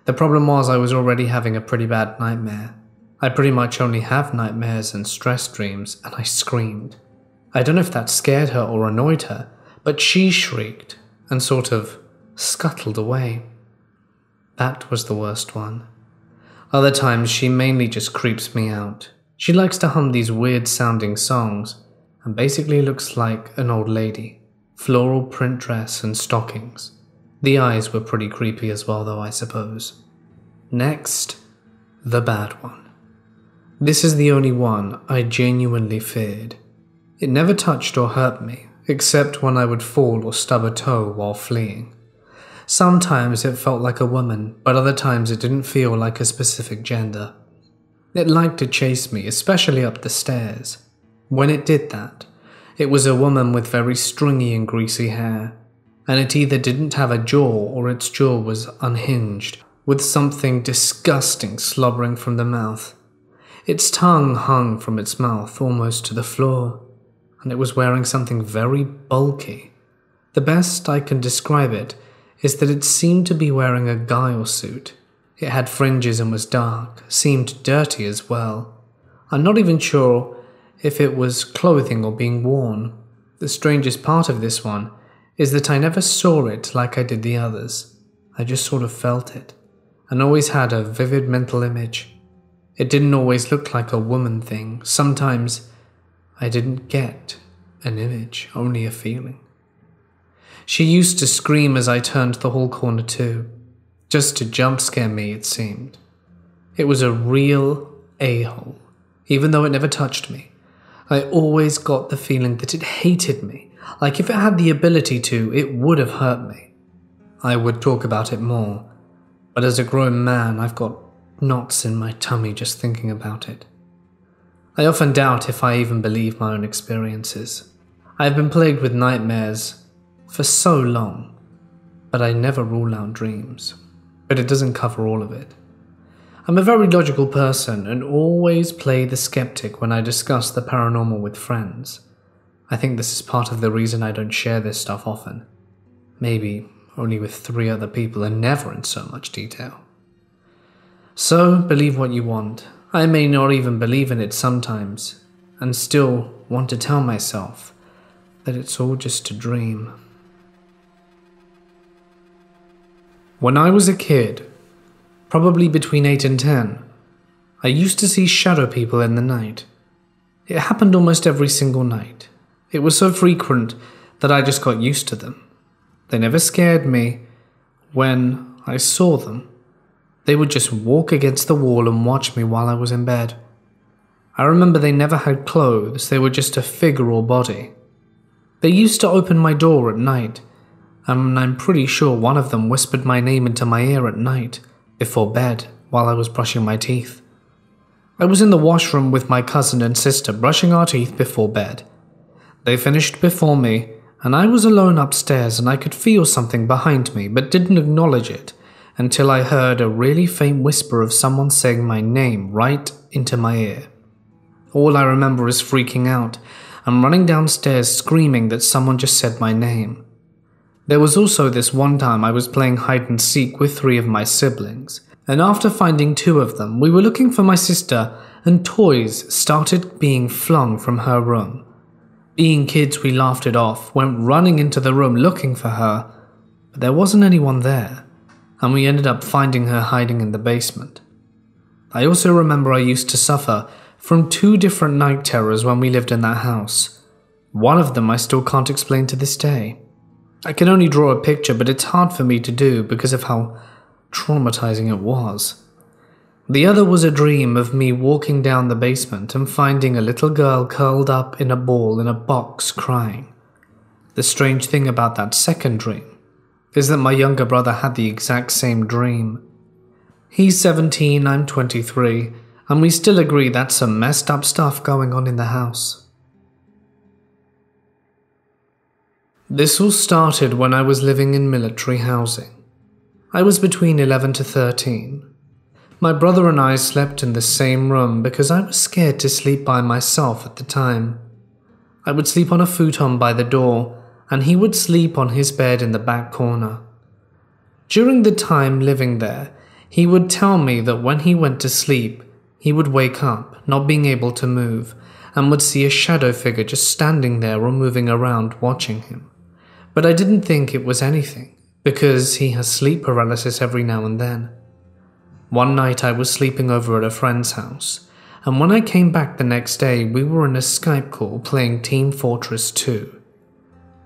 The problem was I was already having a pretty bad nightmare. I pretty much only have nightmares and stress dreams, and I screamed. I don't know if that scared her or annoyed her, but she shrieked and sort of scuttled away. That was the worst one. Other times, she mainly just creeps me out. She likes to hum these weird sounding songs and basically looks like an old lady. Floral print dress and stockings. The eyes were pretty creepy as well, though, I suppose. Next, the bad one. This is the only one I genuinely feared. It never touched or hurt me, except when I would fall or stub a toe while fleeing. Sometimes it felt like a woman, but other times it didn't feel like a specific gender. It liked to chase me, especially up the stairs. When it did that, it was a woman with very stringy and greasy hair, and it either didn't have a jaw or its jaw was unhinged, with something disgusting slobbering from the mouth. Its tongue hung from its mouth almost to the floor, and it was wearing something very bulky. The best I can describe it is that it seemed to be wearing a ghillie suit. It had fringes and was dark, seemed dirty as well. I'm not even sure if it was clothing or being worn. The strangest part of this one is that I never saw it like I did the others. I just sort of felt it, and always had a vivid mental image. It didn't always look like a woman thing. Sometimes I didn't get an image, only a feeling. She used to scream as I turned the hall corner too, just to jump scare me, it seemed. It was a real a hole, even though it never touched me. I always got the feeling that it hated me like if it had the ability to, it would have hurt me. I would talk about it more, but as a grown man, I've got knots in my tummy just thinking about it. I often doubt if I even believe my own experiences. I have been plagued with nightmares for so long, but I never rule out dreams. But it doesn't cover all of it. I'm a very logical person and always play the skeptic when I discuss the paranormal with friends. I think this is part of the reason I don't share this stuff often. Maybe only with three other people and never in so much detail. So, believe what you want. I may not even believe in it sometimes, and still want to tell myself that it's all just a dream. When I was a kid, probably between 8 and 10, I used to see shadow people in the night. It happened almost every single night. It was so frequent that I just got used to them. They never scared me when I saw them. They would just walk against the wall and watch me while I was in bed. I remember they never had clothes, they were just a figure or body. They used to open my door at night, and I'm pretty sure one of them whispered my name into my ear at night, before bed, while I was brushing my teeth. I was in the washroom with my cousin and sister brushing our teeth before bed. They finished before me, and I was alone upstairs and I could feel something behind me but didn't acknowledge it until I heard a really faint whisper of someone saying my name right into my ear. All I remember is freaking out and running downstairs screaming that someone just said my name. There was also this one time I was playing hide and seek with three of my siblings, and after finding two of them, we were looking for my sister, and toys started being flung from her room. Being kids, we laughed it off, went running into the room looking for her, but there wasn't anyone there, and we ended up finding her hiding in the basement. I also remember I used to suffer from two different night terrors when we lived in that house. One of them I still can't explain to this day. I can only draw a picture, but it's hard for me to do because of how traumatizing it was. The other was a dream of me walking down the basement and finding a little girl curled up in a ball in a box crying. The strange thing about that second dream is that my younger brother had the exact same dream. He's 17, I'm 23, and we still agree that's some messed up stuff going on in the house. This all started when I was living in military housing. I was between 11 to 13. My brother and I slept in the same room because I was scared to sleep by myself at the time. I would sleep on a futon by the door, and he would sleep on his bed in the back corner. During the time living there, he would tell me that when he went to sleep, he would wake up, not being able to move, and would see a shadow figure just standing there or moving around watching him. But I didn't think it was anything, because he has sleep paralysis every now and then. One night I was sleeping over at a friend's house, and when I came back the next day, we were in a Skype call playing Team Fortress 2.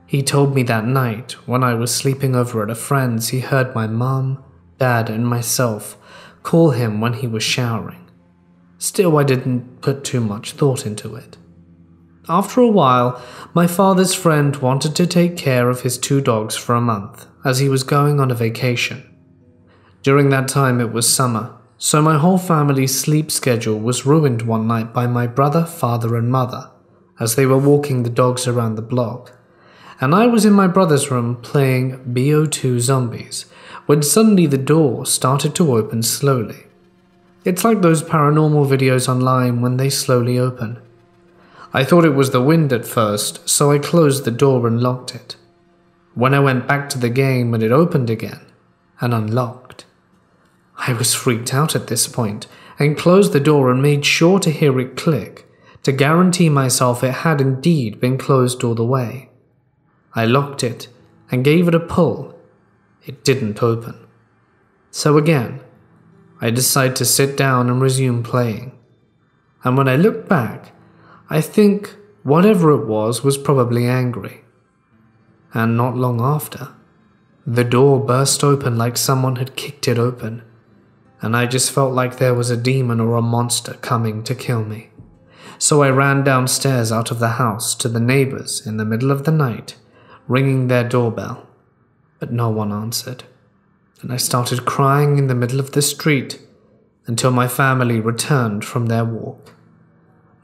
He told me that night, when I was sleeping over at a friend's, he heard my mum, dad, and myself call him when he was showering. Still, I didn't put too much thought into it. After a while, my father's friend wanted to take care of his two dogs for a month, as he was going on a vacation. During that time, it was summer, so my whole family's sleep schedule was ruined one night by my brother, father, and mother, as they were walking the dogs around the block. And I was in my brother's room playing BO2 Zombies, when suddenly the door started to open slowly. It's like those paranormal videos online when they slowly open. I thought it was the wind at first, so I closed the door and locked it. When I went back to the game and it opened again and unlocked. I was freaked out at this point and closed the door and made sure to hear it click to guarantee myself it had indeed been closed all the way. I locked it and gave it a pull. It didn't open. So again, I decide to sit down and resume playing. And when I look back, I think whatever it was was probably angry. And not long after, the door burst open like someone had kicked it open, and I just felt like there was a demon or a monster coming to kill me. So I ran downstairs out of the house to the neighbors in the middle of the night, ringing their doorbell, but no one answered and I started crying in the middle of the street until my family returned from their walk.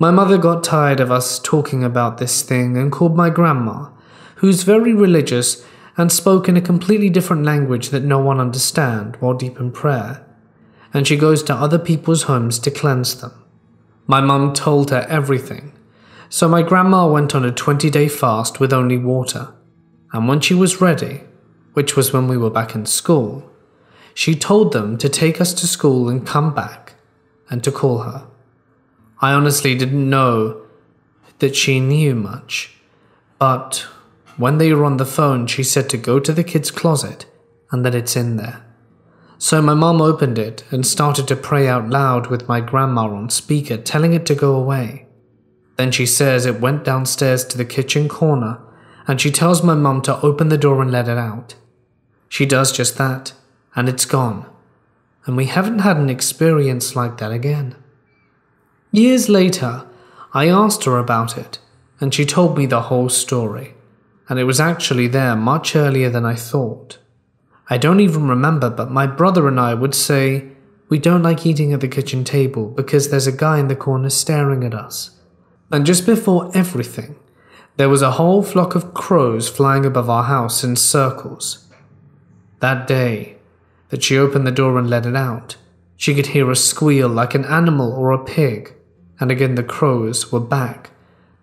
My mother got tired of us talking about this thing and called my grandma, who's very religious and spoke in a completely different language that no one understand while deep in prayer, and she goes to other people's homes to cleanse them. My mum told her everything, so my grandma went on a 20 day fast with only water, and when she was ready, which was when we were back in school, she told them to take us to school and come back, and to call her. I honestly didn't know that she knew much, but when they were on the phone, she said to go to the kid's closet and that it's in there. So my mom opened it and started to pray out loud with my grandma on speaker, telling it to go away. Then she says it went downstairs to the kitchen corner and she tells my mum to open the door and let it out. She does just that, and it's gone. And we haven't had an experience like that again. Years later, I asked her about it, and she told me the whole story, and it was actually there much earlier than I thought. I don't even remember, but my brother and I would say, We don't like eating at the kitchen table because there's a guy in the corner staring at us. And just before everything, there was a whole flock of crows flying above our house in circles. That day, that she opened the door and let it out, she could hear a squeal like an animal or a pig, and again the crows were back,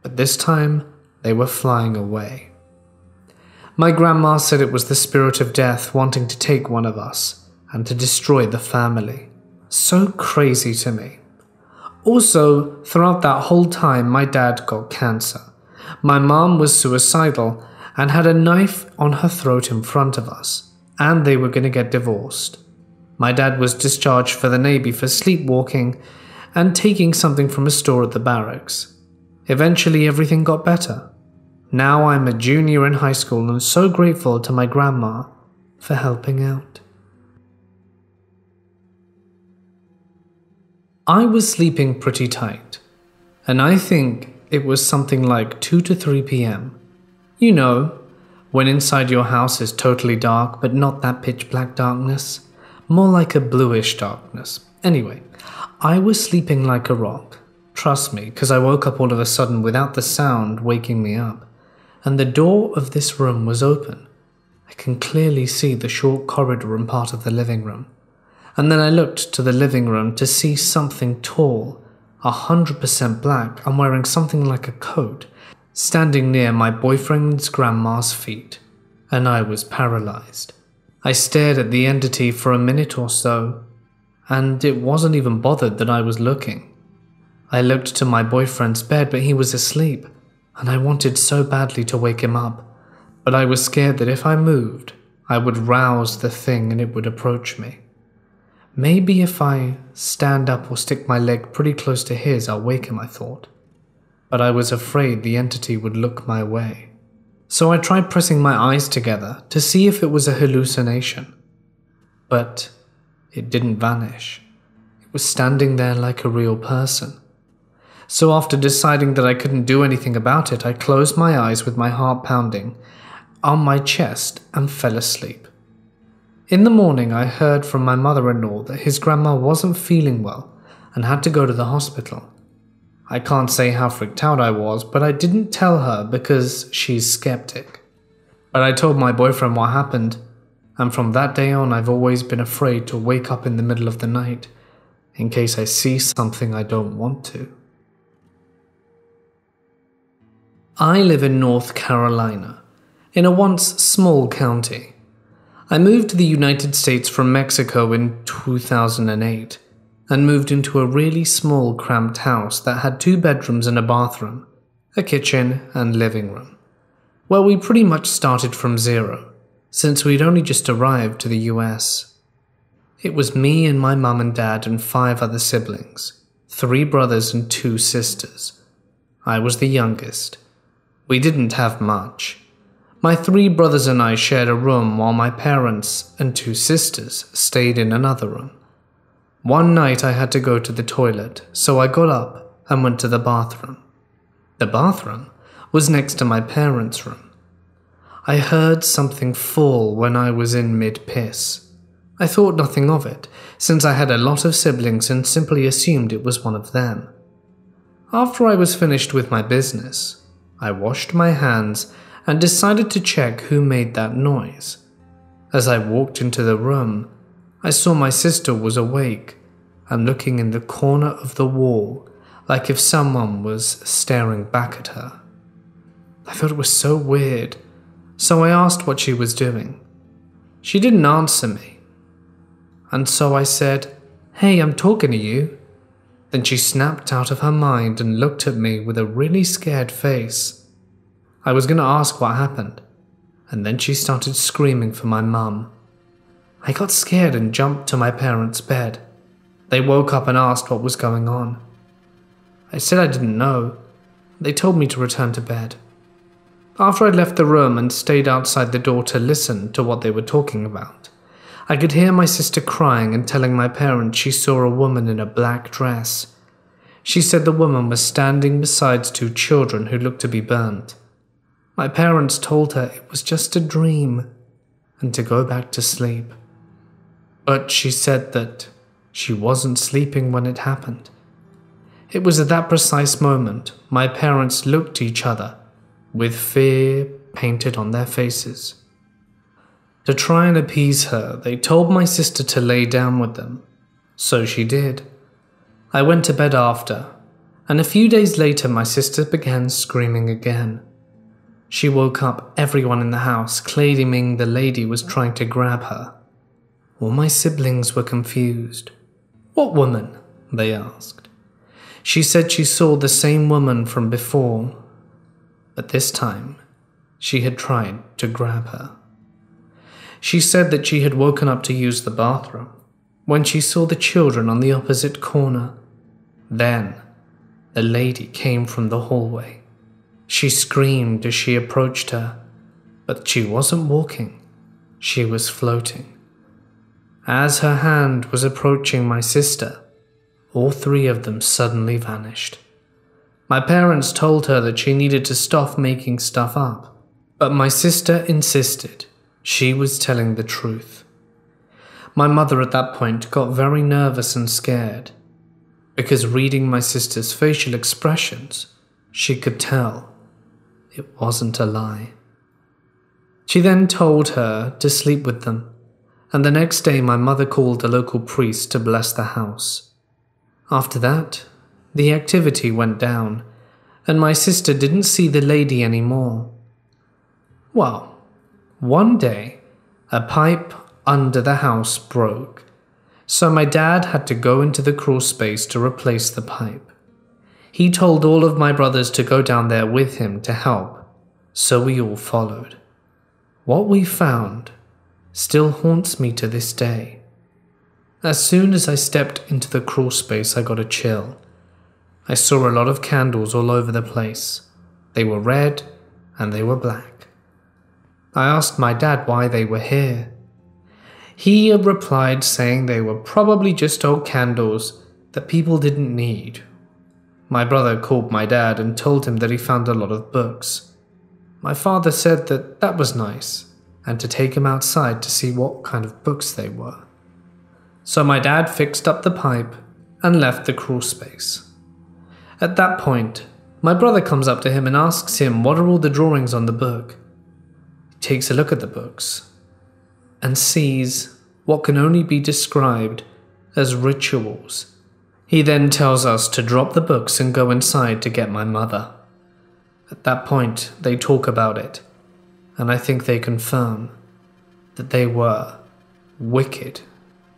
but this time they were flying away. My grandma said it was the spirit of death wanting to take one of us and to destroy the family. So crazy to me. Also, throughout that whole time, my dad got cancer. My mom was suicidal and had a knife on her throat in front of us and they were going to get divorced. My dad was discharged for the Navy for sleepwalking and taking something from a store at the barracks. Eventually, everything got better. Now I'm a junior in high school and so grateful to my grandma for helping out. I was sleeping pretty tight, and I think it was something like 2 to 3 pm. You know, when inside your house is totally dark, but not that pitch black darkness, more like a bluish darkness. Anyway, I was sleeping like a rock. Trust me, because I woke up all of a sudden without the sound waking me up, and the door of this room was open. I can clearly see the short corridor and part of the living room. And then I looked to the living room to see something tall, a hundred percent black, and wearing something like a coat, standing near my boyfriend's grandma's feet, and I was paralyzed. I stared at the entity for a minute or so, and it wasn't even bothered that I was looking. I looked to my boyfriend's bed, but he was asleep, and I wanted so badly to wake him up, but I was scared that if I moved, I would rouse the thing and it would approach me. Maybe if I stand up or stick my leg pretty close to his, I'll wake him, I thought but I was afraid the entity would look my way. So I tried pressing my eyes together to see if it was a hallucination. But it didn't vanish. It was standing there like a real person. So after deciding that I couldn't do anything about it, I closed my eyes with my heart pounding on my chest and fell asleep. In the morning, I heard from my mother in law that his grandma wasn't feeling well and had to go to the hospital. I can't say how freaked out I was, but I didn't tell her because she's skeptic. But I told my boyfriend what happened, and from that day on, I've always been afraid to wake up in the middle of the night in case I see something I don't want to. I live in North Carolina, in a once small county. I moved to the United States from Mexico in 2008 and moved into a really small, cramped house that had two bedrooms and a bathroom, a kitchen, and living room. Well, we pretty much started from zero, since we'd only just arrived to the US. It was me and my mum and dad and five other siblings, three brothers and two sisters. I was the youngest. We didn't have much. My three brothers and I shared a room while my parents and two sisters stayed in another room. One night I had to go to the toilet, so I got up and went to the bathroom. The bathroom was next to my parents' room. I heard something fall when I was in mid piss. I thought nothing of it, since I had a lot of siblings and simply assumed it was one of them. After I was finished with my business, I washed my hands and decided to check who made that noise. As I walked into the room, I saw my sister was awake and looking in the corner of the wall like if someone was staring back at her. I thought it was so weird, so I asked what she was doing. She didn't answer me. And so I said, Hey, I'm talking to you. Then she snapped out of her mind and looked at me with a really scared face. I was going to ask what happened, and then she started screaming for my mum. I got scared and jumped to my parents' bed. They woke up and asked what was going on. I said I didn't know. They told me to return to bed. After I left the room and stayed outside the door to listen to what they were talking about, I could hear my sister crying and telling my parents she saw a woman in a black dress. She said the woman was standing beside two children who looked to be burnt. My parents told her it was just a dream and to go back to sleep. But she said that she wasn't sleeping when it happened. It was at that precise moment my parents looked each other with fear painted on their faces. To try and appease her, they told my sister to lay down with them. So she did. I went to bed after, and a few days later, my sister began screaming again. She woke up everyone in the house, claiming the lady was trying to grab her. All my siblings were confused. What woman? they asked. She said she saw the same woman from before, but this time she had tried to grab her. She said that she had woken up to use the bathroom when she saw the children on the opposite corner. Then, the lady came from the hallway. She screamed as she approached her, but she wasn't walking, she was floating. As her hand was approaching my sister, all three of them suddenly vanished. My parents told her that she needed to stop making stuff up, but my sister insisted she was telling the truth. My mother at that point got very nervous and scared, because reading my sister's facial expressions, she could tell it wasn't a lie. She then told her to sleep with them, and the next day my mother called the local priest to bless the house. After that, the activity went down, and my sister didn't see the lady anymore. Well, one day, a pipe under the house broke, so my dad had to go into the crawl space to replace the pipe. He told all of my brothers to go down there with him to help, so we all followed. What we found still haunts me to this day. As soon as I stepped into the crawl space, I got a chill. I saw a lot of candles all over the place. They were red and they were black. I asked my dad why they were here. He replied saying they were probably just old candles that people didn't need. My brother called my dad and told him that he found a lot of books. My father said that that was nice and to take him outside to see what kind of books they were. So my dad fixed up the pipe and left the crawl space. At that point, my brother comes up to him and asks him what are all the drawings on the book He takes a look at the books and sees what can only be described as rituals. He then tells us to drop the books and go inside to get my mother. At that point, they talk about it, and I think they confirm that they were wicked,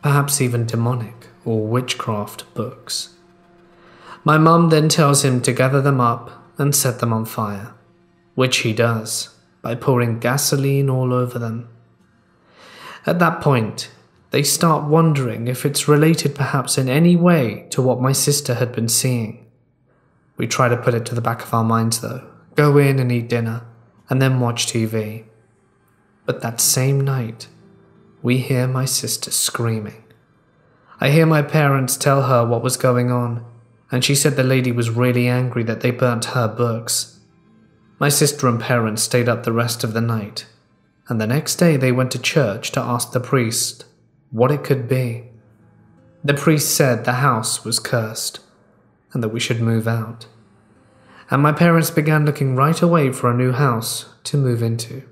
perhaps even demonic or witchcraft books. My mum then tells him to gather them up and set them on fire, which he does by pouring gasoline all over them. At that point, they start wondering if it's related perhaps in any way to what my sister had been seeing. We try to put it to the back of our minds though, go in and eat dinner, and then watch TV. But that same night, we hear my sister screaming. I hear my parents tell her what was going on, and she said the lady was really angry that they burnt her books my sister and parents stayed up the rest of the night, and the next day they went to church to ask the priest what it could be. The priest said the house was cursed and that we should move out. and my parents began looking right away for a new house to move into.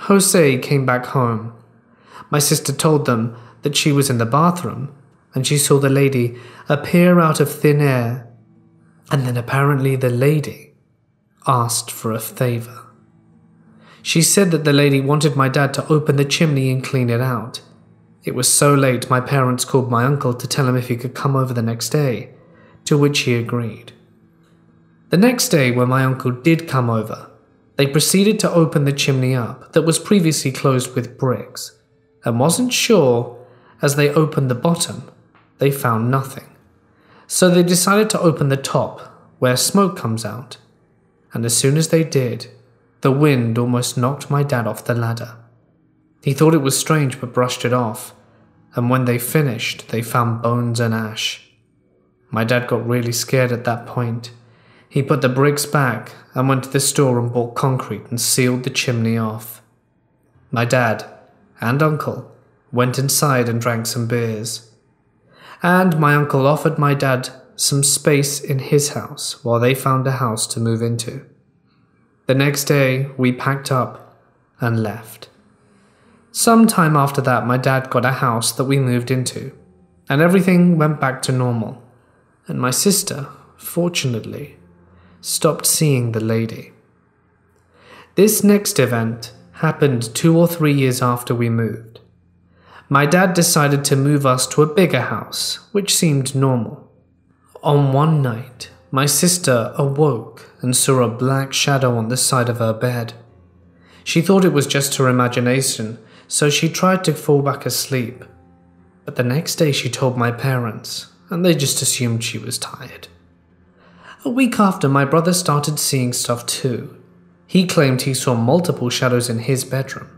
Jose came back home. My sister told them that she was in the bathroom and she saw the lady appear out of thin air, and then apparently the lady asked for a favor. She said that the lady wanted my dad to open the chimney and clean it out. It was so late, my parents called my uncle to tell him if he could come over the next day, to which he agreed. The next day, when my uncle did come over, they proceeded to open the chimney up that was previously closed with bricks, and wasn't sure, as they opened the bottom, they found nothing. So they decided to open the top, where smoke comes out, and as soon as they did, the wind almost knocked my dad off the ladder. He thought it was strange but brushed it off, and when they finished, they found bones and ash. My dad got really scared at that point. He put the bricks back and went to the store and bought concrete and sealed the chimney off. My dad and uncle went inside and drank some beers. And my uncle offered my dad some space in his house while they found a house to move into. The next day, we packed up and left. Some time after that, my dad got a house that we moved into, and everything went back to normal. And my sister, fortunately, stopped seeing the lady. This next event happened two or three years after we moved. My dad decided to move us to a bigger house, which seemed normal. On one night, my sister awoke and saw a black shadow on the side of her bed. She thought it was just her imagination, so she tried to fall back asleep. But the next day she told my parents, and they just assumed she was tired. A week after, my brother started seeing stuff too. He claimed he saw multiple shadows in his bedroom,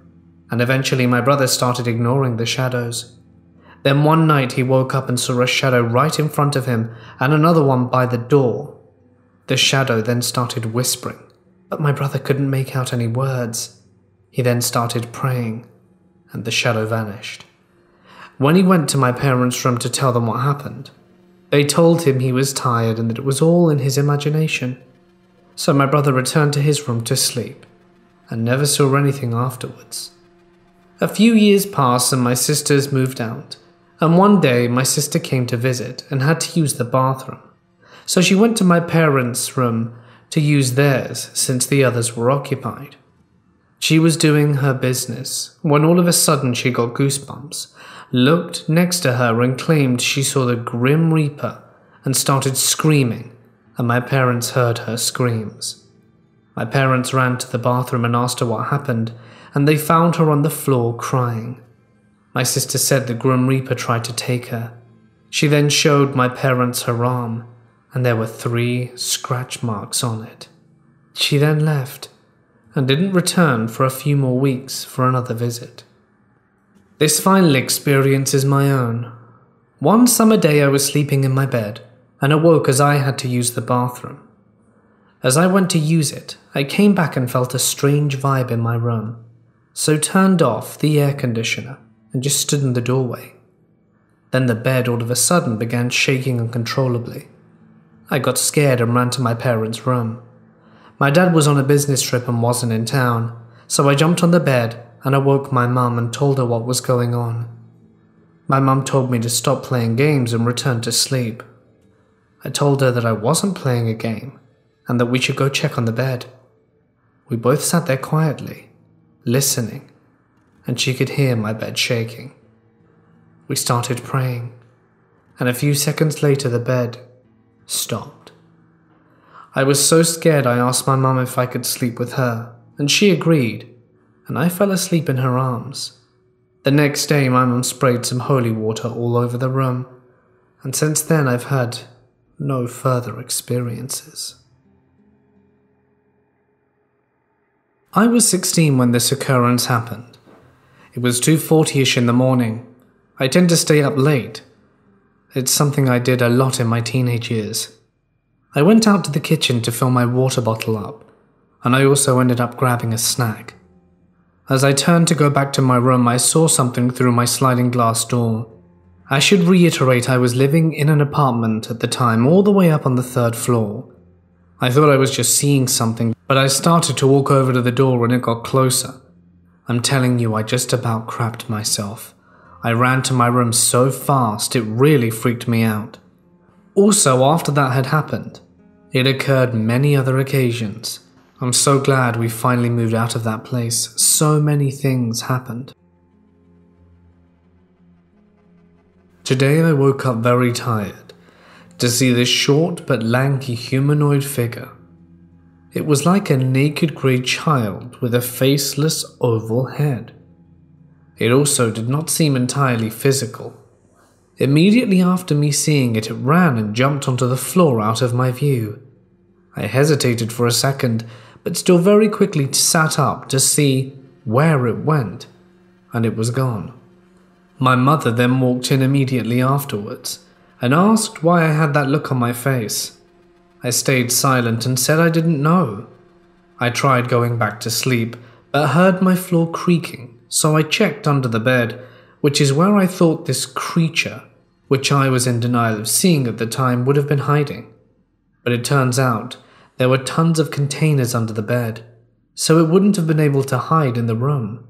and eventually my brother started ignoring the shadows. Then one night he woke up and saw a shadow right in front of him and another one by the door. The shadow then started whispering, but my brother couldn't make out any words. He then started praying, and the shadow vanished. When he went to my parents' room to tell them what happened, they told him he was tired and that it was all in his imagination. So my brother returned to his room to sleep and never saw anything afterwards. A few years passed and my sisters moved out, and one day my sister came to visit and had to use the bathroom. So she went to my parents' room to use theirs since the others were occupied. She was doing her business when all of a sudden she got goosebumps, looked next to her and claimed she saw the Grim Reaper and started screaming, and my parents heard her screams. My parents ran to the bathroom and asked her what happened, and they found her on the floor crying. My sister said the Grim Reaper tried to take her. She then showed my parents her arm, and there were three scratch marks on it. She then left and didn't return for a few more weeks for another visit. This final experience is my own. One summer day I was sleeping in my bed and awoke as I had to use the bathroom. As I went to use it, I came back and felt a strange vibe in my room, so turned off the air conditioner and just stood in the doorway. Then the bed all of a sudden began shaking uncontrollably. I got scared and ran to my parents' room. My dad was on a business trip and wasn't in town, so I jumped on the bed and awoke my mum and told her what was going on. My mum told me to stop playing games and return to sleep. I told her that I wasn't playing a game and that we should go check on the bed. We both sat there quietly, listening, and she could hear my bed shaking. We started praying, and a few seconds later the bed stopped. I was so scared I asked my mum if I could sleep with her, and she agreed, and I fell asleep in her arms. The next day, my mum sprayed some holy water all over the room, and since then I've had no further experiences. I was 16 when this occurrence happened. It was 2:40ish in the morning. I tend to stay up late. It's something I did a lot in my teenage years. I went out to the kitchen to fill my water bottle up, and I also ended up grabbing a snack. As I turned to go back to my room, I saw something through my sliding glass door. I should reiterate I was living in an apartment at the time, all the way up on the third floor. I thought I was just seeing something, but I started to walk over to the door when it got closer. I'm telling you, I just about crapped myself. I ran to my room so fast it really freaked me out. Also, after that had happened, it occurred many other occasions. I'm so glad we finally moved out of that place. So many things happened. Today I woke up very tired to see this short but lanky humanoid figure. It was like a naked grey child with a faceless oval head. It also did not seem entirely physical. Immediately after me seeing it, it ran and jumped onto the floor out of my view. I hesitated for a second, but still very quickly sat up to see where it went, and it was gone. My mother then walked in immediately afterwards and asked why I had that look on my face. I stayed silent and said I didn't know. I tried going back to sleep, but heard my floor creaking, so I checked under the bed, which is where I thought this creature, which I was in denial of seeing at the time, would have been hiding. But it turns out there were tons of containers under the bed, so it wouldn't have been able to hide in the room.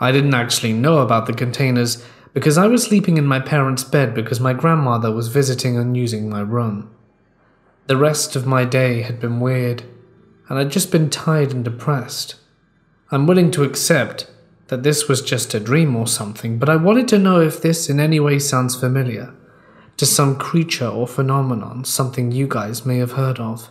I didn't actually know about the containers because I was sleeping in my parents' bed because my grandmother was visiting and using my room. The rest of my day had been weird, and I'd just been tired and depressed. I'm willing to accept that this was just a dream or something, but I wanted to know if this in any way sounds familiar to some creature or phenomenon, something you guys may have heard of.